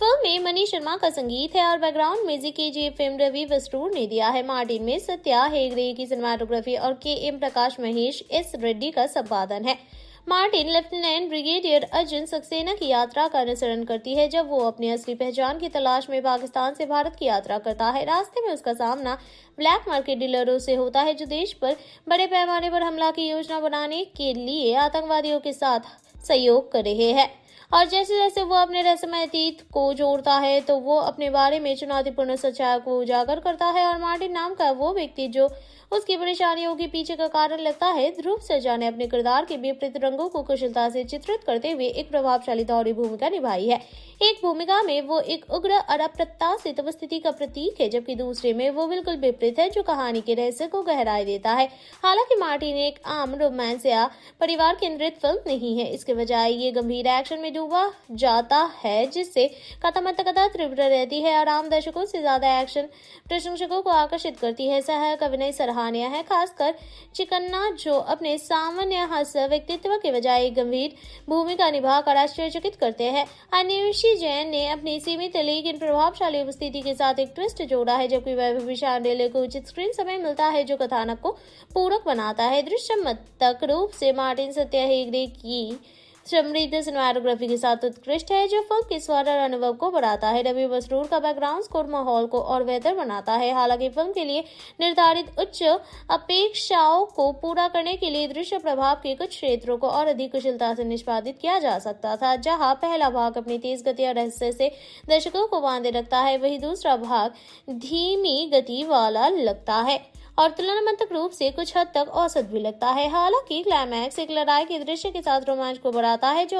फ़िल्म में मनीष शर्मा का संगीत है और बैकग्राउंड म्यूज़िक के जी फ़िल्म रवि वस्टूर ने दिया है। मार्टिन में सत्या हेगड़े की सिनेमाटोग्राफी और K M Prakash Mahesh S Reddy का संपादन है। Martin, lieutenant brigadier Arjun Saxena की यात्रा का अनुसरण करती है, जब वो अपनी असली पहचान की तलाश में पाकिस्तान से भारत की यात्रा करता है। रास्ते में उसका सामना ब्लैक मार्केट डीलरों से होता है, जो देश पर बड़े पैमाने पर हमला की योजना बनाने के लिए आतंकवादियों के साथ सहयोग कर रहे हैं। और जैसे जैसे वो अपने रहस्यमय अतीत को जोड़ता है तो वो अपने बारे में चुनौतीपूर्ण सच्चाई को उजागर करता है, और मार्टिन नाम का वो व्यक्ति जो उसकी परेशानियों के पीछे का कारण लगता है, ध्रुव सजा ने अपने किरदार के विपरीत रंगों को कुशलता से चित्रित करते हुए एक प्रभावशाली दौड़ी भूमिका निभाई है। एक भूमिका में वो एक उग्र और अप्रत्याशित उपस्थिति का प्रतीक है, जबकि दूसरे में वो बिल्कुल विपरीत है, जो कहानी के रहस्य को गहराई देता है। हालाँकि मार्टिन एक आम रोमांस या परिवार केंद्रित फ़िल्म नहीं है। इसके बजाय ये गंभीर एक्शन में डूबा जाता है, जिससे कथा तीव्र रहती है और आम दर्शकों से ज़्यादा एक्शन प्रशंसकों को आकर्षित करती है। सहायक अभिनय सराहनीय है, खासकर चिकन्ना, जो अपने सामान्य हास्य व्यक्तित्व के बजाय गंभीर भूमिका निभाकर आश्चर्यचकित करते हैं। अन्वेषी जैन ने अपनी सीमित लेकिन प्रभावशाली उपस्थिति के साथ एक ट्विस्ट जोड़ा है, जबकि वैभव विशाल को उचित स्क्रीन समय मिलता है, जो कथानक को पूरक बनाता है। दृश्य तक रूप से मार्टिन सत्या हेगड़े की समृद्ध सिनेमाटोग्राफी के साथ उत्कृष्ट है, जो फ़िल्म के स्वर और अनुभव को बढ़ाता है। रवि मसरूर का बैकग्राउंड स्कोर माहौल को और बेहतर बनाता है। हालाँकि फ़िल्म के लिए निर्धारित उच्च अपेक्षाओं को पूरा करने के लिए दृश्य प्रभाव के कुछ क्षेत्रों को और अधिक कुशलता से निष्पादित किया जा सकता था, जहाँ पहला भाग अपनी तेज गति और रहस्य से दर्शकों को बांधे रखता है। वही दूसरा भाग धीमी गति वाला लगता है। और तुलनात्मक रूप से कुछ हद तक औसत भी लगता है। हालाँकि क्लाइमैक्स एक लड़ाई के दृश्य के साथ रोमांच को बढ़ाता है, जो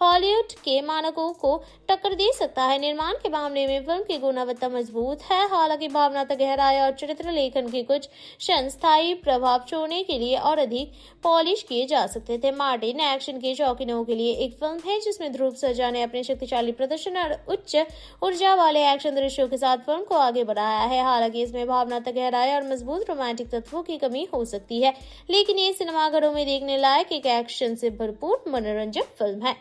हॉलीवुड के मानकों को टक्कर दे सकता है। निर्माण के मामले में फ़िल्म की गुणवत्ता मज़बूत है। हालाँकि भावनात्मक गहराई और चरित्र लेखन के कुछ क्षण स्थायी प्रभाव छोड़ने के लिए और अधिक पॉलिश किए जा सकते थे। मार्टिन एक्शन के शौकीनों के लिए एक फ़िल्म है, जिसमें ध्रुव सजा ने अपने शक्तिशाली प्रदर्शन और उच्च ऊर्जा वाले एक्शन दृश्यों के साथ फ़िल्म को आगे बढ़ाया है। हालाँकि इसमें भावनात्मक गहराई और मज़बूत रोमांटिक तत्वों की कमी हो सकती है। लेकिन ये सिनेमाघरों में देखने लायक एक एक्शन से भरपूर मनोरंजक फ़िल्म है।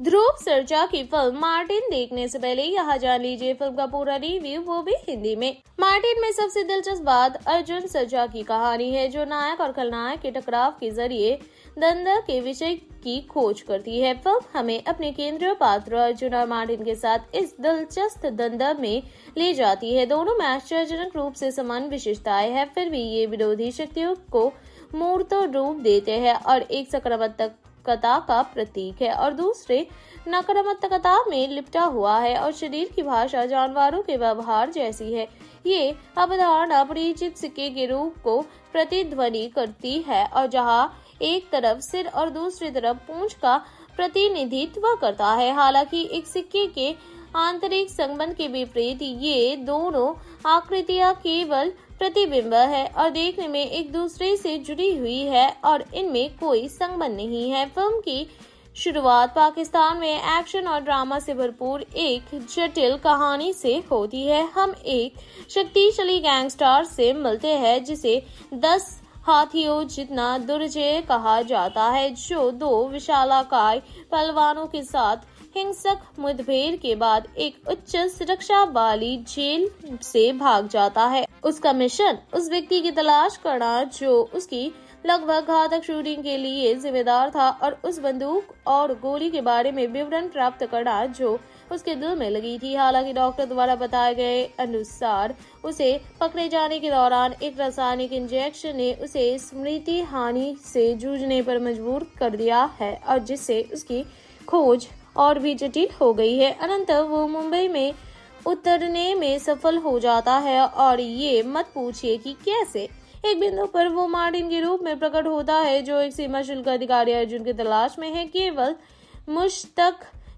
ध्रुव सरजा की फ़िल्म मार्टिन देखने से पहले यहाँ जान लीजिए फ़िल्म का पूरा रिव्यू वो भी हिंदी में। मार्टिन में सबसे दिलचस्प बात अर्जुन सरजा की कहानी है, जो नायक और खलनायक के टकराव के ज़रिए दंदा के विषय की खोज करती है। फ़िल्म हमें अपने केंद्रीय पात्र अर्जुन और मार्टिन के साथ इस दिलचस्प दंदा में ले जाती है। दोनों में आश्चर्यजनक रूप से समान विशेषताएँ हैं, फिर भी ये विरोधी शक्तियों को मूर्त रूप देते हैं और एक सकारात्मकता का प्रतीक है और दूसरे नकारात्मकता में लिपटा हुआ है और शरीर की भाषा जानवरों के व्यवहार जैसी है। ये अवधारणा परिचित सिक्के के रूप को प्रतिध्वनि करती है और जहाँ एक तरफ़ सिर और दूसरी तरफ़ पूंछ का प्रतिनिधित्व करता है। हालाँकि एक सिक्के के आंतरिक संबंध के विपरीत ये दोनों आकृतियाँ केवल प्रतिबिंब है और देखने में एक दूसरे से जुड़ी हुई है और इनमें कोई संबंध नहीं है। फ़िल्म की शुरुआत पाकिस्तान में एक्शन और ड्रामा से भरपूर एक जटिल कहानी से होती है। हम एक शक्तिशाली गैंगस्टर से मिलते हैं, जिसे दस हाथियों जितना दुर्जय कहा जाता है, जो दो विशालाकाय पहलवानों के साथ हिंसक मुठभेड़ के बाद एक उच्च सुरक्षा वाली जेल से भाग जाता है। उसका मिशन उस व्यक्ति की तलाश करना, जो उसकी लगभग घातक शूटिंग के लिए जिम्मेदार था और उस बंदूक और गोली के बारे में विवरण प्राप्त करना, जो उसके दिल में लगी थी। हालाँकि डॉक्टर द्वारा बताए गए अनुसार उसे पकड़े जाने के दौरान एक रासायनिक इंजेक्शन ने उसे स्मृति हानि से जूझने पर मजबूर कर दिया है और जिससे उसकी खोज और भी जटिल हो गई है। अनंतर वो मुंबई में उतरने में सफल हो जाता है और ये मत पूछिए कि कैसे। एक बिंदु पर वो मार्टिन के रूप में प्रकट होता है, जो एक सीमा शुल्क अधिकारी अर्जुन की तलाश में है। केवल मुश्तक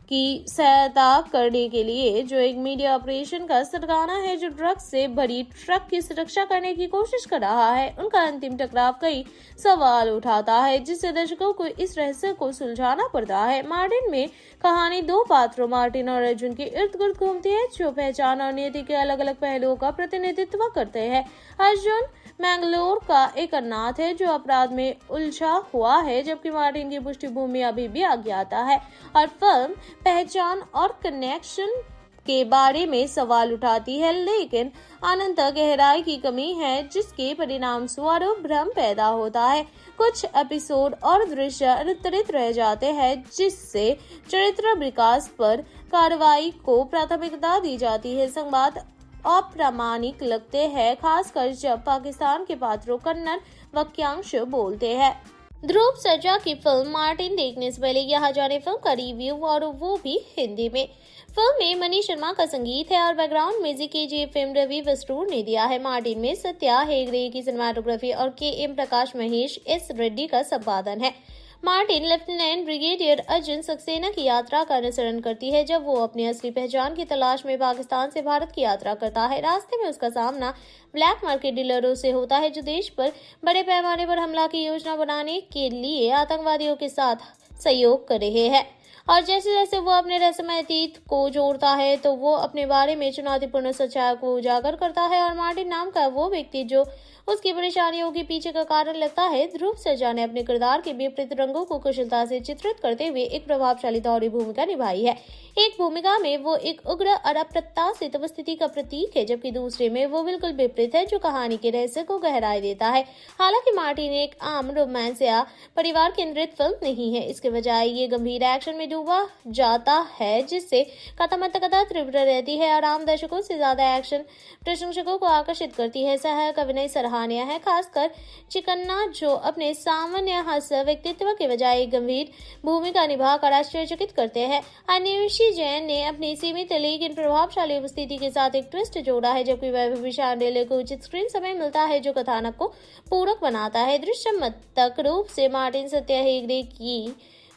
की सहायता करने के लिए जो एक मीडिया ऑपरेशन का सरगाना है, जो ड्रग्स से भरी ट्रक की सुरक्षा करने की कोशिश कर रहा है, उनका अंतिम टकराव कई सवाल उठाता है, जिससे दर्शकों को इस रहस्य को सुलझाना पड़ता है। मार्टिन में कहानी दो पात्रों, मार्टिन और अर्जुन के इर्द गिर्द घूमती है, जो पहचान और नीति के अलग अलग पहलुओं का प्रतिनिधित्व करते हैं। अर्जुन मैंगलोर का एक अनाथ है, जो अपराध में उलझा हुआ है, जबकि मार्टिन की पृष्ठभूमि अभी भी अज्ञाता है। और फ़िल्म पहचान और कनेक्शन के बारे में सवाल उठाती है, लेकिन अनंत गहराई की कमी है, जिसके परिणाम स्वरूप भ्रम पैदा होता है। कुछ एपिसोड और दृश्य अनुत्तरित रह जाते हैं, जिससे चरित्र विकास पर कार्रवाई को प्राथमिकता दी जाती है। संवाद अप्रामाणिक लगते हैं, खासकर जब पाकिस्तान के पात्रों कन्नड़ वाक्यांश बोलते हैं। ध्रुव सर्जा की फ़िल्म मार्टिन देखने से पहले यहाँ जाने फ़िल्म का रिव्यू, और वो भी हिंदी में। फ़िल्म में मनीष शर्मा का संगीत है, और बैकग्राउंड म्यूज़िक के जी फ़िल्म रवि वस्तूर ने दिया है। मार्टिन में सत्या हेगड़े की सिनेमाटोग्राफी और K M Prakash Mahesh, S Reddy का संपादन है। Martin, lieutenant brigadier Arjun Saxena की यात्रा का अनुसरण करती है, जब वो अपनी असली पहचान की तलाश में पाकिस्तान से भारत की यात्रा करता है। रास्ते में उसका सामना ब्लैक मार्केट डीलरों से होता है, जो देश पर बड़े पैमाने पर हमला की योजना बनाने के लिए आतंकवादियों के साथ सहयोग कर रहे हैं। और जैसे जैसे वो अपने रहस्यमय अतीत को जोड़ता है तो वो अपने बारे में चुनौतीपूर्ण सच्चाई को उजागर करता है, और मार्टिन नाम का वो व्यक्ति जो उसकी परेशानियों के पीछे का कारण लगता है। ध्रुव सजा ने अपने किरदार के विपरीत रंगों को कुशलता से चित्रित करते हुए एक प्रभावशाली दौरी भूमिका निभाई है। एक भूमिका में वो एक उग्र और अप्रत्याशित स्थिति का प्रतीक है, जबकि दूसरे में वो बिल्कुल विपरीत है, जो कहानी के रहस्य को गहराई देता है। हालाँकि मार्टिन एक आम रोमांस या परिवार केंद्रित फ़िल्म नहीं है। इसके बजाय ये गंभीर एक्शन में डूबा जाता है, जिससे कथा तीव्र रहती है और आम दर्शकों से ज़्यादा एक्शन प्रशंसकों को आकर्षित करती है। सहायक अभिनय सराहनीय है, खासकर चिकन्ना, जो अपने सामान्य हास्य व्यक्तित्व के बजाय गंभीर भूमिका निभाकर आश्चर्यचकित करते हैं। अन्वेषी जैन ने अपनी सीमित लेकिन प्रभावशाली उपस्थिति के साथ एक ट्विस्ट जोड़ा है, जबकि वैभव विशाल को उचित स्क्रीन समय मिलता है, जो कथानक को पूरक बनाता है। दृश्य तक रूप से मार्टिन सत्या की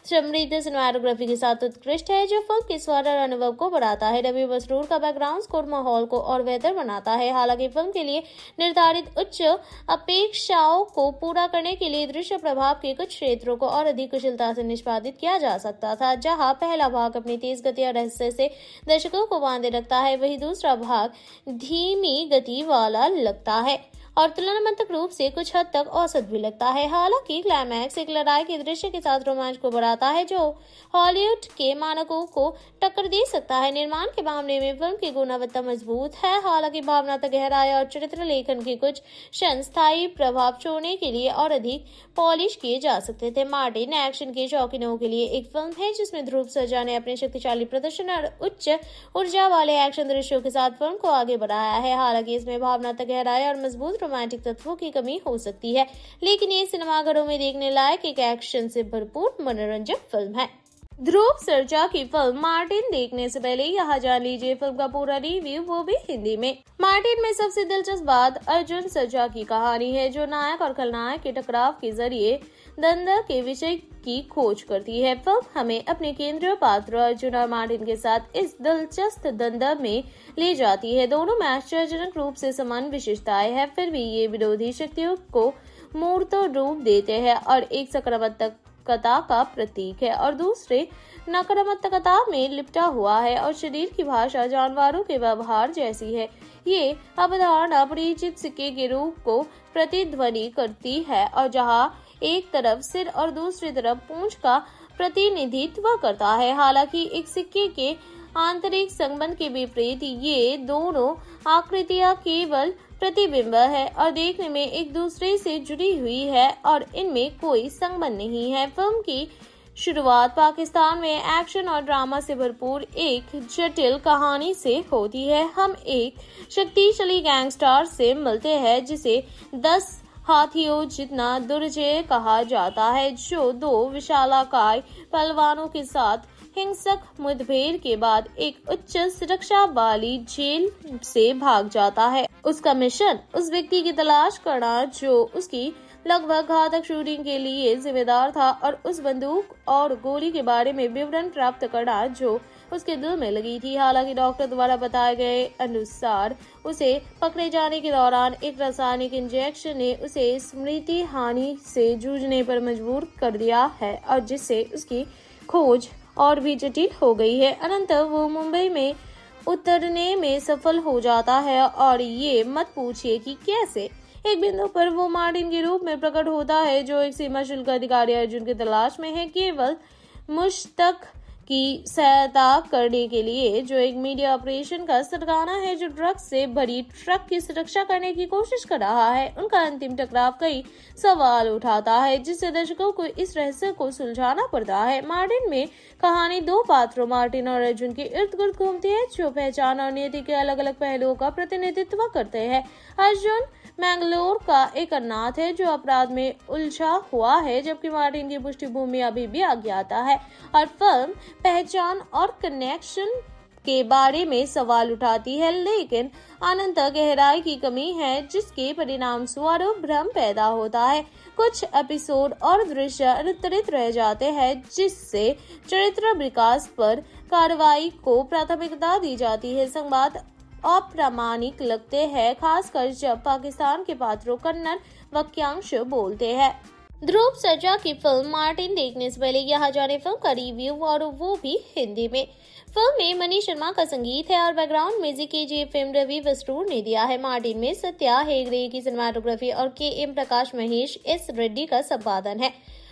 समृद्ध सिनेमाटोग्राफी के साथ उत्कृष्ट है, जो फ़िल्म के स्वर और अनुभव को बढ़ाता है। रवि मसरूर का बैकग्राउंड स्कोर माहौल को और बेहतर बनाता है। हालाँकि फ़िल्म के लिए निर्धारित उच्च अपेक्षाओं को पूरा करने के लिए दृश्य प्रभाव के कुछ क्षेत्रों को और अधिक कुशलता से निष्पादित किया जा सकता था, जहाँ पहला भाग अपनी तेज गति और रहस्य से दर्शकों को बांधे रखता है, वही दूसरा भाग धीमी गति वाला लगता है। और तुलनात्मक रूप से कुछ हद तक औसत भी लगता है। हालाँकि क्लाइमैक्स एक लड़ाई के दृश्य के साथ रोमांच को बढ़ाता है, जो हॉलीवुड के मानकों को टक्कर दे सकता है। निर्माण के मामले में फ़िल्म की गुणवत्ता मज़बूत है। हालाँकि भावनात्मक गहराई और चरित्र लेखन के कुछ क्षण स्थायी प्रभाव छोड़ने के लिए और अधिक पॉलिश किए जा सकते थे। मार्टिन एक्शन के शौकीनों के लिए एक फ़िल्म है, जिसमें ध्रुव सर्जा ने अपने शक्तिशाली प्रदर्शन और उच्च ऊर्जा वाले एक्शन दृश्यों के साथ फ़िल्म को आगे बढ़ाया है। हालाँकि इसमें भावनात्मक गहराई और मज़बूत रोमांटिक तत्वों की कमी हो सकती है। लेकिन ये सिनेमाघरों में देखने लायक एक एक्शन से भरपूर मनोरंजक फ़िल्म है। ध्रुव सरजा की फ़िल्म मार्टिन देखने से पहले यहाँ जान लीजिए फ़िल्म का पूरा रिव्यू वो भी हिंदी में। मार्टिन में सबसे दिलचस्प बात अर्जुन सरजा की कहानी है, जो नायक और खलनायक के टकराव के ज़रिए दंदा के विषय की खोज करती है। फ़िल्म हमें अपने केंद्रीय पात्र अर्जुन और मार्टिन के साथ इस दिलचस्प दंदा में ले जाती है। दोनों में आश्चर्यजनक रूप से समान विशेषताएँ हैं। फिर भी ये विरोधी शक्तियों को मूर्त रूप देते हैं और एक सकारात्मक कथा का प्रतीक है और दूसरे नकारात्मकता में लिपटा हुआ है और शरीर की भाषा जानवरों के व्यवहार जैसी है। ये अवधारणा परिचित सिक्के के रूप को प्रतिध्वनि करती है और जहाँ एक तरफ़ सिर और दूसरी तरफ़ पूंछ का प्रतिनिधित्व करता है। हालाँकि एक सिक्के के आंतरिक संबंध के विपरीत ये दोनों आकृतियाँ केवल प्रतिबिंब है और देखने में एक दूसरे से जुड़ी हुई है और इनमें कोई संबंध नहीं है। फ़िल्म की शुरुआत पाकिस्तान में एक्शन और ड्रामा से भरपूर एक जटिल कहानी से होती है। हम एक शक्तिशाली गैंगस्टर से मिलते हैं, जिसे दस हाथियों जितना दुर्जय कहा जाता है, जो दो विशालाकाय पहलवानों के साथ हिंसक मुठभेड़ के बाद एक उच्च सुरक्षा वाली जेल से भाग जाता है। उसका मिशन उस व्यक्ति की तलाश करना, जो उसकी लगभग घातक शूटिंग के लिए जिम्मेदार था और उस बंदूक और गोली के बारे में विवरण प्राप्त करना, जो उसके दिल में लगी थी। हालाँकि डॉक्टर द्वारा बताए गए अनुसार उसे पकड़े जाने के दौरान एक रासायनिक इंजेक्शन ने उसे स्मृति हानि से जूझने पर मजबूर कर दिया है और जिससे उसकी खोज और भी जटिल हो गई है। अनंत, वो मुंबई में उतरने में सफल हो जाता है और ये मत पूछिए कि कैसे। एक बिंदु पर वो मार्टिन के रूप में प्रकट होता है, जो एक सीमा शुल्क अधिकारी अर्जुन की तलाश में है। केवल मुश्तक की सहायता करने के लिए जो एक मीडिया ऑपरेशन का सरगाना है, जो ड्रग्स से भरी ट्रक की सुरक्षा करने की कोशिश कर रहा है, उनका अंतिम टकराव कई सवाल उठाता है, जिससे दर्शकों को इस रहस्य को सुलझाना पड़ता है। मार्टिन में कहानी दो पात्रों, मार्टिन और अर्जुन के इर्द गिर्द घूमती है, जो पहचान और नीति के अलग अलग पहलुओं का प्रतिनिधित्व करते हैं। अर्जुन मैंगलोर का एक अनाथ है, जो अपराध में उलझा हुआ है, जबकि मार्टिन की पृष्ठभूमि अभी भी अज्ञाता है। और फ़िल्म पहचान और कनेक्शन के बारे में सवाल उठाती है, लेकिन अनंत गहराई की कमी है, जिसके परिणाम स्वरूप भ्रम पैदा होता है। कुछ एपिसोड और दृश्य अनुतरित रह जाते हैं, जिससे चरित्र विकास पर कार्रवाई को प्राथमिकता दी जाती है। संवाद अप्रामाणिक लगते हैं, खासकर जब पाकिस्तान के पात्रों कन्नड़ वाक्यांश बोलते हैं। ध्रुव सर्जा की फ़िल्म मार्टिन देखने से पहले यहाँ जाने फ़िल्म का रिव्यू और वो भी हिंदी में। फ़िल्म में मनीष शर्मा का संगीत है और बैकग्राउंड म्यूज़िक के जी फ़िल्म रवि वस्टूर ने दिया है। मार्टिन में सत्या हेगड़े की सिनेमाटोग्राफी और K M Prakash Mahesh, S Reddy का संपादन है।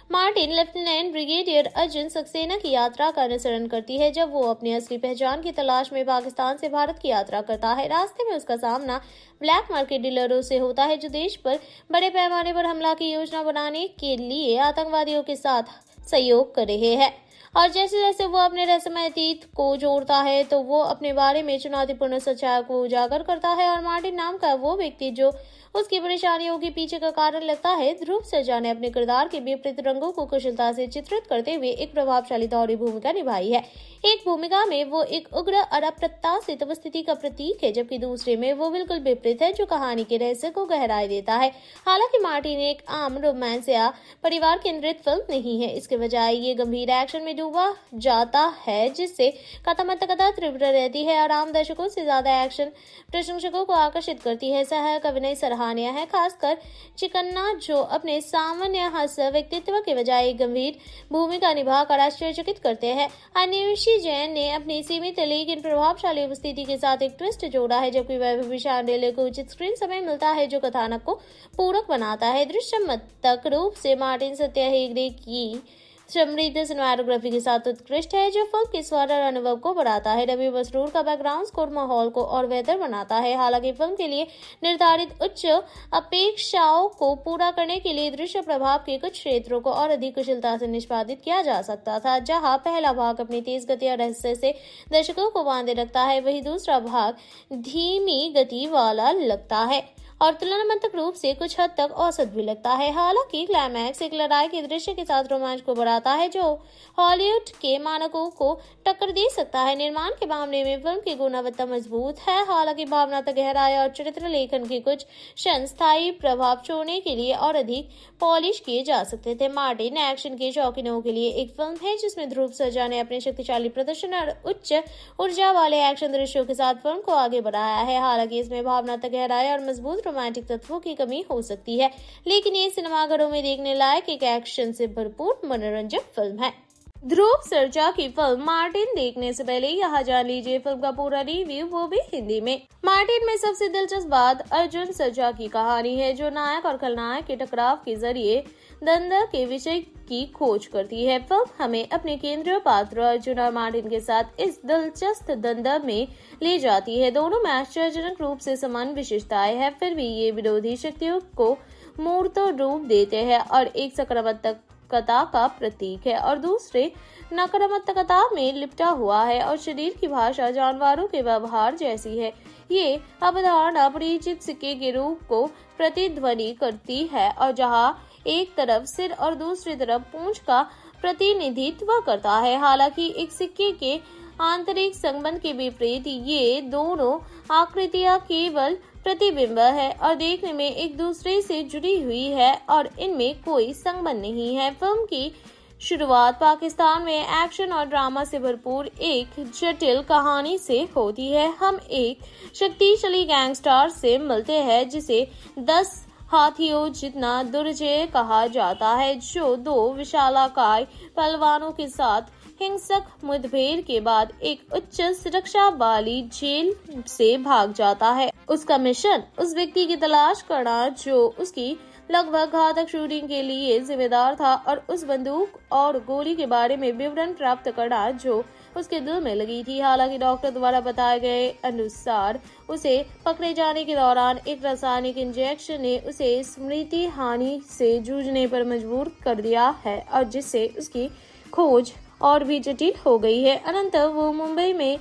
Martin, lieutenant brigadier Arjun Saxena की यात्रा का अनुसरण करती है, जब वो अपनी असली पहचान की तलाश में पाकिस्तान से भारत की यात्रा करता है। रास्ते में उसका सामना ब्लैक मार्केट डीलरों से होता है, जो देश पर बड़े पैमाने पर हमला की योजना बनाने के लिए आतंकवादियों के साथ सहयोग कर रहे हैं। और जैसे जैसे वो अपने रहस्यमय अतीत को जोड़ता है तो वो अपने बारे में चुनौतीपूर्ण सच्चाई को उजागर करता है, और मार्टिन नाम का वो व्यक्ति जो उसकी परेशानियों के पीछे का कारण लगता है, ध्रुव सजा ने अपने किरदार के विपरीत रंगों को कुशलता से चित्रित करते हुए एक प्रभावशाली दौरी भूमिका निभाई है। एक भूमिका में वो एक उग्र और अप्रत्याशित स्थिति का प्रतीक है, जबकि दूसरे में वो बिल्कुल विपरीत है, जो कहानी के रहस्य को गहराई देता है। हालाँकि मार्टिन एक आम रोमांस या परिवार केंद्रित फ़िल्म नहीं है। इसके बजाय ये गंभीर एक्शन में डूबा जाता है, जिससे कथामतकथा तीव्र रहती है और आम दर्शकों से ज़्यादा एक्शन प्रशंसकों को आकर्षित करती है। सहायक अभिनय सराहना कहानियाँ हैं, खासकर चिकन्ना, जो अपने सामान्य हास्य व्यक्तित्व के बजाय गंभीर भूमिका निभाकर आश्चर्यचकित करते हैं। अनुषी जैन ने अपनी सीमित लेकिन प्रभावशाली उपस्थिति के साथ एक ट्विस्ट जोड़ा है, जबकि वैभव विशांडेले को उचित स्क्रीन समय मिलता है, जो कथानक को पूरक बनाता है। दृश्यमतक रूप से मार्टिन सत्या हेगड़े की समृद्ध सिनेमाटोग्राफी के साथ उत्कृष्ट है, जो फ़िल्म के स्वर अनुभव को बढ़ाता है। रवि मसरूर का बैकग्राउंड स्कोर माहौल को और बेहतर बनाता है। हालाँकि फ़िल्म के लिए निर्धारित उच्च अपेक्षाओं को पूरा करने के लिए दृश्य प्रभाव के कुछ क्षेत्रों को और अधिक कुशलता से निष्पादित किया जा सकता था, जहाँ पहला भाग अपनी तेज गति और रहस्य से दर्शकों को बांधे रखता है, वही दूसरा भाग धीमी गति वाला लगता है। और तुलनात्मक रूप से कुछ हद तक औसत भी लगता है। हालाँकि क्लाइमैक्स एक लड़ाई के दृश्य के साथ रोमांच को बढ़ाता है, जो हॉलीवुड के मानकों को टक्कर दे सकता है। निर्माण के मामले में फ़िल्म की गुणवत्ता मज़बूत है। हालाँकि भावनात्मक गहराई और चरित्र लेखन के कुछ क्षण स्थायी प्रभाव छोड़ने के लिए और अधिक पॉलिश किए जा सकते थे। मार्टिन एक्शन के शौकीनों के लिए एक फ़िल्म है, जिसमें ध्रुव सर्जा ने अपने शक्तिशाली प्रदर्शन और उच्च ऊर्जा वाले एक्शन दृश्यों के साथ फ़िल्म को आगे बढ़ाया है। हालाँकि इसमें भावनात्मक गहराई और मज़बूत रोमांटिक तत्वों की कमी हो सकती है, लेकिन ये सिनेमाघरों में देखने लायक एक एक्शन से भरपूर मनोरंजक फ़िल्म है। ध्रुव सरजा की फ़िल्म मार्टिन देखने से पहले यहाँ जान लीजिए फ़िल्म का पूरा रिव्यू वो भी हिंदी में। मार्टिन में सबसे दिलचस्प बात अर्जुन सरजा की कहानी है, जो नायक और खलनायक के टकराव के ज़रिए दंदा के विषय की खोज करती है। फ़िल्म हमें अपने केंद्रीय पात्र अर्जुन और मार्टिन के साथ इस दिलचस्प दंदा में ले जाती है। दोनों में आश्चर्यजनक रूप से समान विशेषताएँ हैं, फिर भी ये विरोधी शक्तियों को मूर्त रूप देते हैं और एक सकारात्मक कथा का प्रतीक है और दूसरे नकारात्मकता में लिपटा हुआ है और शरीर की भाषा जानवरों के व्यवहार जैसी है। ये अवधारणा परिचित सिक्के के रूप को प्रतिध्वनि करती है और जहाँ एक तरफ़ सिर और दूसरी तरफ़ पूंछ का प्रतिनिधित्व करता है। हालाँकि एक सिक्के के आंतरिक संबंध के विपरीत ये दोनों आकृतियाँ केवल प्रतिबिंब है और देखने में एक दूसरे से जुड़ी हुई है और इनमें कोई संबंध नहीं है। फ़िल्म की शुरुआत पाकिस्तान में एक्शन और ड्रामा से भरपूर एक जटिल कहानी से होती है। हम एक शक्तिशाली गैंगस्टर से मिलते हैं, जिसे दस हाथियों जितना दुर्जय कहा जाता है, जो दो विशालाकाय पहलवानों के साथ हिंसक मुठभेड़ के बाद एक उच्च सुरक्षा वाली जेल से भाग जाता है। उसका मिशन उस व्यक्ति की तलाश करना, जो उसकी लगभग घातक शूटिंग के लिए जिम्मेदार था और उस बंदूक और गोली के बारे में विवरण प्राप्त करना, जो उसके दिल में लगी थी। हालाँकि डॉक्टर द्वारा बताए गए अनुसार उसे पकड़े जाने के दौरान एक रासायनिक इंजेक्शन ने उसे स्मृति हानि से जूझने पर मजबूर कर दिया है और जिससे उसकी खोज और भी जटिल हो गई है। अनंतर वो मुंबई में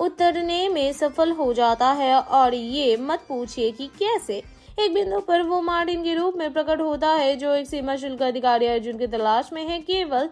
उतरने में सफल हो जाता है और ये मत पूछिए कि कैसे। एक बिंदु पर वो मार्टिन के रूप में प्रकट होता है, जो एक सीमा शुल्क अधिकारी अर्जुन की तलाश में है। केवल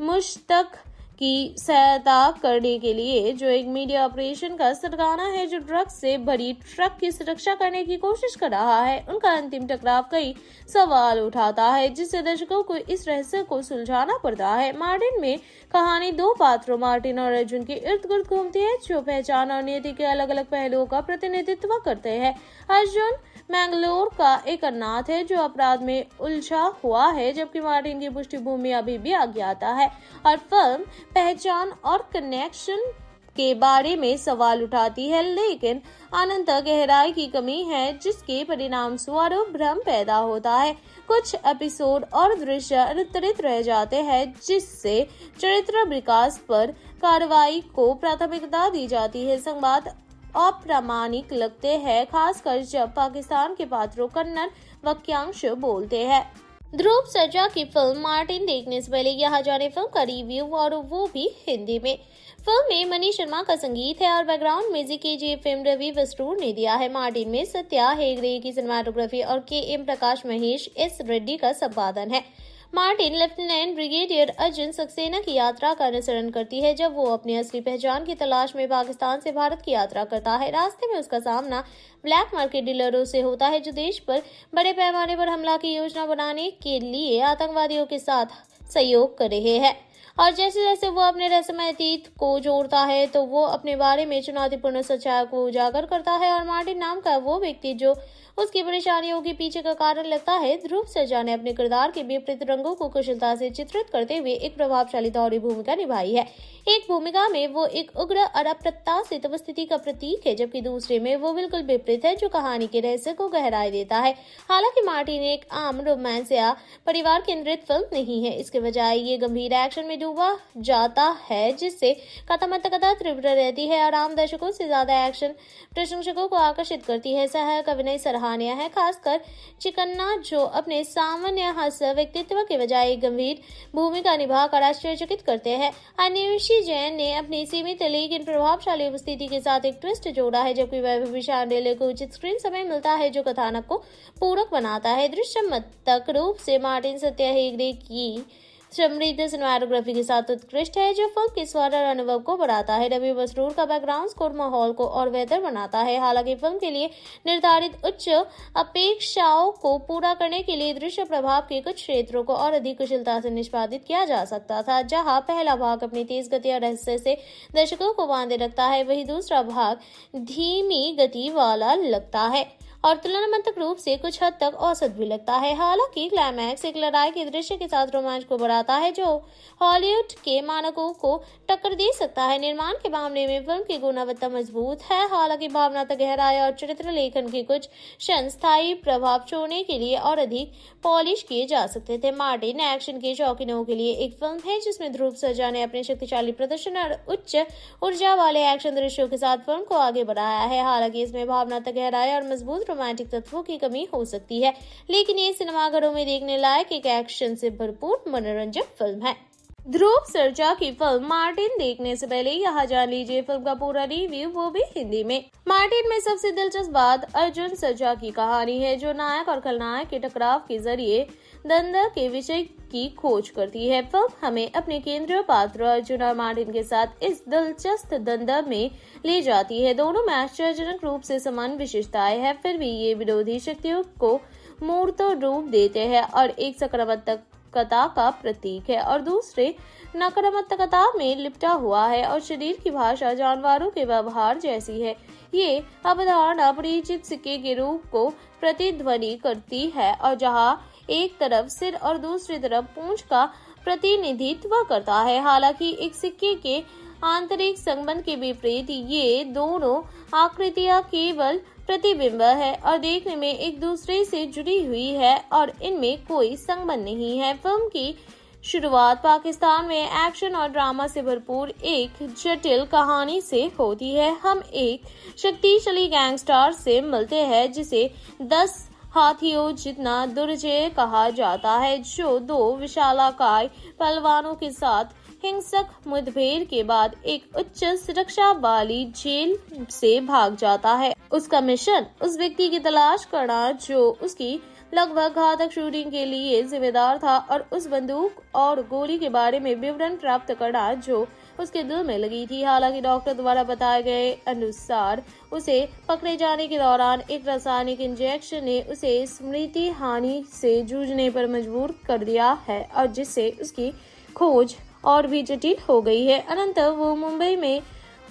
मुश्तक की सहायता करने के लिए जो एक मीडिया ऑपरेशन का सरगाना है, जो ड्रग्स से भरी ट्रक की सुरक्षा करने की कोशिश कर रहा है, उनका अंतिम टकराव कई सवाल उठाता है, जिससे दर्शकों को इस रहस्य को सुलझाना पड़ता है। मार्टिन में कहानी दो पात्रों, मार्टिन और अर्जुन के इर्द गिर्द घूमती है, जो पहचान और नीति के अलग अलग पहलुओं का प्रतिनिधित्व करते हैं। अर्जुन मैंगलोर का एक अनाथ है, जो अपराध में उलझा हुआ है, जबकि मार्टिन की पृष्ठभूमि अभी भी अज्ञाता है। और फ़िल्म पहचान और कनेक्शन के बारे में सवाल उठाती है, लेकिन अनंत गहराई की कमी है, जिसके परिणाम स्वरूप भ्रम पैदा होता है। कुछ एपिसोड और दृश्य अनुत्तरित रह जाते हैं, जिससे चरित्र विकास पर कार्रवाई को प्राथमिकता दी जाती है। संवाद अप्रामाणिक लगते हैं, खासकर जब पाकिस्तान के पात्रों कन्नड़ वाक्यांश बोलते हैं। ध्रुव सर्जा की फ़िल्म मार्टिन देखने से पहले यहाँ जाने फ़िल्म का रिव्यू, और वो भी हिंदी में। फ़िल्म में मनी शर्मा का संगीत है, और बैकग्राउंड म्यूज़िक के जी फ़िल्म रवि वस्टूर ने दिया है। मार्टिन में सत्या हेगड़े की सिनेमाटोग्राफी और K M Prakash Mahesh, S Reddy का संपादन है। Martin, lieutenant brigadier Arjun Saxena की यात्रा का अनुसरण करती है, जब वो अपनी असली पहचान की तलाश में पाकिस्तान से भारत की यात्रा करता है। रास्ते में उसका सामना ब्लैक मार्केट डीलरों से होता है, जो देश पर बड़े पैमाने पर हमला की योजना बनाने के लिए आतंकवादियों के साथ सहयोग कर रहे हैं। और जैसे जैसे वो अपने रहस्यमय अतीत को जोड़ता है तो वो अपने बारे में चुनौतीपूर्ण सच्चाई को उजागर करता है, और मार्टिन नाम का वो व्यक्ति जो उसकी परेशानियों के पीछे का कारण लगता है, ध्रुव सजा ने अपने किरदार के विपरीत रंगों को कुशलता से चित्रित करते हुए एक प्रभावशाली दौरी भूमिका निभाई है। एक भूमिका में वो एक उग्र और अप्रत्याशित उपस्थिति का प्रतीक है, जबकि दूसरे में वो बिल्कुल विपरीत है, जो कहानी के रहस्य को गहराई देता है। हालाँकि मार्टिन एक आम रोमांस या परिवार केंद्रित फ़िल्म नहीं है। इसके बजाय ये गंभीर एक्शन में डूबा जाता है, जिससे कथा कथा तीव्र रहती है और आम दर्शकों से ज़्यादा एक्शन प्रशंसकों को आकर्षित करती है। सहायक अभिनय सराहनीय है, खासकर चिकन्ना, जो अपने सामान्य हास्य व्यक्तित्व के बजाय गंभीर भूमिका निभाकर आश्चर्यचकित करते हैं। अन्वेषी जैन ने अपनी सीमित लेकिन प्रभावशाली उपस्थिति के साथ एक ट्विस्ट जोड़ा है, जबकि वैभवी शांडेले को उचित स्क्रीन समय मिलता है, जो कथानक को पूरक बनाता है। दृश्यमतक रूप से मार्टिन सत्या हेगड़े की समृद्ध सिनेमाटोग्राफी के साथ उत्कृष्ट है, जो फ़िल्म के स्वर और अनुभव को बढ़ाता है। रवि मसरूर का बैकग्राउंड स्कोर माहौल को और बेहतर बनाता है। हालाँकि फ़िल्म के लिए निर्धारित उच्च अपेक्षाओं को पूरा करने के लिए दृश्य प्रभाव के कुछ क्षेत्रों को और अधिक कुशलता से निष्पादित किया जा सकता था, जहाँ पहला भाग अपनी तेज गति और रहस्य से दर्शकों को बांधे रखता है। वही दूसरा भाग धीमी गति वाला लगता है। और तुलनात्मक रूप से कुछ हद तक औसत भी लगता है। हालाँकि क्लाइमैक्स एक लड़ाई के दृश्य के साथ रोमांच को बढ़ाता है, जो हॉलीवुड के मानकों को टक्कर दे सकता है। निर्माण के मामले में फ़िल्म की गुणवत्ता मज़बूत है। हालाँकि भावनात्मक गहराई और चरित्र लेखन के कुछ क्षण स्थायी प्रभाव छोड़ने के लिए और अधिक पॉलिश किए जा सकते थे। मार्टिन एक्शन के शौकीनों के लिए एक फ़िल्म है, जिसमें ध्रुव सरजा ने अपने शक्तिशाली प्रदर्शन और उच्च ऊर्जा वाले एक्शन दृश्यों के साथ फ़िल्म को आगे बढ़ाया है। हालाँकि इसमें भावनात्मक गहराई और मज़बूत रोमांटिक तत्वों की कमी हो सकती है। लेकिन ये सिनेमाघरों में देखने लायक एक एक्शन से भरपूर मनोरंजक फ़िल्म है। ध्रुव सरजा की फ़िल्म मार्टिन देखने से पहले यहाँ जान लीजिए फ़िल्म का पूरा रिव्यू वो भी हिंदी में। मार्टिन में सबसे दिलचस्प बात अर्जुन सरजा की कहानी है, जो नायक और खलनायक के टकराव के ज़रिए दंदा के विषय की खोज करती है। फ़िल्म हमें अपने केंद्रीय पात्र अर्जुन और मार्टिन के साथ इस दिलचस्प दंदा में ले जाती है। दोनों में आश्चर्यजनक रूप से समान विशेषताएँ हैं, फिर भी ये विरोधी शक्तियों को मूर्त रूप देते हैं और एक सकारात्मक कथा का प्रतीक है और दूसरे नकारात्मकता में लिपटा हुआ है और शरीर की भाषा जानवरों के व्यवहार जैसी है। ये अवधारणा परिचित सिक्के के रूप को प्रतिध्वनि करती है और जहाँ एक तरफ़ सिर और दूसरी तरफ़ पूंछ का प्रतिनिधित्व करता है। हालाँकि एक सिक्के के आंतरिक संबंध के विपरीत ये दोनों आकृतियाँ केवल प्रतिबिंब है और देखने में एक दूसरे से जुड़ी हुई है और इनमें कोई संबंध नहीं है। फ़िल्म की शुरुआत पाकिस्तान में एक्शन और ड्रामा से भरपूर एक जटिल कहानी से होती है। हम एक शक्तिशाली गैंगस्टर से मिलते हैं, जिसे 10 हाथियों जितना दुर्जय कहा जाता है, जो दो विशालकाय पहलवानों के साथ हिंसक मुठभेड़ के बाद एक उच्च सुरक्षा वाली जेल से भाग जाता है। उसका मिशन उस व्यक्ति की तलाश करना, जो उसकी लगभग घातक शूटिंग के लिए जिम्मेदार था और उस बंदूक और गोली के बारे में विवरण प्राप्त करना, जो उसके दिल में लगी थी। हालाँकि डॉक्टर द्वारा बताए गए अनुसार उसे पकड़े जाने के दौरान एक रासायनिक इंजेक्शन ने उसे स्मृति हानि से जूझने पर मजबूर कर दिया है और जिससे उसकी खोज और भी जटिल हो गई है। अनंत वो मुंबई में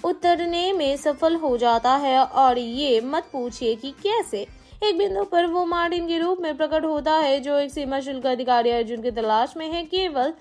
उतरने में सफल हो जाता है और ये मत पूछिए कि कैसे। एक बिंदु पर वो मार्टिन के रूप में प्रकट होता है, जो एक सीमा शुल्क अधिकारी अर्जुन की तलाश में है। केवल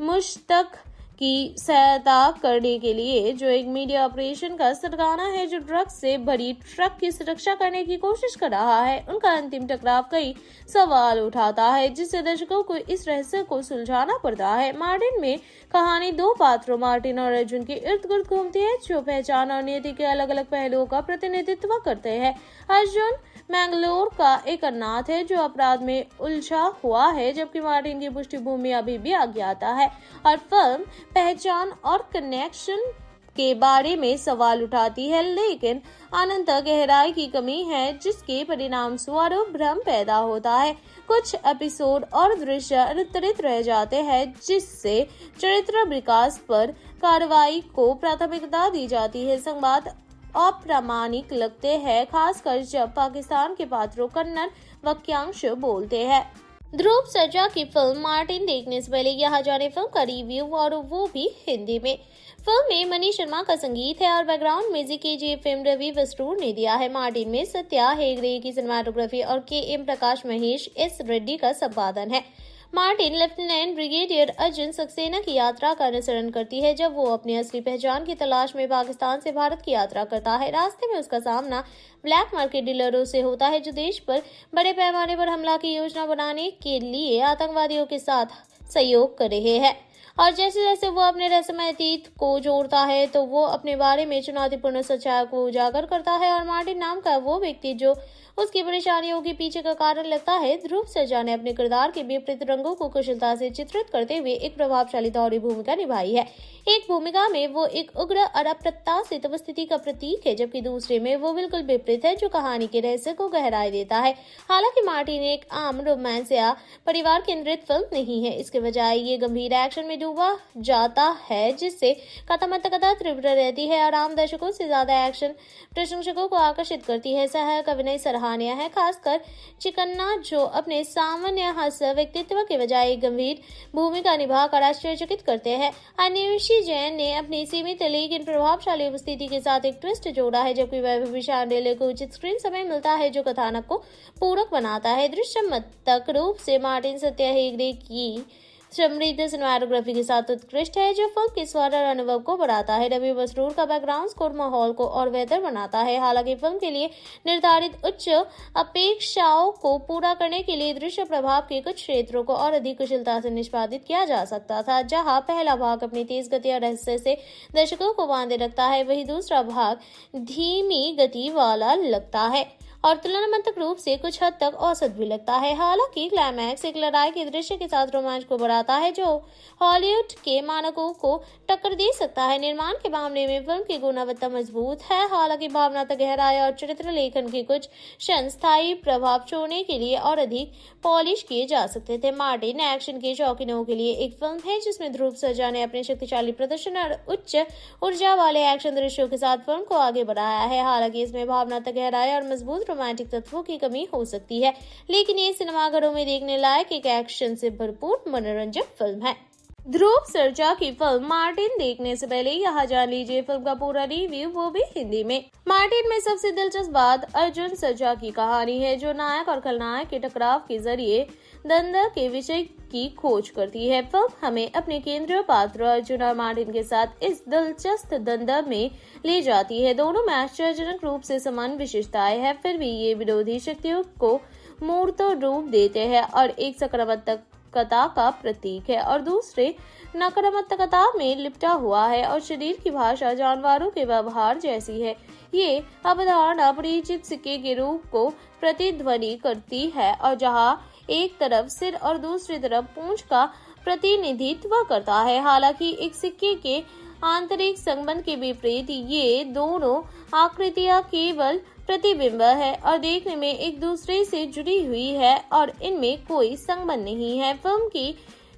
मुश्तक की सहायता करने के लिए जो एक मीडिया ऑपरेशन का सरगाना है, जो ड्रग्स से भरी ट्रक की सुरक्षा करने की कोशिश कर रहा है, उनका अंतिम टकराव कई सवाल उठाता है, जिससे दर्शकों को इस रहस्य को सुलझाना पड़ता है। मार्टिन में कहानी दो पात्रों, मार्टिन और अर्जुन के इर्द गिर्द घूमती है, जो पहचान और नियति के अलग अलग पहलुओं का प्रतिनिधित्व करते हैं। अर्जुन मैंगलोर का एक अनाथ है, जो अपराध में उलझा हुआ है, जबकि मार्टिन की पृष्ठभूमि अभी भी अज्ञात है। और फ़िल्म पहचान और कनेक्शन के बारे में सवाल उठाती है, लेकिन अनंत गहराई की कमी है, जिसके परिणाम स्वरूप भ्रम पैदा होता है। कुछ एपिसोड और दृश्य अनुत्तरित रह जाते हैं, जिससे चरित्र विकास पर कार्रवाई को प्राथमिकता दी जाती है। संवाद अप्रामाणिक लगते हैं, खासकर जब पाकिस्तान के पात्रों कन्नड़ वाक्यांश बोलते हैं। ध्रुव सर्जा की फ़िल्म मार्टिन देखने से पहले यहाँ जाने फ़िल्म का रिव्यू, और वो भी हिंदी में। फ़िल्म में मनीष शर्मा का संगीत है, और बैकग्राउंड म्यूज़िक के जी फ़िल्म रवि वस्तूर ने दिया है। मार्टिन में सत्या हेगड़े की सिनेमाटोग्राफी और K M Prakash Mahesh, S Reddy का संपादन है। Martin, lieutenant brigadier Arjun Saxena की यात्रा का अनुसरण करती है, जब वो अपनी असली पहचान की तलाश में पाकिस्तान से भारत की यात्रा करता है। रास्ते में उसका सामना ब्लैक मार्केट डीलरों से होता है, जो देश पर बड़े पैमाने पर हमला की योजना बनाने के लिए आतंकवादियों के साथ सहयोग कर रहे हैं। और जैसे जैसे वो अपने रहस्यमय अतीत को जोड़ता है तो वो अपने बारे में चुनौतीपूर्ण सच्चाई को उजागर करता है, और मार्टिन नाम का वो व्यक्ति जो उसकी परेशानियों के पीछे का कारण लगता है, ध्रुव सर्जा ने अपने किरदार के विपरीत रंगों को कुशलता से चित्रित करते हुए एक प्रभावशाली दौरी भूमिका निभाई है। एक भूमिका में वो एक उग्र और अप्रत्याशित स्थिति का प्रतीक है, जबकि दूसरे में वो बिल्कुल विपरीत है, जो कहानी के रहस्य को गहराई देता है। हालाँकि मार्टिन एक आम रोमांस या परिवार केंद्रित फ़िल्म नहीं है। इसके बजाय ये गंभीर एक्शन में डूबा जाता है, जिससे कथा कथा तीव्र रहती है और आम दर्शकों से ज़्यादा एक्शन प्रशंसकों को आकर्षित करती है। सहायक अभिनय सराहनीय है, खासकर चिकन्ना, जो अपने सामान्य हास्य व्यक्तित्व के बजाय गंभीर भूमिका निभाकर आश्चर्यचकित करते हैं। अन्वेषी जैन ने अपनी सीमित लेकिन प्रभावशाली उपस्थिति के साथ एक ट्विस्ट जोड़ा है, जबकि वैभवी शांडेले को उचित स्क्रीन समय मिलता है, जो कथानक को पूरक बनाता है। दृश्यमतक रूप से मार्टिन सत्या हेगड़े की समृद्ध सिनेमाटोग्राफी के साथ उत्कृष्ट है, जो फ़िल्म के स्वर और अनुभव को बढ़ाता है। रवि मसरूर का बैकग्राउंड स्कोर माहौल को और बेहतर बनाता है। हालाँकि फ़िल्म के लिए निर्धारित उच्च अपेक्षाओं को पूरा करने के लिए दृश्य प्रभाव के कुछ क्षेत्रों को और अधिक कुशलता से निष्पादित किया जा सकता था, जहाँ पहला भाग अपनी तेज गति और रहस्य से दर्शकों को बांधे रखता है। वही दूसरा भाग धीमी गति वाला लगता है। और तुलनात्मक रूप से कुछ हद तक औसत भी लगता है। हालाँकि क्लाइमैक्स एक लड़ाई के दृश्य के साथ रोमांच को बढ़ाता है, जो हॉलीवुड के मानकों को टक्कर दे सकता है। निर्माण के मामले में फ़िल्म की गुणवत्ता मज़बूत है। हालाँकि भावनात्मक गहराई और चरित्र लेखन के कुछ क्षण स्थायी प्रभाव छोड़ने के लिए और अधिक पॉलिश किए जा सकते थे। मार्टिन एक्शन के शौकीनों के लिए एक फ़िल्म है, जिसमें ध्रुव सर्जा ने अपने शक्तिशाली प्रदर्शन और उच्च ऊर्जा वाले एक्शन दृश्यों के साथ फ़िल्म को आगे बढ़ाया है। हालाँकि इसमें भावनात्मक गहराई और मज़बूत रोमांटिक तत्वों की कमी हो सकती है। लेकिन ये सिनेमाघरों में देखने लायक एक एक्शन से भरपूर मनोरंजक फ़िल्म है। ध्रुव सरजा की फ़िल्म मार्टिन देखने से पहले यहाँ जान लीजिए फ़िल्म का पूरा रिव्यू वो भी हिंदी में। मार्टिन में सबसे दिलचस्प बात अर्जुन सरजा की कहानी है, जो नायक और खलनायक के टकराव के ज़रिए दंदा के विषय की खोज करती है। फ़िल्म हमें अपने केंद्रीय पात्र अर्जुन और मार्टिन के साथ इस दिलचस्प दंदा में ले जाती है। दोनों में आश्चर्यजनक रूप से समान विशेषताएँ हैं, फिर भी ये विरोधी शक्तियों को मूर्त रूप देते हैं और एक सकारात्मक कथा का प्रतीक है और दूसरे नकारात्मकता में लिपटा हुआ है और शरीर की भाषा जानवरों के व्यवहार जैसी है। ये अवधारणा परिचित सिक्के के रूप को प्रतिध्वनि करती है और जहाँ एक तरफ़ सिर और दूसरी तरफ़ पूंछ का प्रतिनिधित्व करता है। हालाँकि एक सिक्के के आंतरिक संबंध के विपरीत ये दोनों आकृतियाँ केवल प्रतिबिंब है और देखने में एक दूसरे से जुड़ी हुई है और इनमें कोई संबंध नहीं है। फ़िल्म की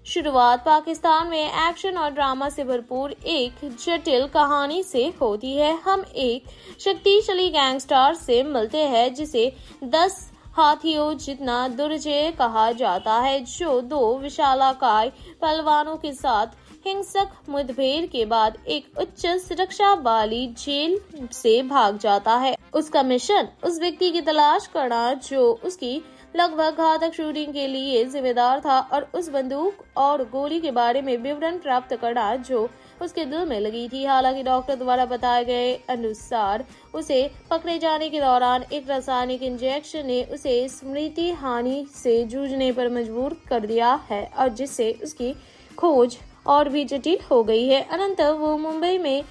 शुरुआत पाकिस्तान में एक्शन और ड्रामा से भरपूर एक जटिल कहानी से होती है। हम एक शक्तिशाली गैंगस्टर से मिलते हैं, जिसे दस हाथियों जितना दुर्जय कहा जाता है, जो दो विशालाकाय पहलवानों के साथ हिंसक मुठभेड़ के बाद एक उच्च सुरक्षा वाली जेल से भाग जाता है। उसका मिशन उस व्यक्ति की तलाश करना, जो उसकी लगभग घातक शूटिंग के लिए जिम्मेदार था और उस बंदूक और गोली के बारे में विवरण प्राप्त करना, जो उसके दिल में लगी थी। हालाँकि डॉक्टर द्वारा बताए गए अनुसार उसे पकड़े जाने के दौरान एक रासायनिक इंजेक्शन ने उसे स्मृति हानि से जूझने पर मजबूर कर दिया है और जिससे उसकी खोज और भी जटिल हो गई है। अनंत वो मुंबई में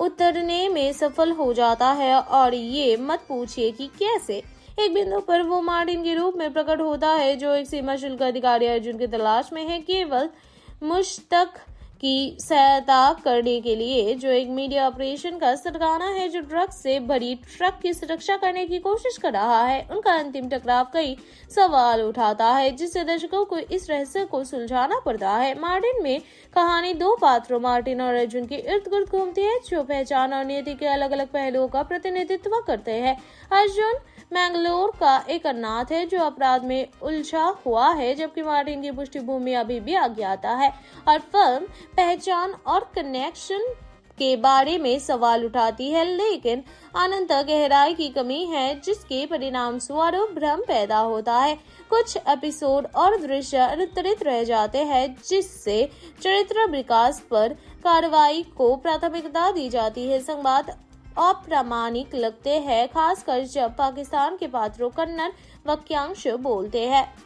उतरने में सफल हो जाता है और ये मत पूछिए कि कैसे। एक बिंदु पर वो मार्टिन के रूप में प्रकट होता है, जो एक सीमा शुल्क अधिकारी अर्जुन की तलाश में है। केवल मुश्तक की सहायता करने के लिए जो एक मीडिया ऑपरेशन का सरगाना है, जो ड्रग्स से भरी ट्रक की सुरक्षा करने की कोशिश कर रहा है, उनका अंतिम टकराव कई सवाल उठाता है, जिससे दर्शकों को इस रहस्य को सुलझाना पड़ता है। मार्टिन में कहानी दो पात्रों, मार्टिन और अर्जुन के इर्द गिर्द घूमती है, जो पहचान और नीति के अलग अलग पहलुओं का प्रतिनिधित्व करते हैं। अर्जुन मैंगलोर का एक अनाथ है, जो अपराध में उलझा हुआ है, जबकि मार्टिन की पृष्ठभूमि अभी भी अज्ञाता है। और फ़िल्म पहचान और कनेक्शन के बारे में सवाल उठाती है, लेकिन अनंत गहराई की कमी है, जिसके परिणाम स्वरूप भ्रम पैदा होता है। कुछ एपिसोड और दृश्य अनुत्तरित रह जाते हैं, जिससे चरित्र विकास पर कार्रवाई को प्राथमिकता दी जाती है। संवाद अप्रामाणिक लगते हैं, खासकर जब पाकिस्तान के पात्रों कन्नड़ वाक्यांश बोलते हैं।